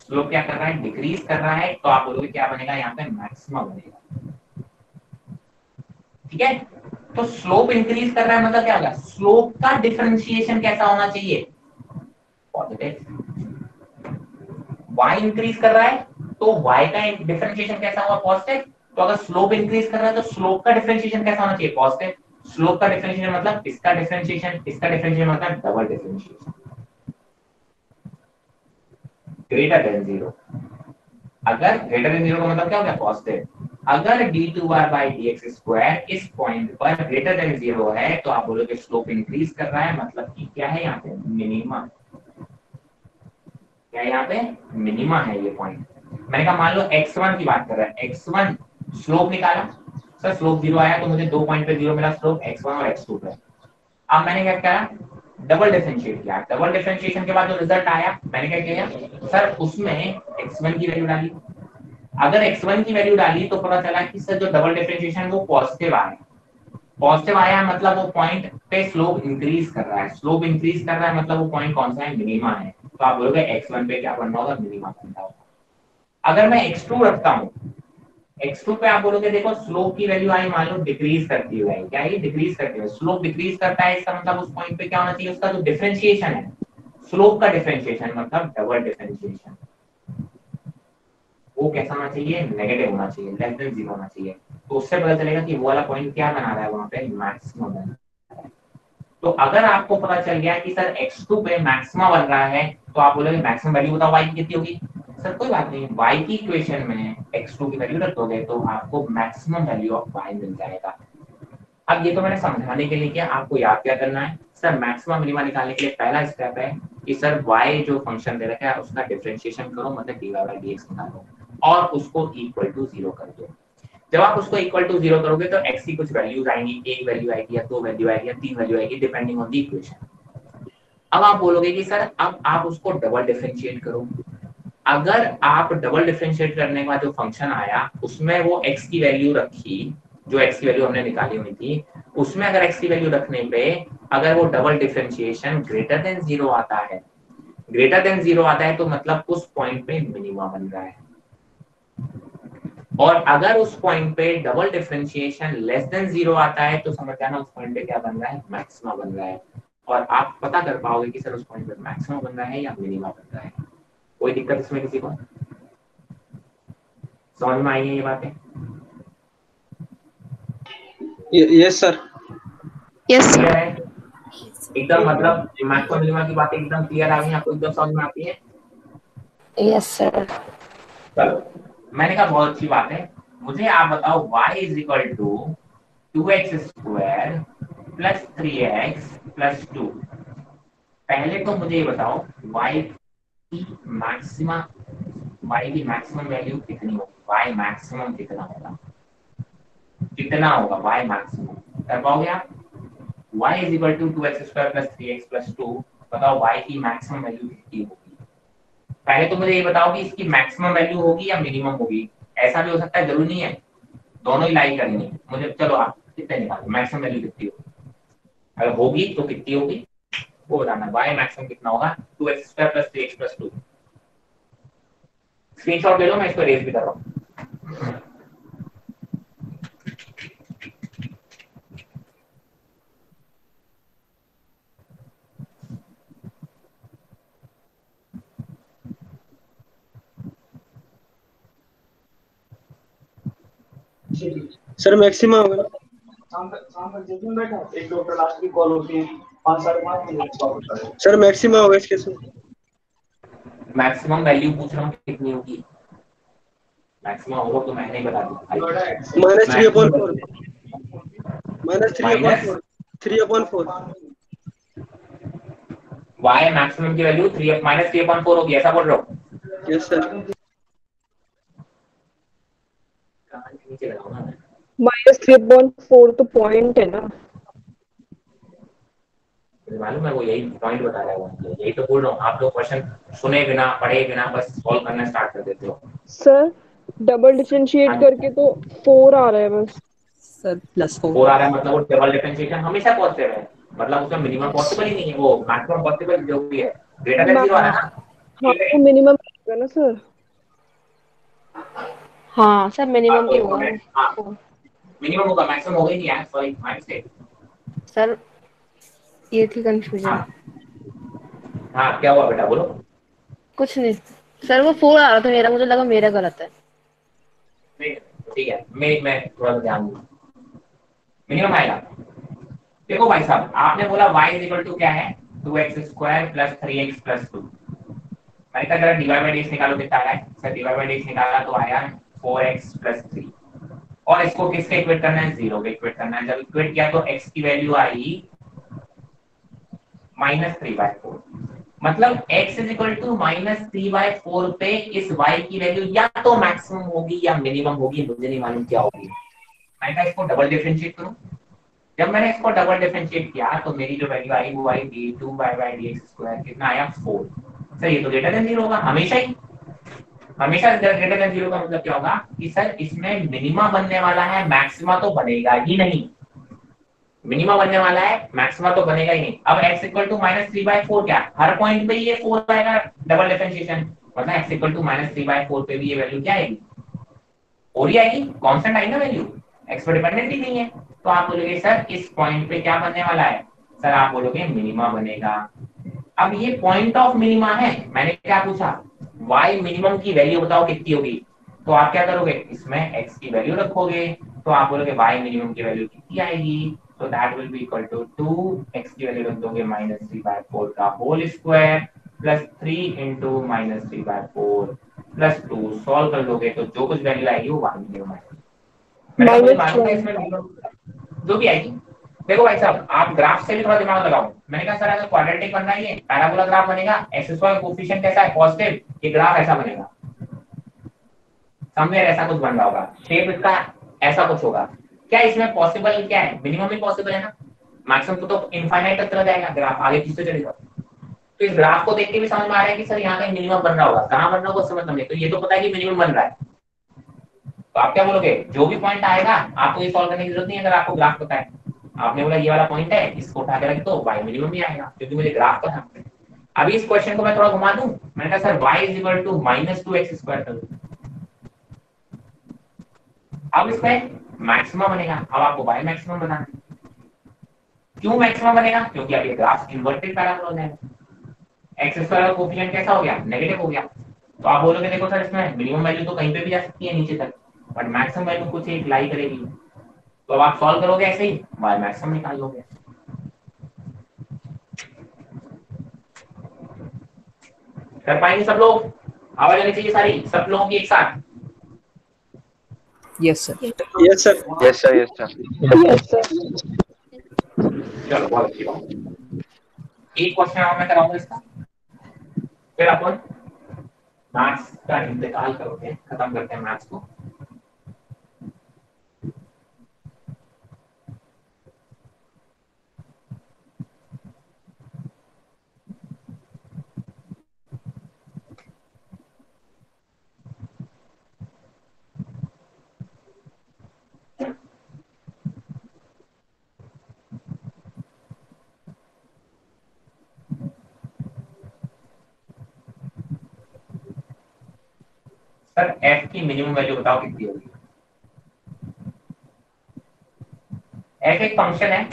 स्लोप क्या कर रहा है? डिक्रीज कर रहा है। तो आप बोलोगे क्या बनेगा? यहाँ पे मैक्सिमम बनेगा। ठीक है? तो स्लोप इंक्रीज कर रहा है मतलब क्या होगा? स्लोप का डिफ्रेंशिएशन कैसा होना चाहिए? पॉजिटिव y इंक्रीज कर रहा है तो y का डिफरेंशिएशन कैसा होगा पॉजिटिव तो अगर स्लोप इंक्रीज कर रहा है तो स्लोप का डिफरेंशिएशन कैसा होना चाहिए? पॉजिटिव स्लोप का डिफरेंशिएशन मतलब इसका डिफरेंशिएशन इसका डिफरेंशिएशन मतलब double differentiation greater than zero अगर ग्रेटर देन ज़ीरो का मतलब क्या हो गया? पॉजिटिव अगर d two r by d x square इस पॉइंट पर ग्रेटर देन ज़ीरो है तो आप बोलोगे स्लोप इंक्रीज कर रहा है मतलब कि क्या है यहाँ पे? मिनिमा क्या यहाँ पे? मिनिमा है ये पॉइंट मैंने कहा मान लो x1 की बात कर रहा है। x1 स्लोप निकाला। सर, स्लोप ज़ीरो आया तो मुझे दो पॉइंट पे ज़ीरो मिला स्लोप x1 और x2 पे। अब मैंने क्या किया? डबल डिफरेंशिएट किया। डबल डिफरेंशिएशन के बाद जो रिज़ल्ट आया, मैंने क्या किया? सर, उसमें x1 की वैल्यू डाली। अगर x1 की वैल्यू डाली तो पता चला कि सर, जो डबल डिफरेंशिएशन वो पॉजिटिव आया पॉजिटिव आया मतलब वो पॉइंट पे स्लोप इंक्रीज कर रहा है। स्लोप इंक्रीज कर रहा है मतलब वो पॉइंट कौन सा है? मिनिमा है। तो आप बोलोगे x1 पे क्या बनना होगा? मिनिमा बनना होगा। अगर मैं x2 रखता हूँ x2 पे आप बोलोगे, देखो स्लोप की वैल्यू आई, मान लो डिक्रीज करती हुई क्या ये डिक्रीज करती हुई? स्लोप डिक्रीज करता है, इसका मतलब उस पॉइंट पे क्या होना चाहिए? उसका जो डिफरेंशिएशन है स्लोप का डिफरेंशिएशन मतलब डबल डिफरेंशिएशन वो कैसा होना चाहिए? नेगेटिव होना चाहिए लेस देन ज़ीरो होना चाहिए। तो उससे पता चलेगा कि वो वाला पॉइंट क्या बना रहा है वहाँ पे मैक्सिमम है। तो अगर आपको पता चल गया कि, सर x2 पे मैक्सिमा बन रहा है तो आप बोलोगे मैक्सिमम वैल्यू बताओ, y की कितनी होगी? सर, कोई बात नहीं। Y की इक्वेशन में x2 की वैल्यू रख दोगे तो आपको मैक्सिमम वैल्यू ऑफ़ y मिल जाएगा। अब ये तो मैंने समझाने के लिए किया, आपको याद क्या करना है? सर मैक्सिमम मिनिमा निकालने के लिए पहला स्टेप है कि सर, y जो फ़ंक्शन दे रखा है, उसका डिफरेंशिएशन करो मतलब dy by dx निकालो और उसको इक्वल टू ज़ीरो कर दो। जब आप उसको इक्वल टू ज़ीरो करोगे तो x की कुछ वैल्यूज़ आएँगी। एक वैल्यू आएगी या दो वैल्यू आएगी या तीन वैल्यू आएगी डिपेंडिंग ऑन द इक्वेशन अब आप बोलोगे कि सर, अब आप उसको डबल डिफरेंशिएट करो। अगर आप डबल डिफरेंशिएट करने का जो फ़ंक्शन आया, उसमें वो एक्स की वैल्यू रखी, जो एक्स की वैल्यू हमने निकाली हुई थी, उसमें अगर एक्स की वैल्यू रखने पे अगर वो double differentiation greater than zero आता है ग्रेटर देन ज़ीरो आता है तो मतलब उस पॉइंट पे मिनिमा बन रहा है। और अगर उस पॉइंट पे double differentiation less than zero आता है तो समझ जाना उस पॉइंट पे क्या बन रहा है? मैक्सिमा बन रहा है। और आप पता कर पाओगे कि सर उस पॉइंट पे मैक्सिमा बन रहा है या मिनिमा बन रहा है। कोई दिक्कत इसमें किसी को? समझ में आई है ये बातें? यस सर यस एकदम मतलब मैक्सिमम मिनिमा की बातें एकदम क्लियर आ गई आपको एकदम समझ में आती है? यस सर चलो मैंने कहा बहुत अच्छी बात है। मुझे आप बताओ y is equal to two x square plus three x plus two पहले तो मुझे ये बताओ y मैक्सिमा y की मैक्सिमम वैल्यू कितनी होगी? Y मैक्सिमम कितना होगा? कितना होगा? Y मैक्सिमम कर पाओगे आप? Y is equal to two x square plus three x plus two बताओ y की मैक्सिमम वैल्यू कितनी होगी? पहले तो मुझे ये बताओ कि इसकी मैक्सिमम वैल्यू होगी या मिनिमम होगी? ऐसा भी हो सकता है, ज़रूरी नहीं है। दोनों ही लाई करेंगे। मुझे, चलो आप कितने निकालो? मैक्सिमम वैल्यू कितनी होगी? अगर होगी तो कितनी होगी? वो बताना है वाई मैक्सिमम कितना होगा? Two x square plus three x plus two screenshot ले लो मैं इसको रेस भी कर रहा हूँ। सर मैक्सिमम होगा। शाम तक शाम तक जल्दी बैठा एक डॉक्टर लास्ट की कॉल होती है। सर मैक्सिमम होगा इसके से मैक्सिमम वैल्यू पूछ रहा हूँ कितनी होगी? मैक्सिमम होगा तो मैंने ही बता दी minus three upon four minus three upon four three upon four y maximum की value three minus three upon four होगी ऐसा बोल रहा हूँ? Yes sir minus three point four तो पॉइंट है ना। मुझे मालूम है वो यही पॉइंट बता रहा है। वो यही तो बोल रहा हूँ आप लोग क्वेश्चन सुने बिना पढ़े बिना बस सॉल्व करना स्टार्ट कर देते हो। सर डबल डिफरेंशिएट करके तो फोर आ रहा है बस। सर प्लस फोर फोर आ रहा है मतलब वो डबल डिफरेंशिएशन हमेशा पॉजिटिव है। मतलब उसमें मिनिमम पॉसिबल ही नहीं है वो मैक्सिमम पॉसिबल जो भी है। ग्रेटर देन ज़ीरो आ रहा है ना? हाँ तो मिनिमम होगा ना सर हाँ सर मिनिमम भी होगा। मिनिमम होगा मैक्सिमम होगा ही नहीं सॉरी माय मिस्टेक सर ये थी कंफ्यूजन हाँ। हाँ क्या हुआ बेटा बोलो। कुछ नहीं। सर वो फोर आ रहा था मेरा मुझे लगा मेरा गलत है। ठीक है मैं मैं थोड़ा ध्यान दूँ मिनिमम आएगा। देखो भाई साहब आपने बोला y इज़ इक्वल टू क्या है? 2x square plus 3x plus 2 मैंने कहा जरा डिवाइड बाय dx निकालो कितना आ रहा है? सर डिवाइड बाय dx निकाला तो आया 4x प्लस 3 और इसको किसके इक्वेट करना है? ज़ीरो के इक्वेट करना है। जब इक्वेट किया तो x की वैल्यू आई माइनस थ्री बाय फोर मतलब x is equal to minus three by four पे इस y की वैल्यू या तो मैक्सिमम होगी या मिनिमम होगी, मुझे नहीं मालूम क्या होगी। मैंने कहा इसको डबल डिफरेंशिएट करूँ। जब मैंने इसको डबल डिफरेंशिएट किया तो मेरी जो वैल्यू आई, वो आई d two y by d x square कितना आया? फोर सर, ये तो ग्रेटर देन ज़ीरो होगा, हमेशा ही। हमेशा ग्रेटर देन ज़ीरो का मतलब क्या होगा? कि सर, इसमें मिनिमा बनने वाला है मैक्सिमा तो बनेगा ही नहीं। मिनिमा बनने वाला है मैक्सिमा तो बनेगा ही नहीं। अब x equal to minus three by four क्या? हर पॉइंट पे ये फोर आएगा डबल डिफरेंशिएशन मतलब x equal to minus three by four पे भी ये वैल्यू क्या आएगी? और ही आएगी कांस्टेंट आई ना वैल्यू x पर डिपेंडेंट ही नहीं है। तो आप बोलोगे, सर, इस पॉइंट पे क्या बनने वाला है? सर, आप बोलोगे मिनिमा बनेगा। अब ये पॉइंट ऑफ़ मिनिमा है। मैंने क्या पूछा? Y मिनिमम की वैल्यू बताओ कितनी होगी? तो आप क्या करोगे? इसमें x की वैल्यू रखोगे। तो आप बोलोगे, y मिनिमम की वैल्यू कितनी आएगी? तो that will be equal to 2 x की वैल्यू रख दोगे माइनस थ्री बाय फोर का whole square plus three into minus three by four plus two solve कर लोगे तो जो कुछ वैल्यू आएगी वो इसमें minimum जो भी आएगी। देखो भाई साहब आप ग्राफ से भी थोड़ा दिमाग लगाओ। मैंने कहा सर अगर क्वाड्रेटिक बन रहा है पैराबोला ग्राफ बनेगा एक्स स्क्वायर कोफिशिएंट कैसा है पॉजिटिव ये ग्राफ ऐसा बनेगा। समवेयर ऐसा कुछ बन रहा होगा। शेप इसका ऐसा कुछ होगा। क्या इसमें पॉसिबल क्या है? मिनिमम भी पॉसिबल है ना? मैक्सिमम तो, तो इनफाइनाइट तक चला जाएगा ग्राफ आगे किससे चलेगा तो इस ग्राफ को देख के भी समझ में आ रहा है कि सर यहाँ कहीं मिनिमम बन रहा होगा। कहाँ बन रहा होगा समझ नहीं। तो ये तो पता है कि मिनिमम बन रहा है। तो आप क्या बोलोगे? जो भी पॉइंट आएगा आपको ये सॉल्व करने की ज़रूरत नहीं है अगर आपको ग्राफ पता है। आपने बोला ये वाला पॉइंट है इसको उठा के रख दो वाई मिनिमम भी आएगा क्योंकि मुझे ग्राफ पता है। अभी इस क्वेश्चन को मैं थोड़ा घुमा दूँ। मैंने कहा sir y is equal to minus two x square कर दो अब इसमें मैक्सिमम बनेगा। अब आपको y मैक्सिमम बनाना है। क्यों मैक्सिमम बनेगा? क्योंकि अब ये ग्राफ इन्वर्टेड पैराबोला हो। जाएगा एक्स स्क्वायर का कोफिशिएंट कैसा हो गया? नेगेटिव हो गया। तो आप बोलोगे, देखो सर इसमें मिनिमम वैल्यू तो कहीं पे भी जा सकती है, नीचे तक। बट मैक्सिमम वैल्यू कुछ एक लाई करेगी। तो अब आप सॉल्व करोगे ऐसे ही? Y मैक्सिमम निकाल लोगे कर पाएँगे सब लोग? आवाज़ आनी चाहिए सारी? सब लोगों की एक साथ? Yes, sir. Yes, sir. Yes sir yes sir yes sir चलो बहुत अच्छी बात एक क्वेश्चन और मैं कराऊँगा इसका। फिर अपन मैथ्स का इंतकाल करोगे खत्म करते हैं मैथ्स को। सर, f की मिनिमम वैल्यू बताओ कितनी होगी? F एक फ़ंक्शन है।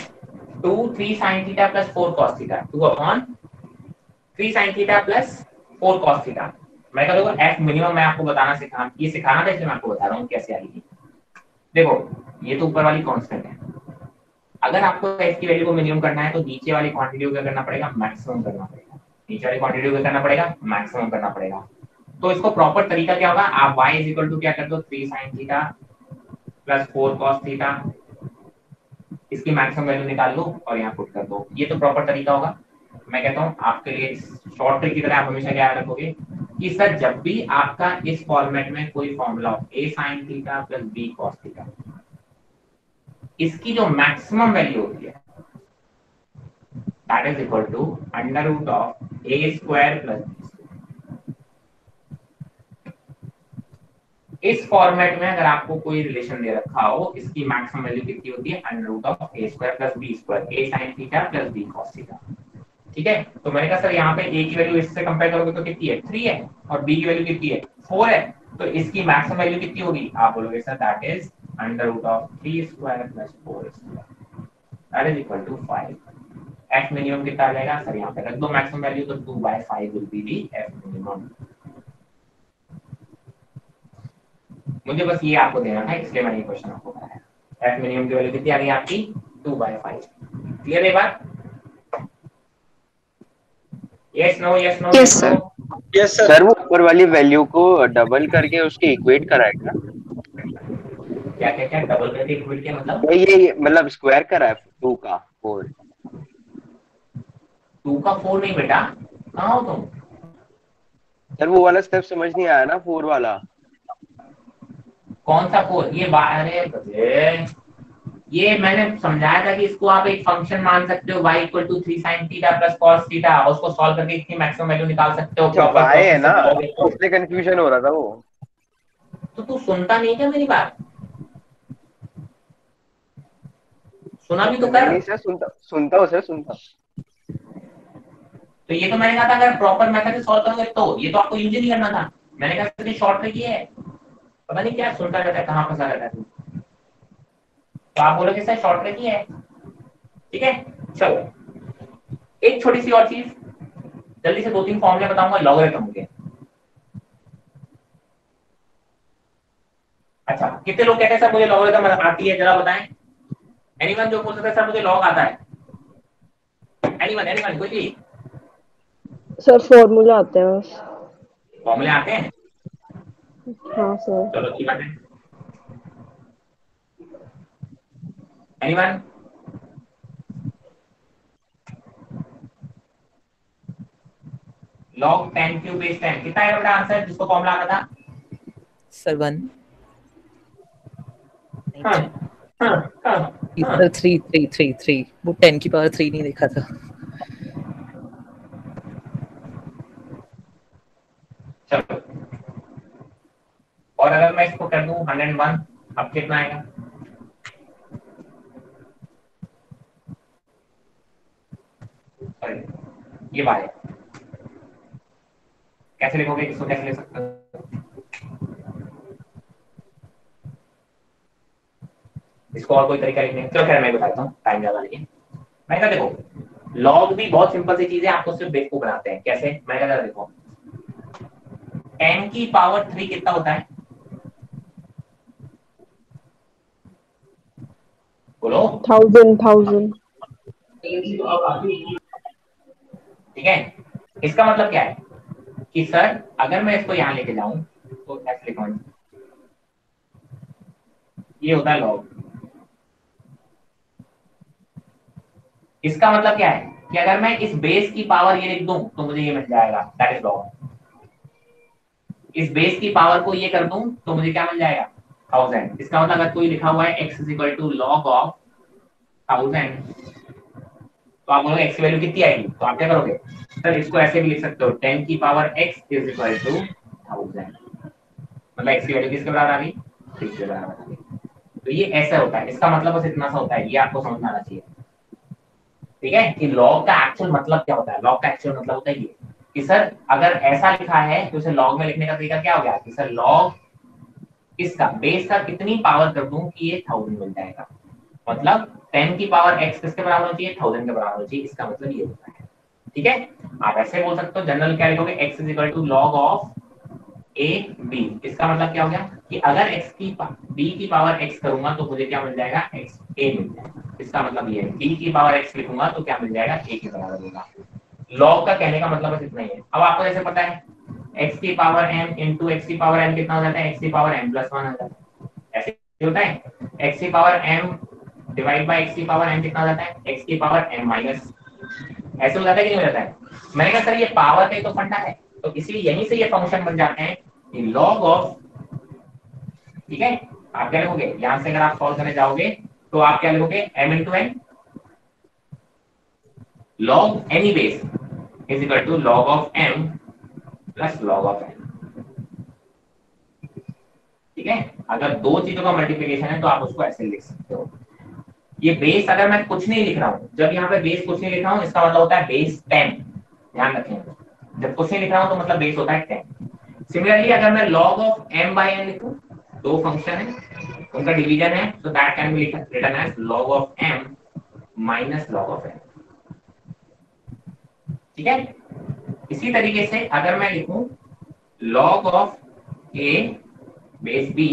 Two three sine theta plus four cos theta two upon three sine theta plus four cos theta मैं कह दूँगा f मिनिमम मैं आपको बताना सिखा, ये सिखाना था इसलिए मैं आपको बता रहा हूँ कैसे आएगी। देखो, ये तो ऊपर वाली कांस्टेंट है। अगर आपको एफ़ की वैल्यू को मिनिमम करना है तो नीचे वाली क्वांटिटी को क्या करना पड़ेगा? मैक्सिमम करना पड़ेगा। नीचे वाली क्वांटिटी को क्या करना पड़ेगा? मैक्सिमम करना पड़ेगा। तो इसको प्रॉपर तरीका क्या होगा? आप y इज़ इक्वल टू क्या कर दो? Three sine theta plus four cos theta इसकी मैक्सिमम वैल्यू निकाल लो और यहाँ पुट कर दो। ये तो प्रॉपर तरीका होगा। मैं कहता हूँ, आपके लिए शॉर्ट ट्रिक की तरह आप हमेशा क्या रखोगे कि सर, जब भी आपका इस फॉर्मेट में कोई फॉर्मूला हो, a sine theta plus b cos theta इसकी जो मैक्सिमम वैल्यू होती है that is equal to under root of a square plus इस फॉर्मेट में अगर आपको कोई रिलेशन दे रखा हो, इसकी मैक्सिमम वैल्यू कितनी होती है? Under root of a square plus b square a sine theta plus b cos theta ठीक है? तो मैंने कहा, सर, यहाँ पे ए की वैल्यू इससे कंपेयर करोगे तो कितनी है? थ्री है। और बी की वैल्यू कितनी है? फोर है। तो इसकी मैक्सिमम वैल्यू कितनी होगी? आप बोलोगे, sir that is under root of three square plus four square that is equal to five f minimum कितना आ जाएगा? सर, यहाँ पे रख दो मैक्सिमम वैल्यू तो two by five will be the f minimum मुझे बस ये आपको देना था इसलिए मैंने ये क्वेश्चन आपको कराया एफ़ मिनिमम की वैल्यू कितनी आ गई आपकी? टू बाय फाइव क्लियर है बात? Yes no yes no Yes, sir. Yes sir sir वो ऊपर वाली वैल्यू को डबल करके उसके इक्वेट कराएगा क्या क्या क्या? डबल करके इक्वल किया मतलब? ये ये मतलब स्क्वायर करा है टू का फोर टू का फोर नहीं बेटा। कहाँ हो तुम? सर वो वाला स्टेप समझ नहीं आया ना फोर वाला। कौन सा फोर ये बा- अरे बजे ये मैंने समझाया था कि इसको आप एक फ़ंक्शन मान सकते हो y equal to three sine theta plus cos theta उसको सॉल्व करके इतनी मैक्सिमम वैल्यू निकाल सकते हो अच्छा proper है ना। उससे कंफ्यूजन हो रहा था वो। तो तू सुनता नहीं क्या मेरी बात? सुना भी तो कर। नहीं सर सुनता सुनता हूँ सर सुनता तो ये तो मैंने कहा था अगर प्रॉपर मेथड से सॉल्व करोगे तो। ये तो आपको यूज़ ही नहीं करना था। मैंने कहा कि शॉर्ट ट्रिक ये है। पता नहीं क्या सुनता रहता है कहाँ फंसा रहता है तो। आप बोलोगे सर शॉर्ट ट्रिक ही है। ठीक है? चलो। एक छोटी सी और चीज़ जल्दी से दो तीन फॉर्मूले बताऊँगा लॉगरिथम के अच्छा कितने लोग कहते हैं सर मुझे लॉगरिथम आती है जरा बताएँ? एनीवन जो बोल सकता है सर मुझे लॉग आता है। एनीवन एनीवन कोई भी? सर फॉर्मूला आते हैं फॉर्मूले आते हैं? हाँ सर चलो है एनीवन log 10 क्यूब बेस 10 कितना बेटा आंसर जिसको फॉर्मूला आता था? सर वन हाँ, हाँ, हाँ, हाँ। Sir three three three three वो टेन की पावर थ्री नहीं देखा था. चलो। और अगर मैं इसको कर दू हंड्रेड वन अब कितना आएगा? ये बात कैसे लिखोगे? इसको कैसे लिख सकते हो? इसको और कोई तरीका लिखने? चलो खैर, मैं बताता हूँ। टाइम ज़्यादा नहीं मैं क्या देखो लॉग भी बहुत सिंपल सी चीज़ है आपको सिर्फ़ बेवकूफ़ बनाते हैं। कैसे? मैं क्या देखो एन की पावर थ्री कितना होता है? बोलो। थाउज़ेंड थाउज़ेंड ठीक है? इसका मतलब क्या है? कि सर अगर मैं इसको यहाँ लेके जाऊँ तो ऐसे लिखूँगा ये होता है लॉग इसका मतलब क्या है? कि अगर मैं इस बेस की पावर ये लिख दूँ तो मुझे ये मिल जाएगा। दैट इज़ लॉग इस बेस की पावर को ये कर दूँ तो मुझे क्या मिल जाएगा? थाउज़ेंड इसका मतलब अगर कोई लिखा हुआ है x is equal to log of thousand तो आप बोलोगे एक्स की वैल्यू कितनी आएगी? तो आप क्या करोगे? सर इसको ऐसे भी लिख सकते हो टेन की power x is equal to thousand मतलब एक्स की वैल्यू किसके बराबर आ गई? सिक्स के बराबर आ गई? तो ये ऐसा होता है। इसका मतलब बस इतना सा होता है। ये आपको समझ आना चाहिए। ठीक है? कि लॉग का एक्चुअल मतलब क्या होता है? लॉग का एक्चुअल मतलब होता है ये कि सर अगर ऐसा लिखा है तो उसे लॉग में लिखने का तरीका क्या हो गया? कि सर लॉग इसका बेस का कितनी पावर कर दूँ कि ये थाउज़ेंड मिल जाएगा? मतलब टेन की पावर एक्स किसके बराबर होती है? थाउज़ेंड के बराबर होती है। इसका मतलब ये होता है। ठीक है? आप ऐसे बोल सकते हो जनरल क्या लिखोगे x is equal to log of a b इसका मतलब क्या हो गया? कि अगर x की b की पावर x करूँगा तो मुझे क्या मिल जाएगा? x, a मिल जाएगा। इसका मतलब ये है, b की पावर x लिखूँगा तो क्या मिल जाएगा? a के बराबर होगा। लॉग का कहने का मतलब बस इतना ही है। अब आपको जैसे पता है x की पावर m इंटू एक्स की पावर एम कितना हो जाता है? X की पावर एम प्लस वन हो जाता है। ऐसे होता है? X की power m divide by x की पावर m कितना हो जाता है? X की पावर m माइनस ऐसे हो जाता है कि नहीं हो जाता है? मैंने कहा, सर, ये पावर का तो फंडा है। तो इसलिए यहीं से ये फ़ंक्शन बन जाते हैं log ऑफ़ ठीक है? आप क्या लिखोगे? यहाँ से अगर आप सॉल्व करने जाओगे तो आप क्या लिखोगे? M into n log any base is equal to log of m plus log of n ठीक है? अगर दो चीज़ों का मल्टीप्लीकेशन है तो आप उसको ऐसे लिख सकते हो। ये बेस अगर मैं कुछ नहीं लिख रहा हूँ, जब यहाँ पे बेस कुछ नहीं लिख रहा हूँ, इसका मतलब होता है बेस टेन ध्यान रखें। जब कुछ नहीं लिख रहा हूँ तो मतलब बेस होता है टेन सिमिलरली अगर मैं log of m by n लिखूं, दो फ़ंक्शन है, उनका डिवीज़न है तो that can be written as log of m minus log of n ठीक है? इसी तरीके से अगर मैं लिखूं log of a base b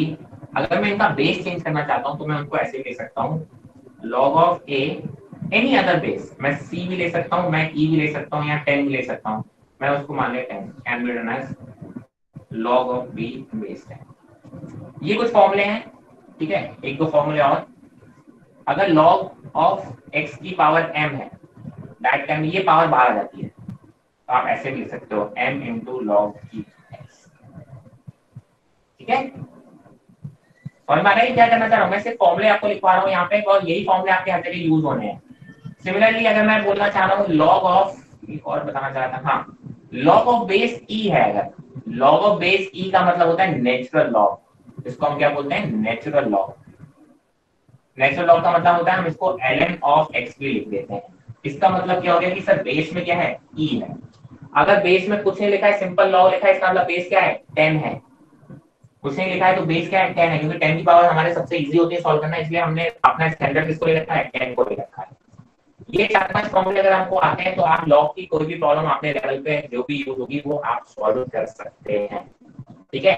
अगर मैं इनका बेस चेंज करना चाहता हूँ तो मैं उनको ऐसे ले सकता हूँ, log of a any other base, मैं c भी ले सकता हूँ, मैं e भी ले सकता हूँ, या 10 भी ले सकता हूँ, मैं उसको मान 10 can be written as log of b base 10 ये कुछ फॉर्मूले हैं, ठीक है? एक दो फॉर्मूले और। अगर log of x की पावर m है दैट कैन ये पावर बाहर आ जाती है। तो आप ऐसे भी लिख सकते हो, m e x ठीक है? समझ में क्या करना चाह रहा हूँ? मैं सिर्फ़ फॉर्मुले आपको लिखवा रहा हूँ यहाँ पे, और यही फॉर्मुले आपके हर जगह यूज़ होने हैं। सिमिलरली अगर मैं बोलना चाह रहा हूँ लॉग ऑफ़ और बताना चाह रहा था हाँ लॉग ऑफ़ बेस ई है अगर। लॉग ऑफ़ बेस ई का मतलब होता है नेचुरल लॉग इसको हम क्या बोलते हैं? नेचुरल लॉग नेचुरल लॉग का मतलब होता है हम इसको एल ऑफ़ एक्स भी लिख देते हैं। इसका मतलब क्या हो गया कि सर बेस में क्या है? ई e है। अगर बेस में कुछ नहीं लिखा है सिंपल लॉग लिखा है, इसका मतलब बेस क्या है? टेन है। उसने लिखा है तो बेस क्या है? टेन है, क्योंकि टेन की पावर हमारे सबसे इजी होती है सॉल्व करना, इसलिए हमने अपना स्टैंडर्ड किसको ले रखा है? टेन को ले रखा है। ये चार पाँच फॉर्मूले अगर आपको आते हैं तो आप लॉग की कोई भी प्रॉब्लम अपने लेवल पे, जो भी यूज़ होगी, वो आप सॉल्व कर सकते हैं। ठीक है?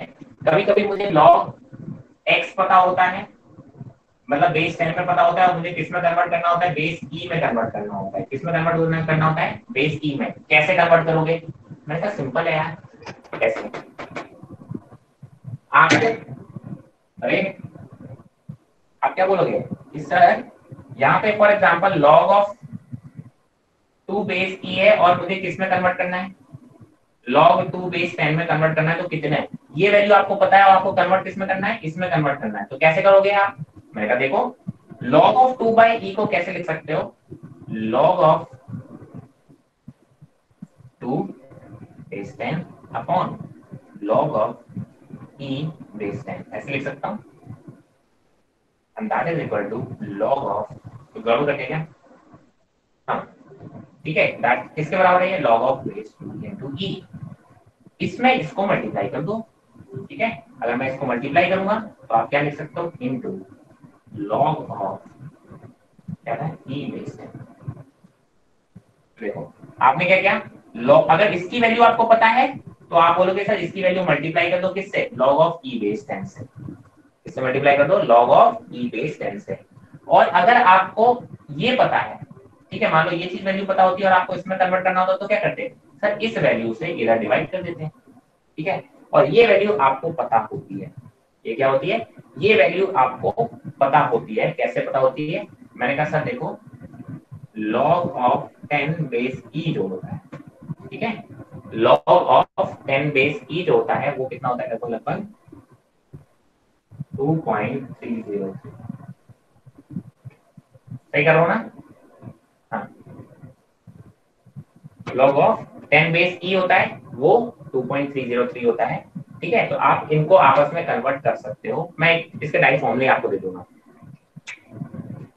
कभी कभी मुझे लॉग एक्स पता होता है मतलब बेस टेन में पता होता है मुझे किसमें कन्वर्ट करना होता है? बेस ई e में कन्वर्ट करना होता है। किसमें कन्वर्ट करना होता है? बेस ई e में। कैसे कन्वर्ट करोगे? मैंने कहा सिंपल है यार। कैसे? आप अरे, आप क्या बोलोगे? इस सर यहाँ पे for example log of two base e है और मुझे किसमें कन्वर्ट करना है? लॉग टू बेस टेन में कन्वर्ट करना है तो कितने? है ये वैल्यू आपको पता है और आपको कन्वर्ट किसमें करना है? इसमें कन्वर्ट करना है। तो कैसे करोगे आप? मैंने कहा, देखो log of two by e को कैसे लिख सकते हो? Log of two base ten upon log of e base 10 ऐसे लिख सकता हूँ? And that is equal to log of तो गड़बड़ करके क्या? हाँ। ठीक है दैट किसके बराबर है log of base 2 into e. इसमें इसको मल्टीप्लाई कर दो। ठीक है, अगर मैं इसको मल्टीप्लाई करूँगा तो आप क्या लिख सकते हो? इनटू log of क्या है e base 10 देखो, आपने क्या किया? Log, अगर इसकी वैल्यू आपको पता है तो आप बोलोगे, सर, इसकी वैल्यू मल्टीप्लाई कर दो किससे? Log of e base ten से। इससे मल्टीप्लाई कर दो? Log of e base ten से। और अगर आपको ये पता है, ठीक है, मान लो ये चीज़ वैल्यू पता होती है और आपको इसमें कन्वर्ट करना होता तो क्या करते हैं? सर, इस वैल्यू से इधर डिवाइड कर देते हैं, ठीक है? और ये वैल्यू आपको पता होती है। ये क्या होती है? ये वैल्यू आपको पता होती है। कैसे पता होती है? मैंने कहा, सर, देखो log of ten base e जो होता है, ठीक है? Log of ten base e जो होता है, वो कितना होता है? देखो, लगभग टू पॉइंट थ्री ज़ीरो सही कर रहा हूँ ना? हाँ। Log of ten base e होता है, वो two point three zero three होता है। ठीक है? तो आप इनको आपस में कन्वर्ट कर सकते हो। मैं इसके डायरेक्ट फॉर्मूले आपको दे दूँगा।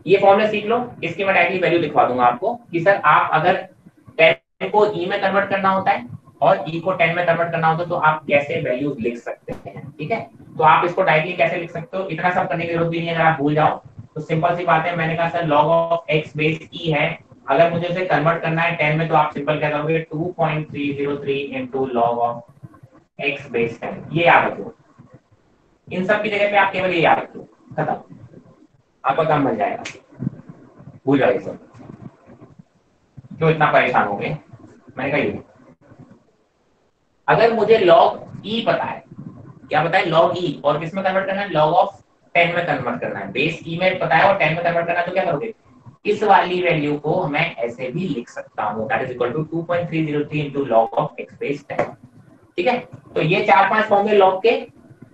ये फॉर्मूला सीख लो। इसकी मैं डायरेक्टली वैल्यू लिखवा दूँगा आपको कि सर, आप अगर टेन को ई e में कन्वर्ट करना होता है और ई e को टेन में कन्वर्ट करना होता है तो आप कैसे वैल्यूज़ लिख सकते हैं? ठीक है? तो आप इसको डायरेक्टली कैसे लिख सकते हो? इतना सब करने की ज़रूरत भी नहीं अगर आप भूल जाओ। तो सिंपल सी बात है, मैंने कहा, sir log of x base e है। अगर मुझे उसे कन्वर्ट करना है टेन में तो आप सिंपल क्या करोगे? Two point three zero three into log of x base ten ये याद रखो। इन सब की जगह पे आप केवल ये याद रखो। खत्म। आपका काम बन जाएगा। भूल जाओ सब। क्यों इतना परेशान हो गए? मैंने कहा ये अगर मुझे लॉग ई e पता है क्या पता है लॉग ई e, और किसमें कन्वर्ट करना है? लॉग ऑफ़ टेन में कन्वर्ट करना है। बेस ई में पता है और टेन में कन्वर्ट करना है तो क्या करोगे? इस वाली वैल्यू को मैं ऐसे भी लिख सकता हूँ। That is equal to two point three zero three into log of x base ten ठीक है? तो ये चार पाँच होंगे लॉग के,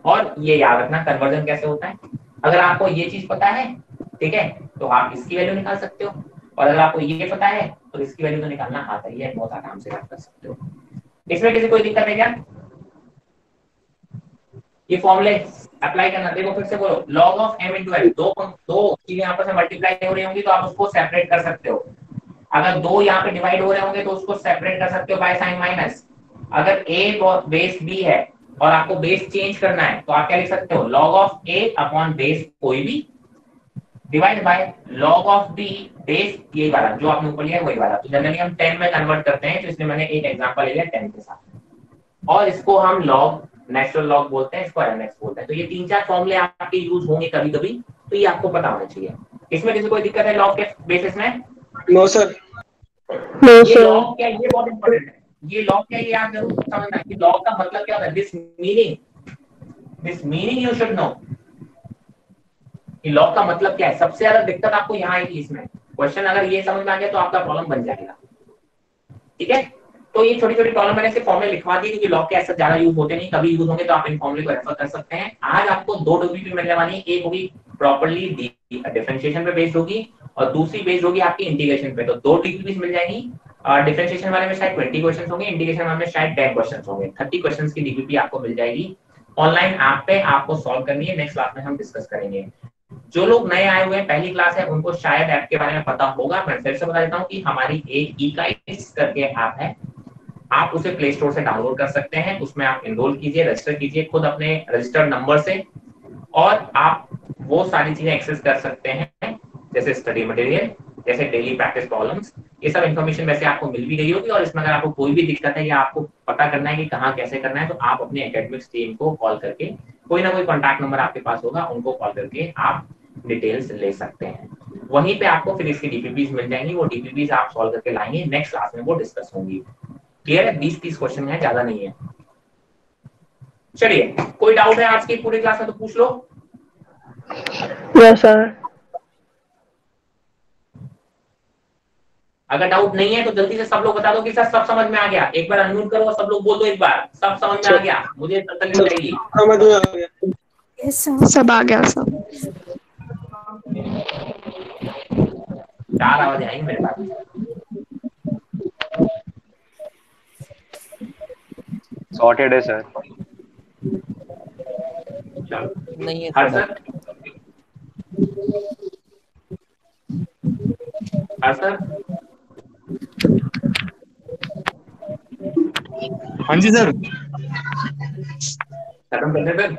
और ये याद रखना कन्वर्जन कैसे होता है। अगर आपको ये चीज़ पता है, ठीक है तो आप इसकी वैल्यू निकाल सकते हो। और अगर आपको ये पता है तो इसकी वैल्यू तो निकालना आता ही है, बहुत आराम से आप कर सकते हो। इसमें किसी कोई दिक्कत है क्या? ये फॉर्मूले अप्लाई करना, देखो फिर से बोलो log of m into n दो दो चीज़ें आपस में मल्टीप्लाई हो रही होंगी तो आप उसको सेपरेट कर सकते हो। अगर दो यहाँ पे डिवाइड हो रहे होंगे तो उसको सेपरेट कर सकते हो बाय साइन माइनस अगर ए बेस बी है और आपको बेस चेंज करना है तो आप क्या लिख सकते हो? Log of a upon base कोई भी divide by log of b base ये वाला जो आपने ऊपर लिया है वही वाला। तो जनरली हम 10 में कन्वर्ट करते हैं तो इसलिए मैंने एक एग्जांपल लिया 10 के साथ। और इसको हम लॉग नेचुरल लॉग बोलते हैं इसको एमएक्स बोलते हैं। तो ये तीन चार फॉर्मूले आपके यूज़ होंगे कभी कभी तो ये आपको पता होना चाहिए। इसमें किसी कोई दिक्कत है लॉग के बेसिस में? नो सर नो ये सर लॉग क्या ये बहुत इंपॉर्टेंट है। ये लॉग क्या है? ये आप ज़रूर समझना कि लॉग का मतलब क्या होता है? This meaning this meaning you should know कि लॉग का मतलब क्या है? सबसे ज़्यादा दिक्कत आपको यहाँ आएगी इसमें। क्वेश्चन अगर ये समझ में आ गया तो आपका प्रॉब्लम बन जाएगा। ठीक है? तो ये छोटी छोटी प्रॉब्लम मैंने सिर्फ़ फॉर्मुले लिखवा दी क्योंकि लॉग के ऐसा ज़्यादा यूज़ होते नहीं। कभी यूज़ होंगे तो आप इन फॉर्मुले को रेफर कर सकते हैं। आज आपको दो डब्ल्यूपी मिलने वाली एक होगी प्रॉपरली डिफरेंशिएशन पे बेस्ड होगी और दूसरी बेस्ड होगी आपकी इंटीग्रेशन पे। तो दो डब्ल्यूपी मिल जाएँगी। डिफरेंशिएशन वाले में शायद 20 क्वेश्चन होंगे इंटीग्रेशन वाले में शायद 10 क्वेश्चन होंगे। 30 क्वेश्चन की डीपीपी आपको मिल जाएगी। ऑनलाइन ऐप पे आपको सॉल्व करनी है नेक्स्ट क्लास में हम डिस्कस करेंगे। जो लोग नए आए हुए हैं, पहली क्लास है, उनको शायद ऐप के बारे में पता होगा। मैं फिर से बता देता हूँ कि हमारी एक ई गाइड्स करके ऐप है। आप उसे प्ले स्टोर से डाउनलोड कर सकते हैं। उसमें आप इनरोल कीजिए रजिस्टर कीजिए खुद अपने रजिस्टर्ड नंबर से। और आप वो सारी चीज़ें एक्सेस कर सकते हैं, जैसे स्टडी मटेरियल जैसे डेली प्रैक्टिस प्रॉब्लम्स ये सब इन्फॉर्मेशन वैसे आपको मिल भी गई होगी और इसमें अगर आपको कोई भी दिक्कत है या आपको पता करना है कि कहाँ कैसे करना है तो आप अपने एकेडमिक्स टीम को कॉल करके, कोई ना कोई कॉन्टैक्ट नंबर आपके पास होगा, उनको कॉल करके आप डिटेल्स ले सकते हैं। वहीं पे आपको फिर इसकी डीपीपीज मिल जाएँगी, वो डीपीपीज आप सॉल्व करके लाएँगे नेक्स्ट क्लास में वो डिस्कस होंगी। क्लियर है? बीस तीस क्वेश्चन है, ज़्यादा नहीं है। चलिए, कोई डाउट है आज की पूरी क्लास में तो पूछ लो। सर अगर डाउट नहीं है तो जल्दी से सब लोग बता दो कि सर सब समझ में आ गया। एक बार अनम्यूट करो सब लोग बोल दो एक बार। सब समझ में आ गया। मुझे तसल्ली सब आ गया सब। चार आवाज़ आएँगे मेरे पास। सॉर्टेड है सर नहीं है सर हर सर हाँ जी सर खत्म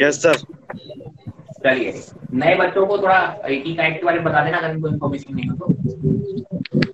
यस सर चलिए। नए बच्चों को थोड़ा एक ही टाइप के बारे में बता देना अगर इनको इन्फॉर्मेशन नहीं हो तो।